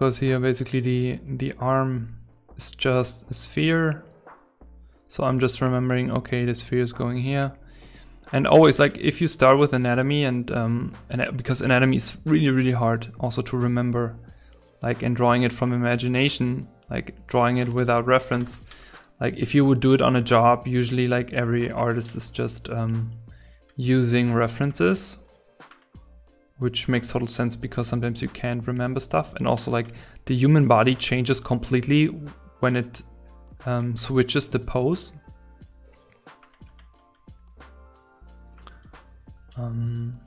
because here basically the the arm is just a sphere so I'm just remembering okay the sphere is going here And always like if you start with anatomy and um, and because anatomy is really really hard also to remember, like and drawing it from imagination, like drawing it without reference. Like if you would do it on a job, usually like every artist is just um, using references, which makes total sense because sometimes you can't remember stuff, and also like the human body changes completely when it um, switches the pose. Um,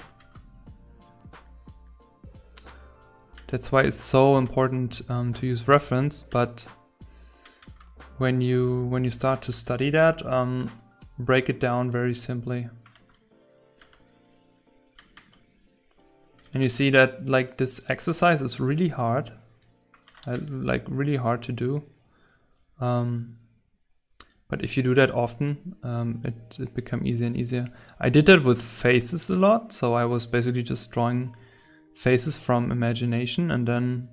that's why it's so important um, to use reference, but when you when you start to study that, um, break it down very simply. And you see that like this exercise is really hard, uh, like really hard to do. Um, but if you do that often, um, it, it become easier and easier. I did that with faces a lot. So I was basically just drawing faces from imagination and then,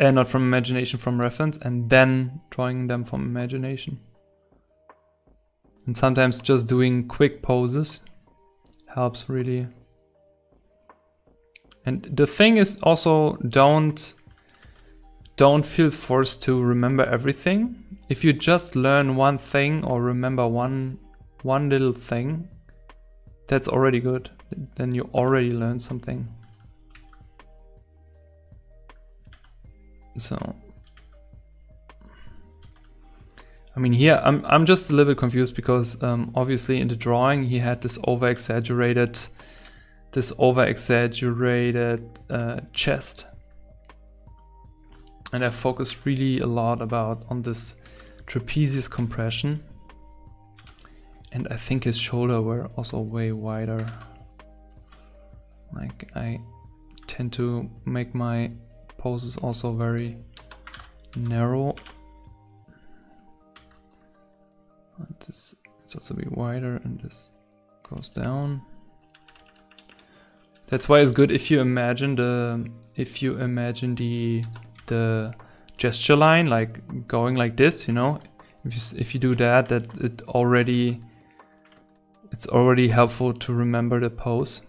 uh, not from imagination, from reference, and then drawing them from imagination. And sometimes just doing quick poses helps really. And the thing is also don't don't feel forced to remember everything. If you just learn one thing or remember one one little thing, that's already good. Then you already learned something. So I mean here I'm I'm just a little bit confused because um, obviously in the drawing he had this over exaggerated this over exaggerated uh, chest and I focused really a lot about on this trapezius compression. And I think his shoulder were also way wider. Like I tend to make my poses also very narrow. This it's also be wider and this goes down. That's why it's good if you imagine the if you imagine the the gesture line, like going like this, you know, if you, if you do that, that it already, it's already helpful to remember the pose.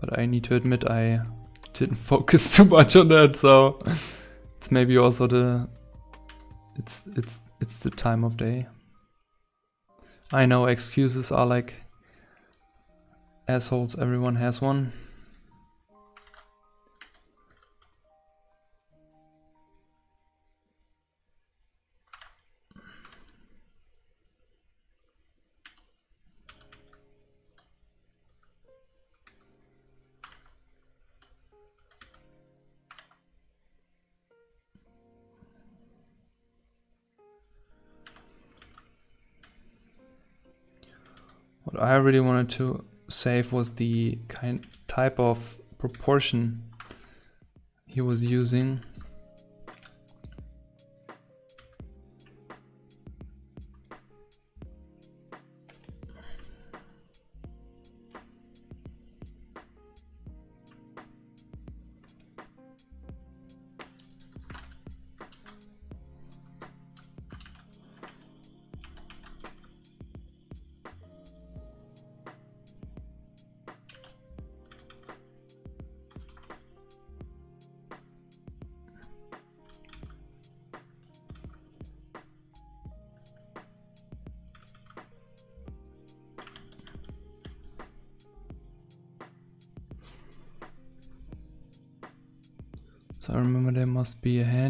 But I need to admit I didn't focus too much on that, so it's maybe also the it's it's it's the time of day. I know excuses are like assholes, everyone has one. What I really wanted to save was the kind type of proportion he was using.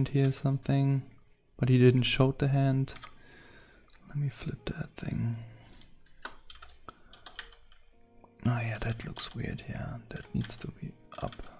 Here something, but he didn't show the hand. Let me flip that thing. Oh yeah, that looks weird Yeah, That needs to be up.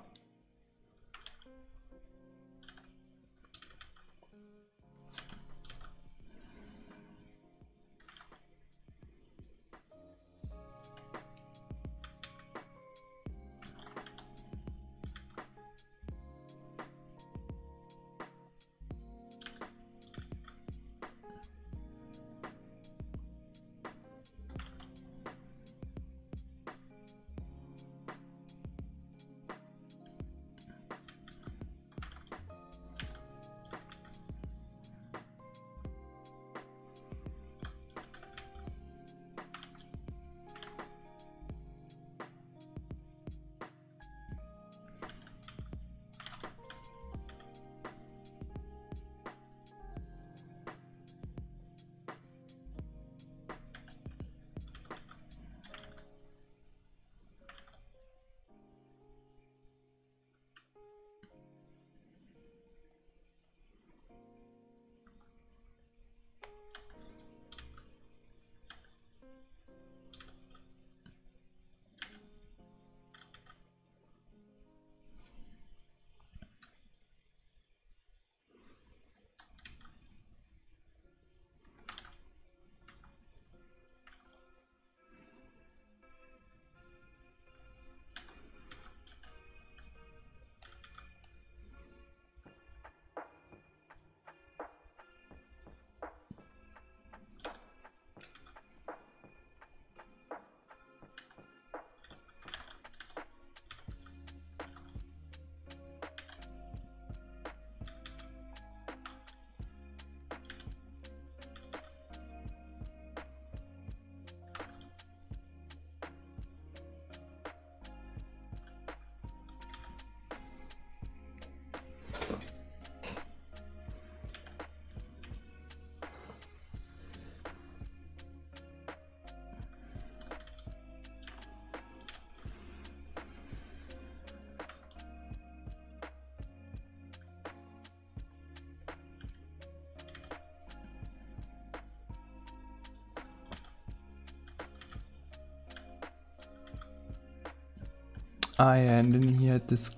And then he had this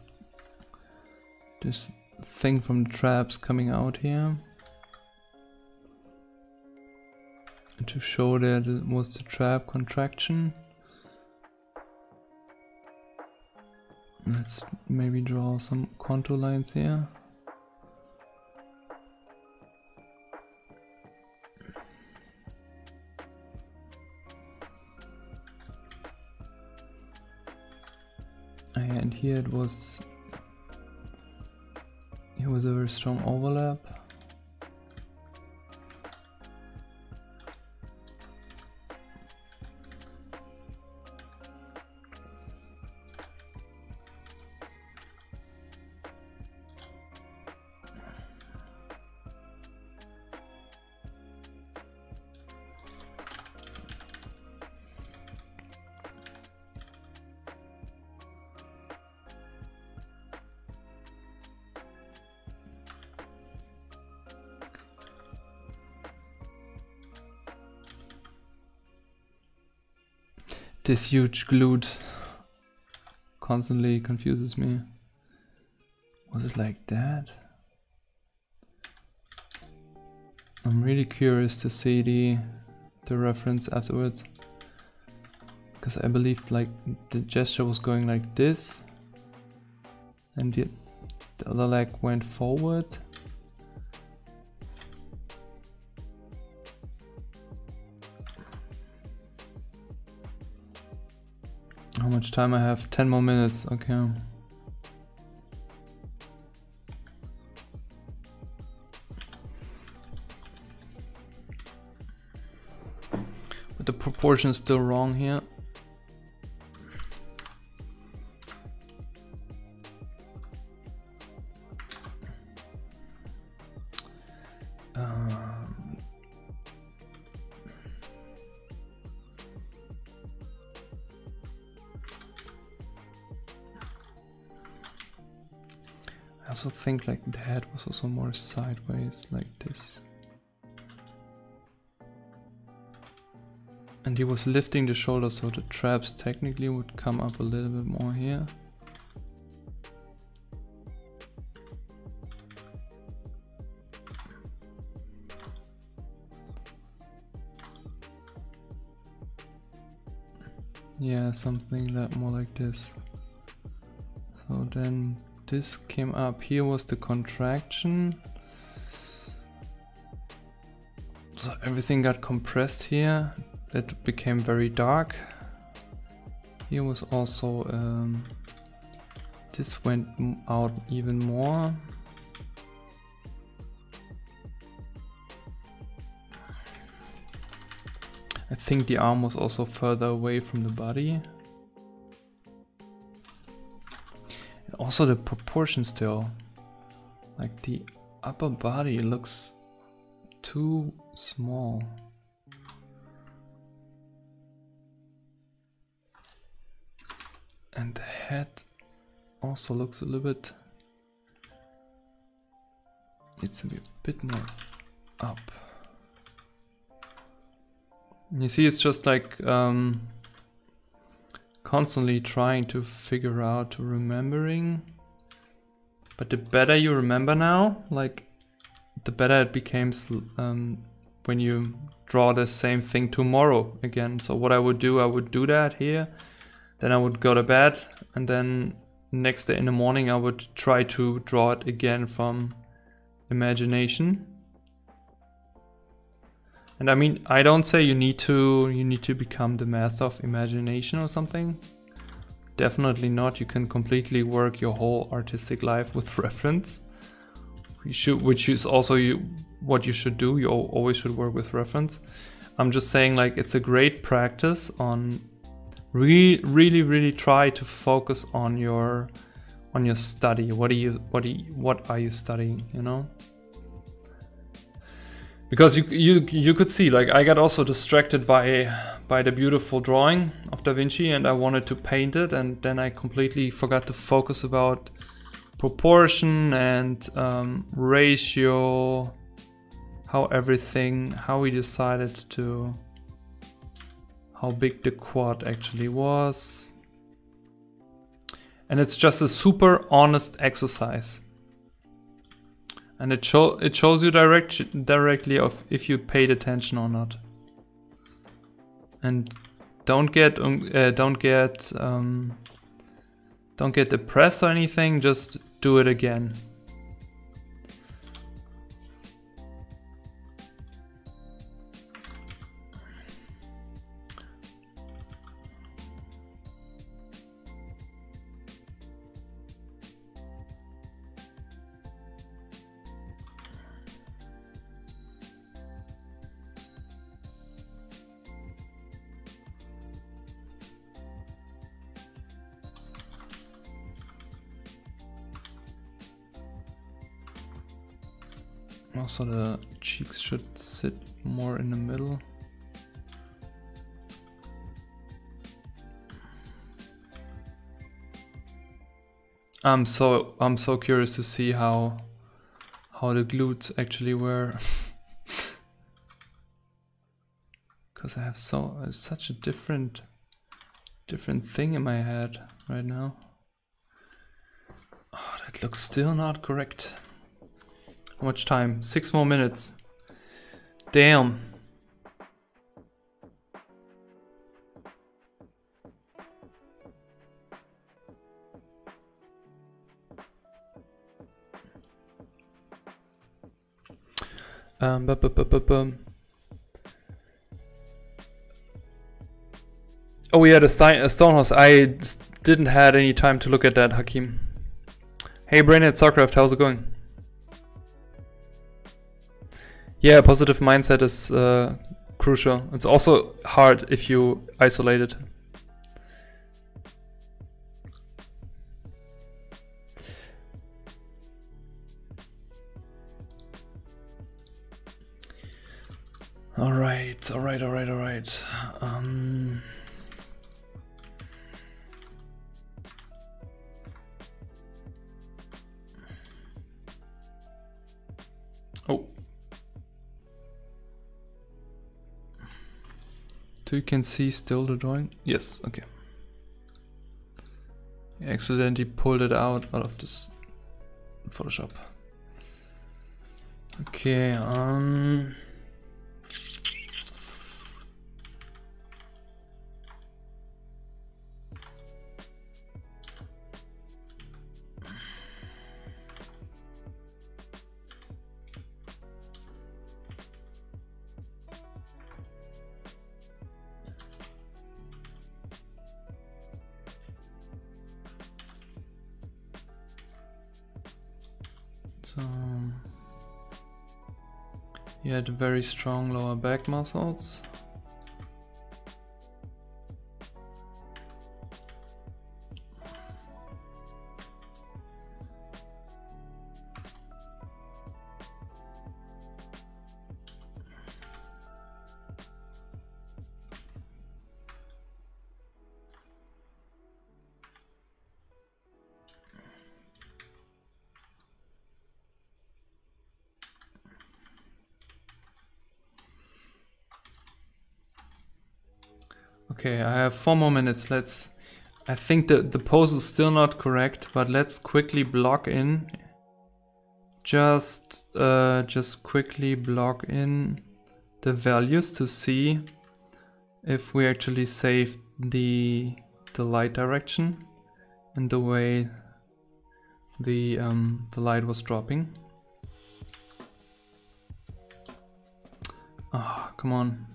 this thing from the traps coming out here. To show that it was the trap contraction. Let's maybe draw some contour lines here. And here it was it was a very strong overlap. This huge glute constantly confuses me. Was it like that? I'm really curious to see the the reference afterwards. Because I believed like the gesture was going like this and the, the other leg went forward. How much time I have? 10 more minutes, okay. But the proportion is still wrong here. Also more sideways like this. And he was lifting the shoulders so the traps technically would come up a little bit more here. Yeah, something that more like this. So then this came up. Here was the contraction. So everything got compressed here. It became very dark. Here was also, um, this went out even more. I think the arm was also further away from the body. Also the proportion still. Like the upper body looks too small. And the head also looks a little bit needs to be a bit more up. You see it's just like um, constantly trying to figure out to remembering. But the better you remember now, like the better it becomes um, when you draw the same thing tomorrow again. So what I would do, I would do that here, then I would go to bed and then next day in the morning I would try to draw it again from imagination. And I mean, I don't say you need to you need to become the master of imagination or something. Definitely not. You can completely work your whole artistic life with reference. Should, which is also you what you should do. You always should work with reference. I'm just saying like it's a great practice on really really really try to focus on your on your study. What are you what are you, what are you studying, you know? Because you you you could see like I got also distracted by by the beautiful drawing of Da Vinci and I wanted to paint it and then I completely forgot to focus about proportion and um, ratio how everything how we decided to how big the quad actually was And it's just a super honest exercise. And it show it shows you direct directly of if you paid attention or not. And don't get uh, don't get um, don't get depressed or anything. Just do it again. Also the cheeks should sit more in the middle. I'm so I'm so curious to see how how the glutes actually were. Cause I have so uh, such a different different thing in my head right now. Oh, that looks still not correct. How much time? Six more minutes. Damn. Um, bu -bu -bu oh yeah, the Stein uh, Stonehouse. I didn't had any time to look at that, Hakim. Hey, Brain at Starcraft, how's it going? Yeah, a positive mindset is uh, crucial. It's also hard if you isolate it. All right, all right, all right, all right. Um... So you can see still the drawing? Yes, okay. I accidentally pulled it out out of this Photoshop. Okay, um... very strong lower back muscles. Four more minutes. Let's. I think the the pose is still not correct, but let's quickly block in. Just uh, just quickly block in the values to see if we actually saved the the light direction and the way the um, the light was dropping. Ah, oh, come on.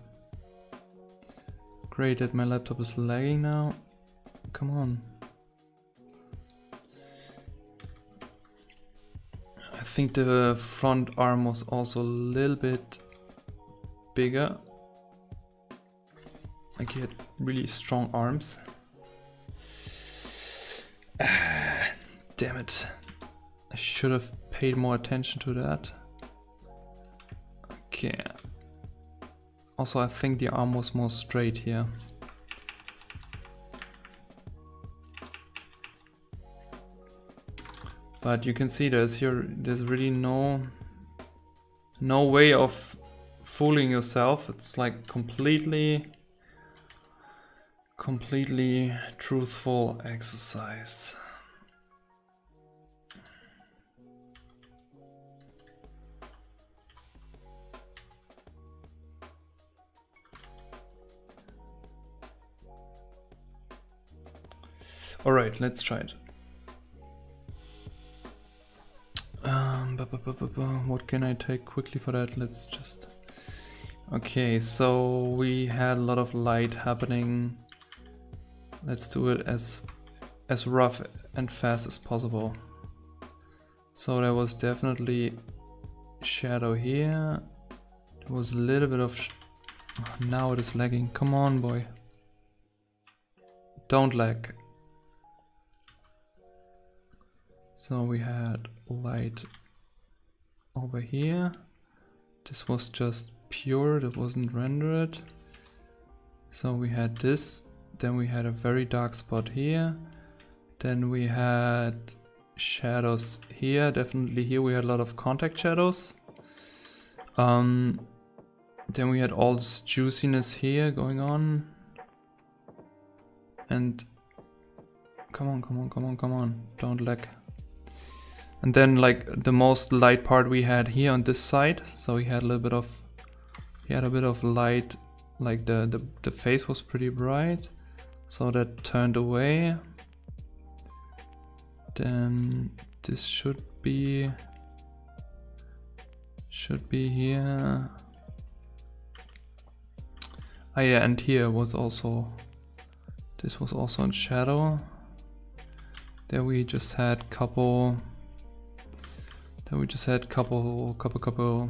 Great that my laptop is lagging now. Come on. I think the front arm was also a little bit bigger. Like he had really strong arms. Ah, damn it. I should have paid more attention to that. Okay, also, I think the arm was more straight here. But you can see there's here there's really no no way of fooling yourself. It's like completely completely truthful exercise. Alright, let's try it. Um, what can I take quickly for that? Let's just... Okay, so we had a lot of light happening. Let's do it as as rough and fast as possible. So there was definitely shadow here. There was a little bit of... Now it is lagging. Come on, boy. Don't lag. So we had light over here. This was just pure, that wasn't rendered. So we had this, then we had a very dark spot here. Then we had shadows here, definitely here we had a lot of contact shadows. Um, then we had all this juiciness here going on. And come on, come on, come on, come on, don't lag. And then like the most light part we had here on this side, so we had a little bit of, he had a bit of light, like the, the, the face was pretty bright, so that turned away. Then this should be, should be here. Ah yeah, and here was also, this was also in shadow. There we just had couple, then we just had couple, couple, couple,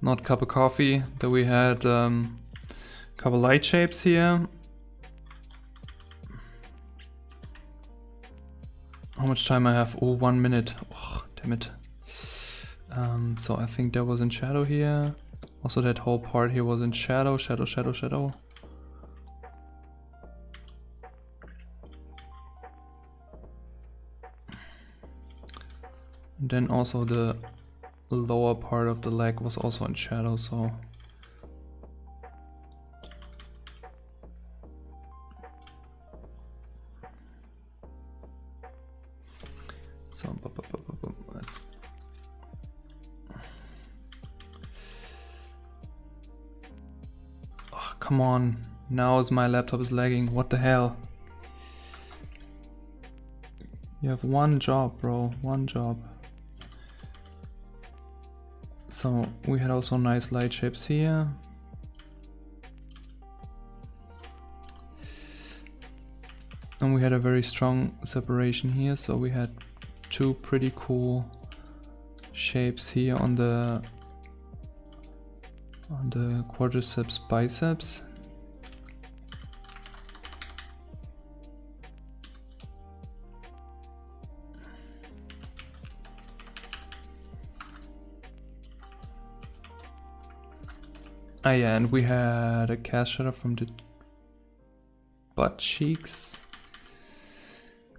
not cup of coffee. Then we had um, couple light shapes here. How much time I have? Oh, one minute. Oh, damn it. Um, so I think that was in shadow here. Also that whole part here was in shadow, shadow, shadow, shadow. And then also the lower part of the leg was also in shadow, so... So, let's Oh, come on. Now is my laptop is lagging. What the hell? You have one job, bro. One job. So we had also nice light shapes here. And we had a very strong separation here, so we had two pretty cool shapes here on the on the quadriceps biceps. Ah yeah, and we had a cast shadow from the butt cheeks.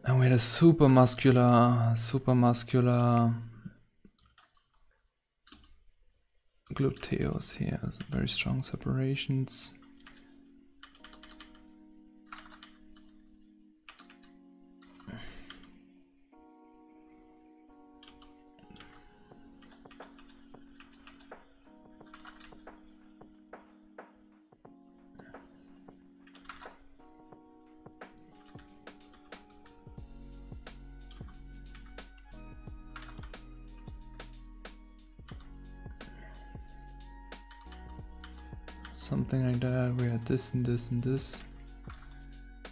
And we had a super muscular, super muscular gluteus here, so very strong separations. Something like that. We had this and this and this.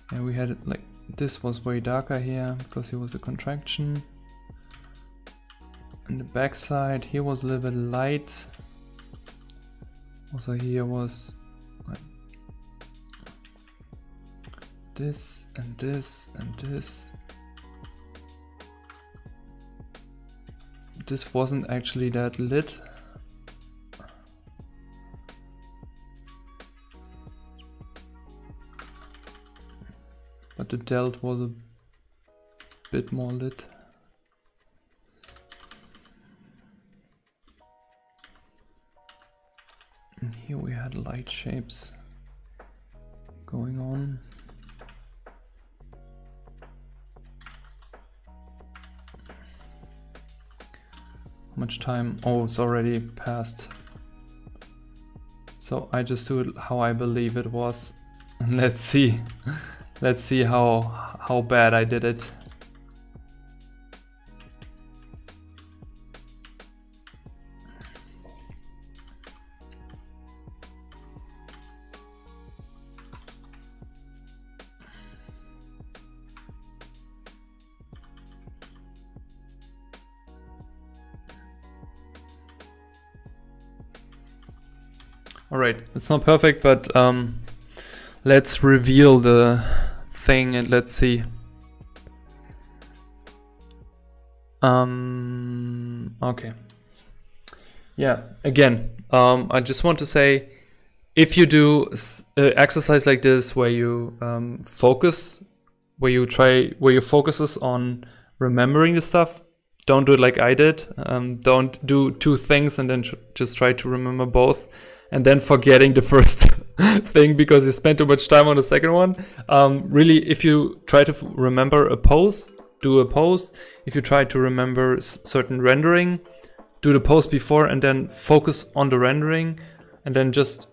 Yeah, we had it like this was way darker here because here was a contraction. And the backside here was a little bit light. Also here was like this and this and this. This wasn't actually that lit. The delt was a bit more lit. And here we had light shapes going on. How much time? Oh, it's already past. So I just do it how I believe it was. Let's see. Let's see how how bad I did it. All right, it's not perfect, but um, let's reveal the thing and let's see. Um, okay. Yeah, again, um, I just want to say, if you do uh, exercise like this where you um, focus, where you try, where your focus is on remembering the stuff, don't do it like I did. Um, don't do two things and then just try to remember both and then forgetting the first thing because you spent too much time on the second one. Um, really, if you try to remember a pose, do a pose. If you try to remember certain rendering, do the pose before and then focus on the rendering and then just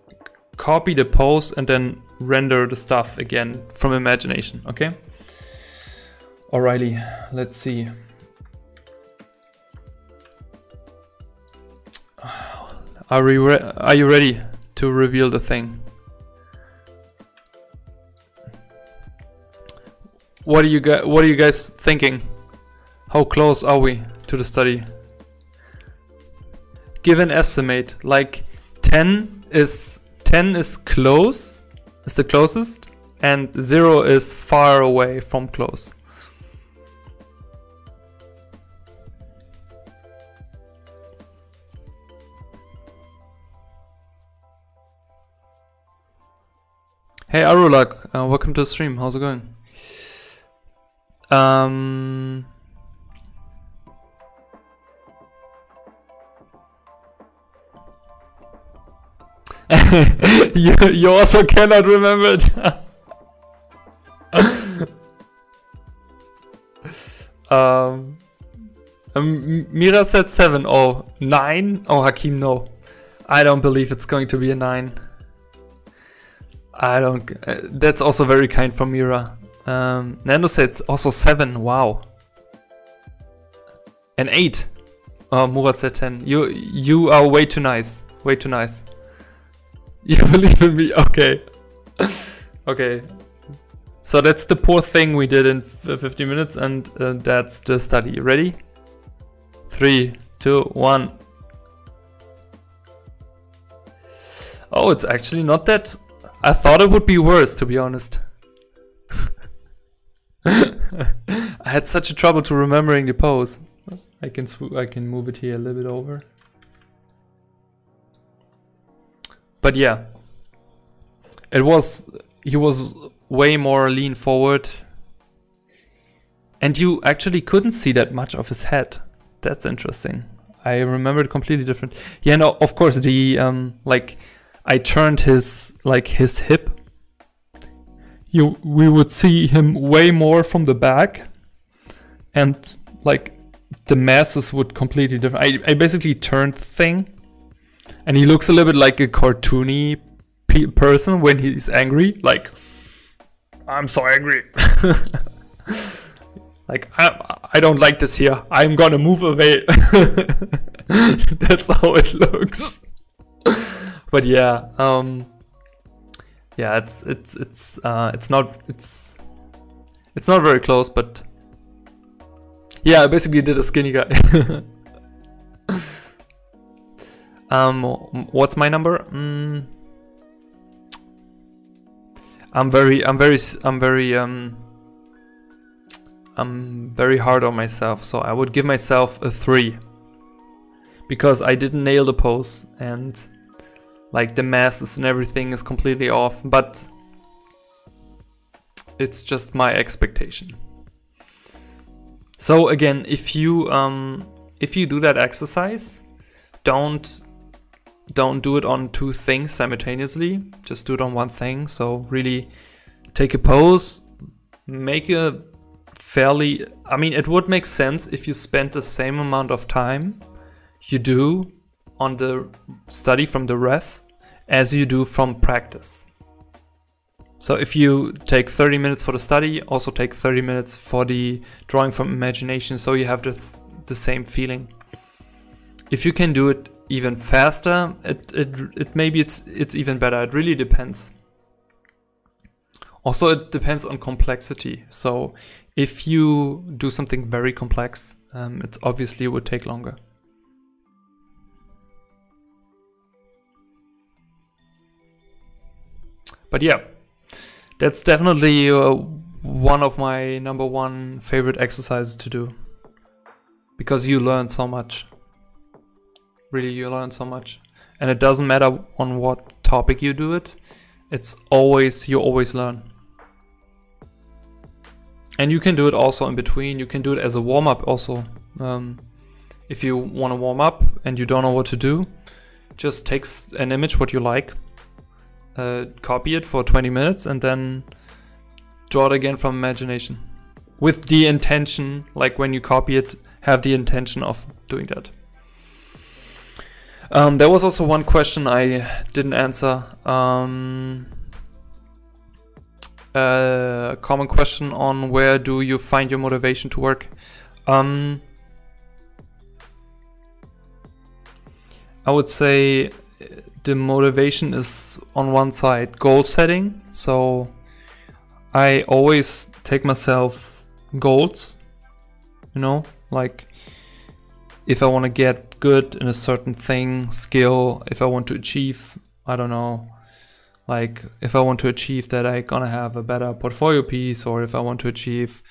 copy the pose and then render the stuff again from imagination, okay? Alrighty, let's see. Are we are you ready to reveal the thing? What are you guys what are you guys thinking? How close are we to the study? Give an estimate. Like 10 is 10 is close, is the closest, and 0 is far away from close. Hey Arulak, uh, welcome to the stream. How's it going? Um, you, you also cannot remember it. um, um, Mira said 7. Oh, 9? Oh, Hakim, no. I don't believe it's going to be a 9. I don't. Uh, that's also very kind from Mira. Um, said also seven. Wow. An eight. Oh, Murat said ten. You you are way too nice. Way too nice. You believe in me? Okay. okay. So that's the poor thing we did in 50 minutes, and uh, that's the study. Ready? Three, two, one. Oh, it's actually not that I thought it would be worse, to be honest. I had such a trouble to remembering the pose. I can I can move it here a little bit over. But yeah, it was he was way more lean forward, and you actually couldn't see that much of his head. That's interesting. I remembered completely different. Yeah, no, of course the um like I turned his like his hip, you we would see him way more from the back, and like the masses would completely different. I, I basically turned thing, and he looks a little bit like a cartoony pe person when he's angry. Like I'm so angry. like I I don't like this here. I'm gonna move away. That's how it looks but yeah, um, yeah, it's it's it's uh, it's not it's it's not very close, but yeah, I basically did a skinny guy. um, what's my number? Mm, I'm very, I'm very, I'm very, um, I'm very hard on myself, so I would give myself a three because I didn't nail the pose and like the masses and everything is completely off, but it's just my expectation. So again, if you um, if you do that exercise, don't don't do it on two things simultaneously. Just do it on one thing. So really take a pose, make a fairly. I mean, it would make sense if you spent the same amount of time you do on the study from the ref as you do from practice. So if you take 30 minutes for the study, also take 30 minutes for the drawing from imagination so you have the, the same feeling. If you can do it even faster, it, it, it maybe it's, it's even better. It really depends. Also, it depends on complexity. So if you do something very complex, um, it obviously would take longer. But yeah, that's definitely uh, one of my number one favorite exercises to do. Because you learn so much. Really, you learn so much. And it doesn't matter on what topic you do it. It's always, you always learn. And you can do it also in between. You can do it as a warm up also. Um, if you want to warm up and you don't know what to do, just take an image what you like, uh, copy it for 20 minutes, and then draw it again from imagination. With the intention, like when you copy it, have the intention of doing that. Um, there was also one question I didn't answer. Um, a common question on where do you find your motivation to work. Um, I would say the motivation is on one side goal setting. So I always take myself goals, you know, like if I want to get good in a certain thing, skill, if I want to achieve, I don't know, like if I want to achieve that I gonna have a better portfolio piece or if I want to achieve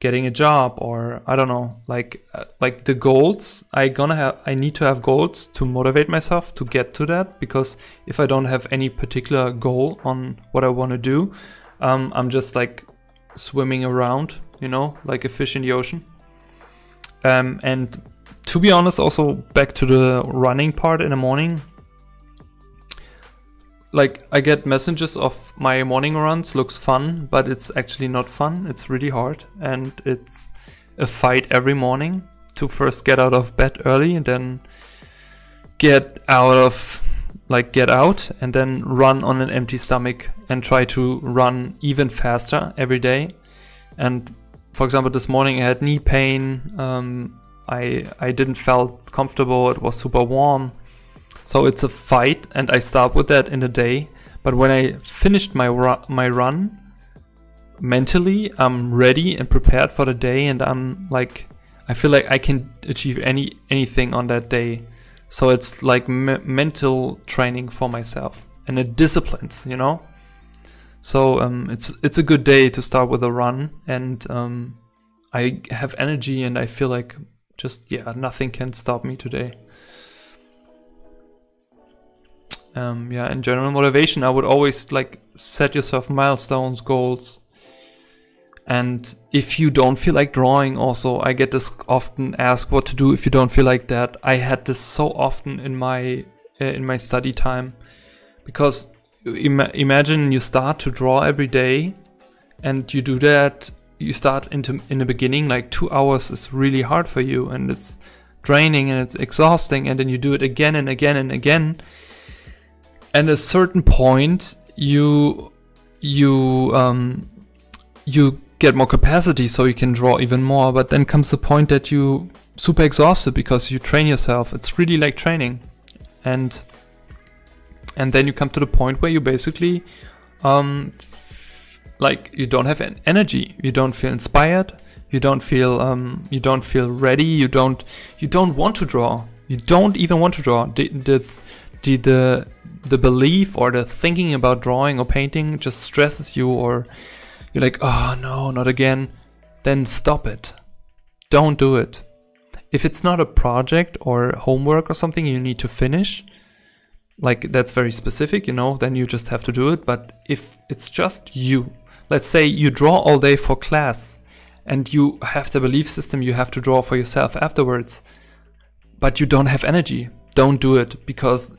getting a job or I don't know, like uh, like the goals I gonna have I need to have goals to motivate myself to get to that because if I don't have any particular goal on what I want to do, um, I'm just like swimming around, you know, like a fish in the ocean. Um, and to be honest, also back to the running part in the morning, like I get messages of my morning runs looks fun, but it's actually not fun. It's really hard and it's a fight every morning to first get out of bed early and then get out of like get out and then run on an empty stomach and try to run even faster every day. And for example, this morning I had knee pain. Um, I I didn't felt comfortable. It was super warm. So it's a fight, and I start with that in a day. But when I finished my ru my run, mentally I'm ready and prepared for the day, and I'm like, I feel like I can achieve any anything on that day. So it's like me mental training for myself and it disciplines, you know. So um, it's it's a good day to start with a run, and um, I have energy, and I feel like just yeah, nothing can stop me today um, yeah, in general motivation, I would always like set yourself milestones, goals. And if you don't feel like drawing, also, I get this often asked what to do if you don't feel like that. I had this so often in my uh, in my study time, because Im imagine you start to draw every day, and you do that. You start into in the beginning, like two hours is really hard for you, and it's draining and it's exhausting, and then you do it again and again and again and a certain point you you um, you get more capacity so you can draw even more. But then comes the point that you super exhausted because you train yourself. It's really like training. And and then you come to the point where you basically um, like you don't have an energy. You don't feel inspired. You don't feel um, you don't feel ready. You don't you don't want to draw. You don't even want to draw. The the the, the the belief or the thinking about drawing or painting just stresses you or you're like, oh no, not again, then stop it. Don't do it. If it's not a project or homework or something you need to finish, like that's very specific, you know, then you just have to do it. But if it's just you, let's say you draw all day for class and you have the belief system you have to draw for yourself afterwards, but you don't have energy, don't do it because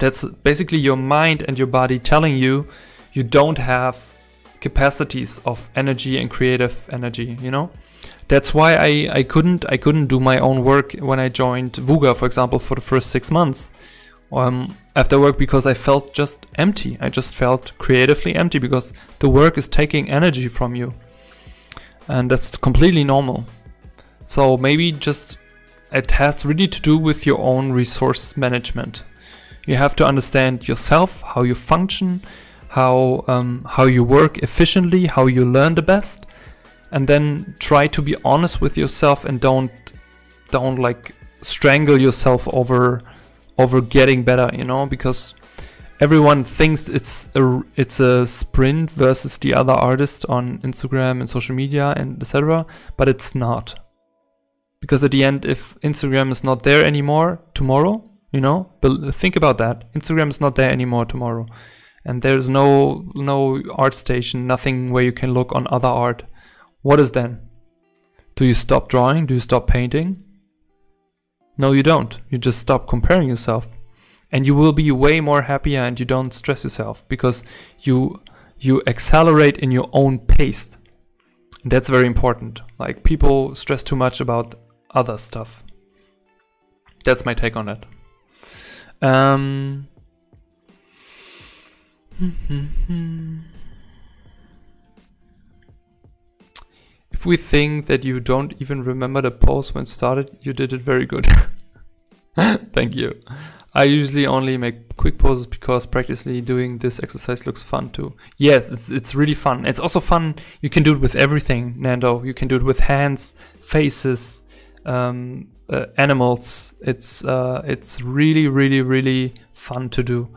that's basically your mind and your body telling you you don't have capacities of energy and creative energy, you know? That's why I, I couldn't I couldn't do my own work when I joined Wooga, for example, for the first six months. um, after work because I felt just empty. I just felt creatively empty because the work is taking energy from you. And that's completely normal. So maybe just it has really to do with your own resource management. You have to understand yourself, how you function, how um, how you work efficiently, how you learn the best, and then try to be honest with yourself and don't don't like strangle yourself over over getting better, you know, because everyone thinks it's a it's a sprint versus the other artist on Instagram and social media and etc. But it's not, because at the end, if Instagram is not there anymore tomorrow, you know, but think about that. Instagram is not there anymore tomorrow, and there's no no ArtStation nothing where you can look on other art. What is then? Do you stop drawing? Do you stop painting? No, you don't. You just stop comparing yourself. And you will be way more happier and you don't stress yourself because you you accelerate in your own pace. That's very important. Like people stress too much about other stuff. That's my take on it. Um, If we think that you don't even remember the pose when started, you did it very good. Thank you. I usually only make quick poses because practically doing this exercise looks fun too. Yes, it's, it's really fun. It's also fun. You can do it with everything, Nando. You can do it with hands, faces, um, uh, animals. It's uh, it's really, really, really fun to do.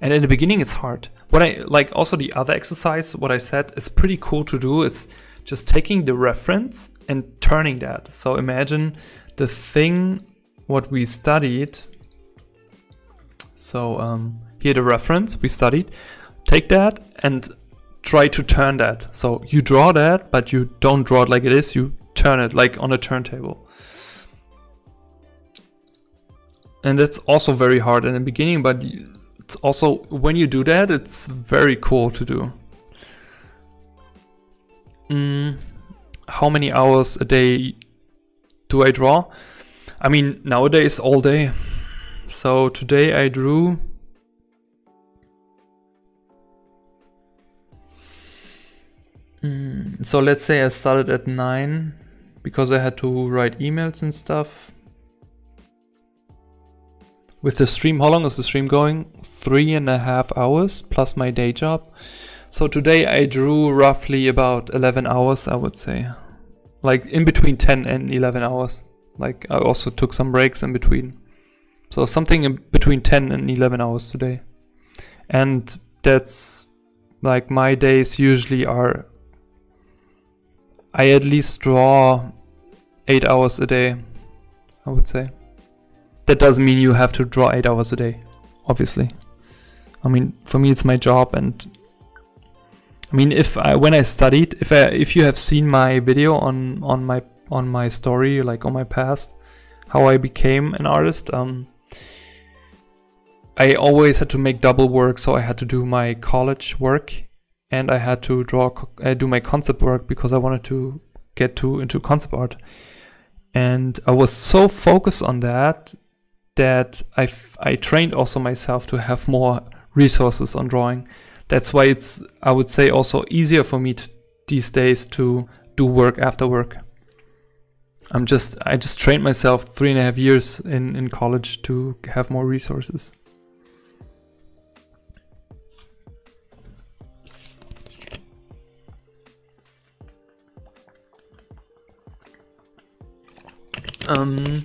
And in the beginning, it's hard. What I like also the other exercise, what I said is pretty cool to do. It's just taking the reference and turning that. So imagine the thing what we studied. So um, here the reference we studied. Take that and try to turn that. So you draw that, but you don't draw it like it is. You turn it like on a turntable. And that's also very hard in the beginning, but it's also when you do that, it's very cool to do. Mm, how many hours a day do I draw? I mean, nowadays all day. So today I drew mm, so let's say I started at 9 because I had to write emails and stuff. With the stream, how long is the stream going? Three and a half hours plus my day job. So today I drew roughly about 11 hours, I would say. Like in between 10 and 11 hours. Like I also took some breaks in between. So something in between 10 and 11 hours today. And that's like my days usually are I at least draw 8 hours a day, I would say. That doesn't mean you have to draw 8 hours a day, obviously. I mean, for me it's my job and I mean, if I when I studied, if I if you have seen my video on on my on my story, like on my past, how I became an artist, um, I always had to make double work, so I had to do my college work and I had to draw uh, do my concept work because I wanted to get to into concept art. And I was so focused on that that I I trained also myself to have more resources on drawing that's why it's I would say also easier for me to, these days to do work after work. I'm just I just trained myself three and a half years in in college to have more resources. Um,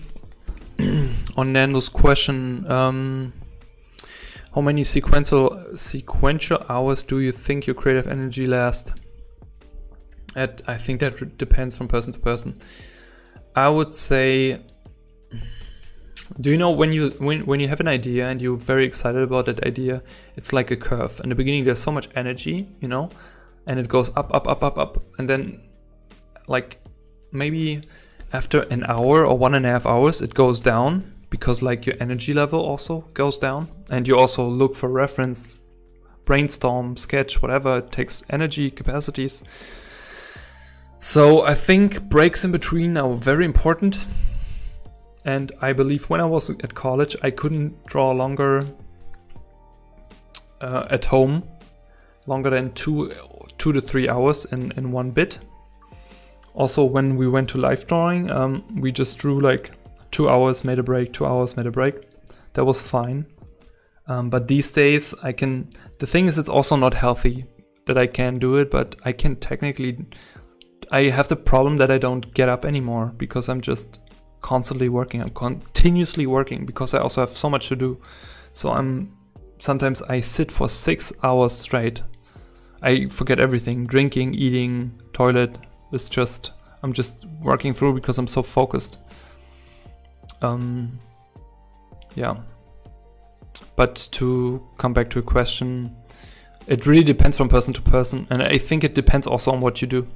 on Nando's question, um, how many sequential sequential hours do you think your creative energy lasts? At, I think that depends from person to person. I would say do you know when you when, when you have an idea and you're very excited about that idea, it's like a curve. In the beginning there's so much energy, you know, and it goes up, up, up, up, up, and then like maybe after an hour or one and a half hours it goes down because like your energy level also goes down and you also look for reference brainstorm sketch whatever it takes energy capacities so i think breaks in between are very important And I believe when I was at college, I couldn't draw longer uh, at home, longer than two, two to three hours in, in one bit. Also, when we went to live drawing, um, we just drew like two hours, made a break, two hours, made a break. That was fine. Um, but these days, I can. The thing is, it's also not healthy that I can do it, but I can technically. I have the problem that I don't get up anymore because I'm just constantly working. I'm continuously working because I also have so much to do. So I'm sometimes I sit for six hours straight. I forget everything drinking, eating, toilet. It's just, I'm just working through because I'm so focused. Um, yeah. But to come back to a question, it really depends from person to person, and I think it depends also on what you do.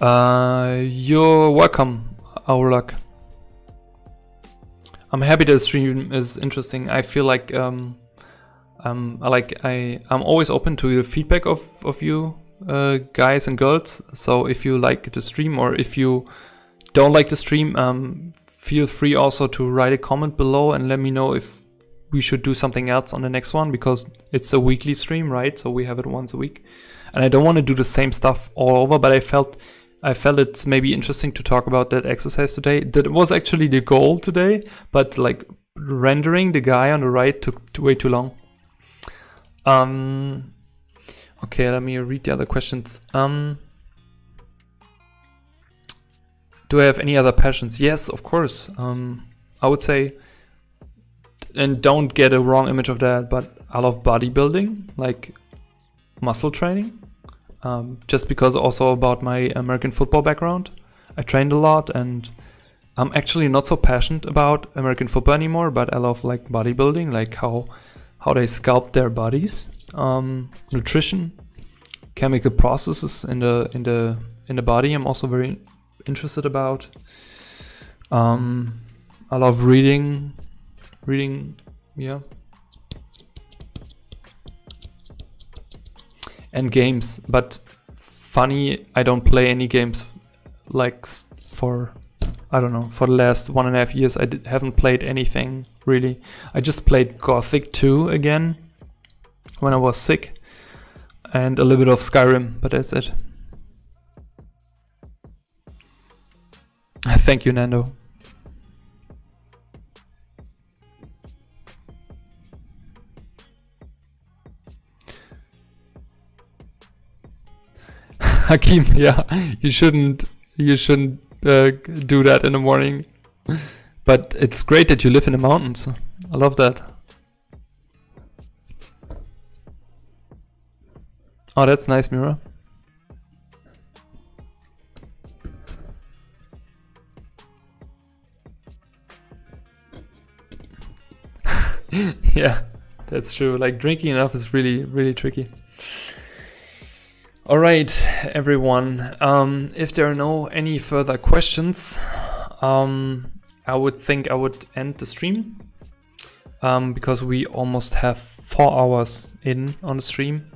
Uh, you're welcome, Aurlak. I'm happy the stream is interesting. I feel like um, um, like I I'm always open to the feedback of of you uh, guys and girls. So if you like the stream or if you don't like the stream, um, feel free also to write a comment below and let me know if we should do something else on the next one because it's a weekly stream, right? So we have it once a week, and I don't want to do the same stuff all over. But I felt I felt it's maybe interesting to talk about that exercise today. That was actually the goal today, but like rendering the guy on the right took way too long. Um, okay, let me read the other questions. Um, do I have any other passions? Yes, of course. Um, I would say, and don't get a wrong image of that, but I love bodybuilding, like muscle training um, just because also about my American football background. I trained a lot and I'm actually not so passionate about American football anymore, but I love like bodybuilding, like how how they sculpt their bodies, um, nutrition, chemical processes in the in the in the body. I'm also very interested about. Um, I love reading, reading, yeah, and games. But funny, I don't play any games like for I don't know for the last one and a half years. I did, haven't played anything really. I just played Gothic 2 again when I was sick, and a little bit of Skyrim, but that's it. Thank you, Nando. Hakim, yeah, you shouldn't you shouldn't uh, do that in the morning. But it's great that you live in the mountains. I love that. Oh, that's nice, Mira. yeah, that's true. Like drinking enough is really, really tricky. All right, everyone. Um, if there are no any further questions, um, I would think I would end the stream um, because we almost have four hours in on the stream,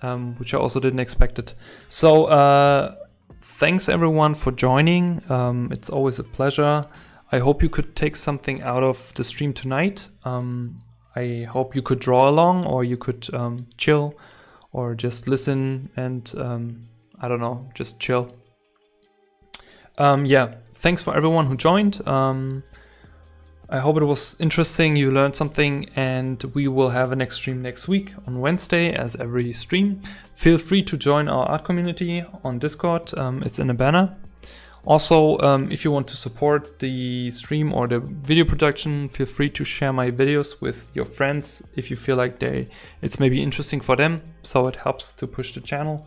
um, which I also didn't expect it. So uh, thanks everyone for joining. Um, it's always a pleasure. I hope you could take something out of the stream tonight. Um, I hope you could draw along or you could chill or just listen and um, I don't know, just chill. Um, yeah, thanks for everyone who joined. Um, I hope it was interesting, you learned something, and we will have a next stream next week on Wednesday, as every stream. Feel free to join our art community on Discord, um, it's in a banner. Also, um, if you want to support the stream or the video production, feel free to share my videos with your friends if you feel like they it's maybe interesting for them, so it helps to push the channel.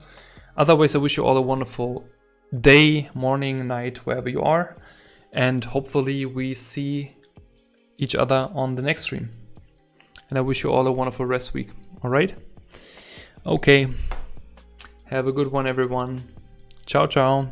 Otherwise, I wish you all a wonderful day, morning, night, wherever you are, and hopefully we see each other on the next stream. And I wish you all a wonderful rest week. All right? Okay. Have a good one, everyone. Ciao, ciao.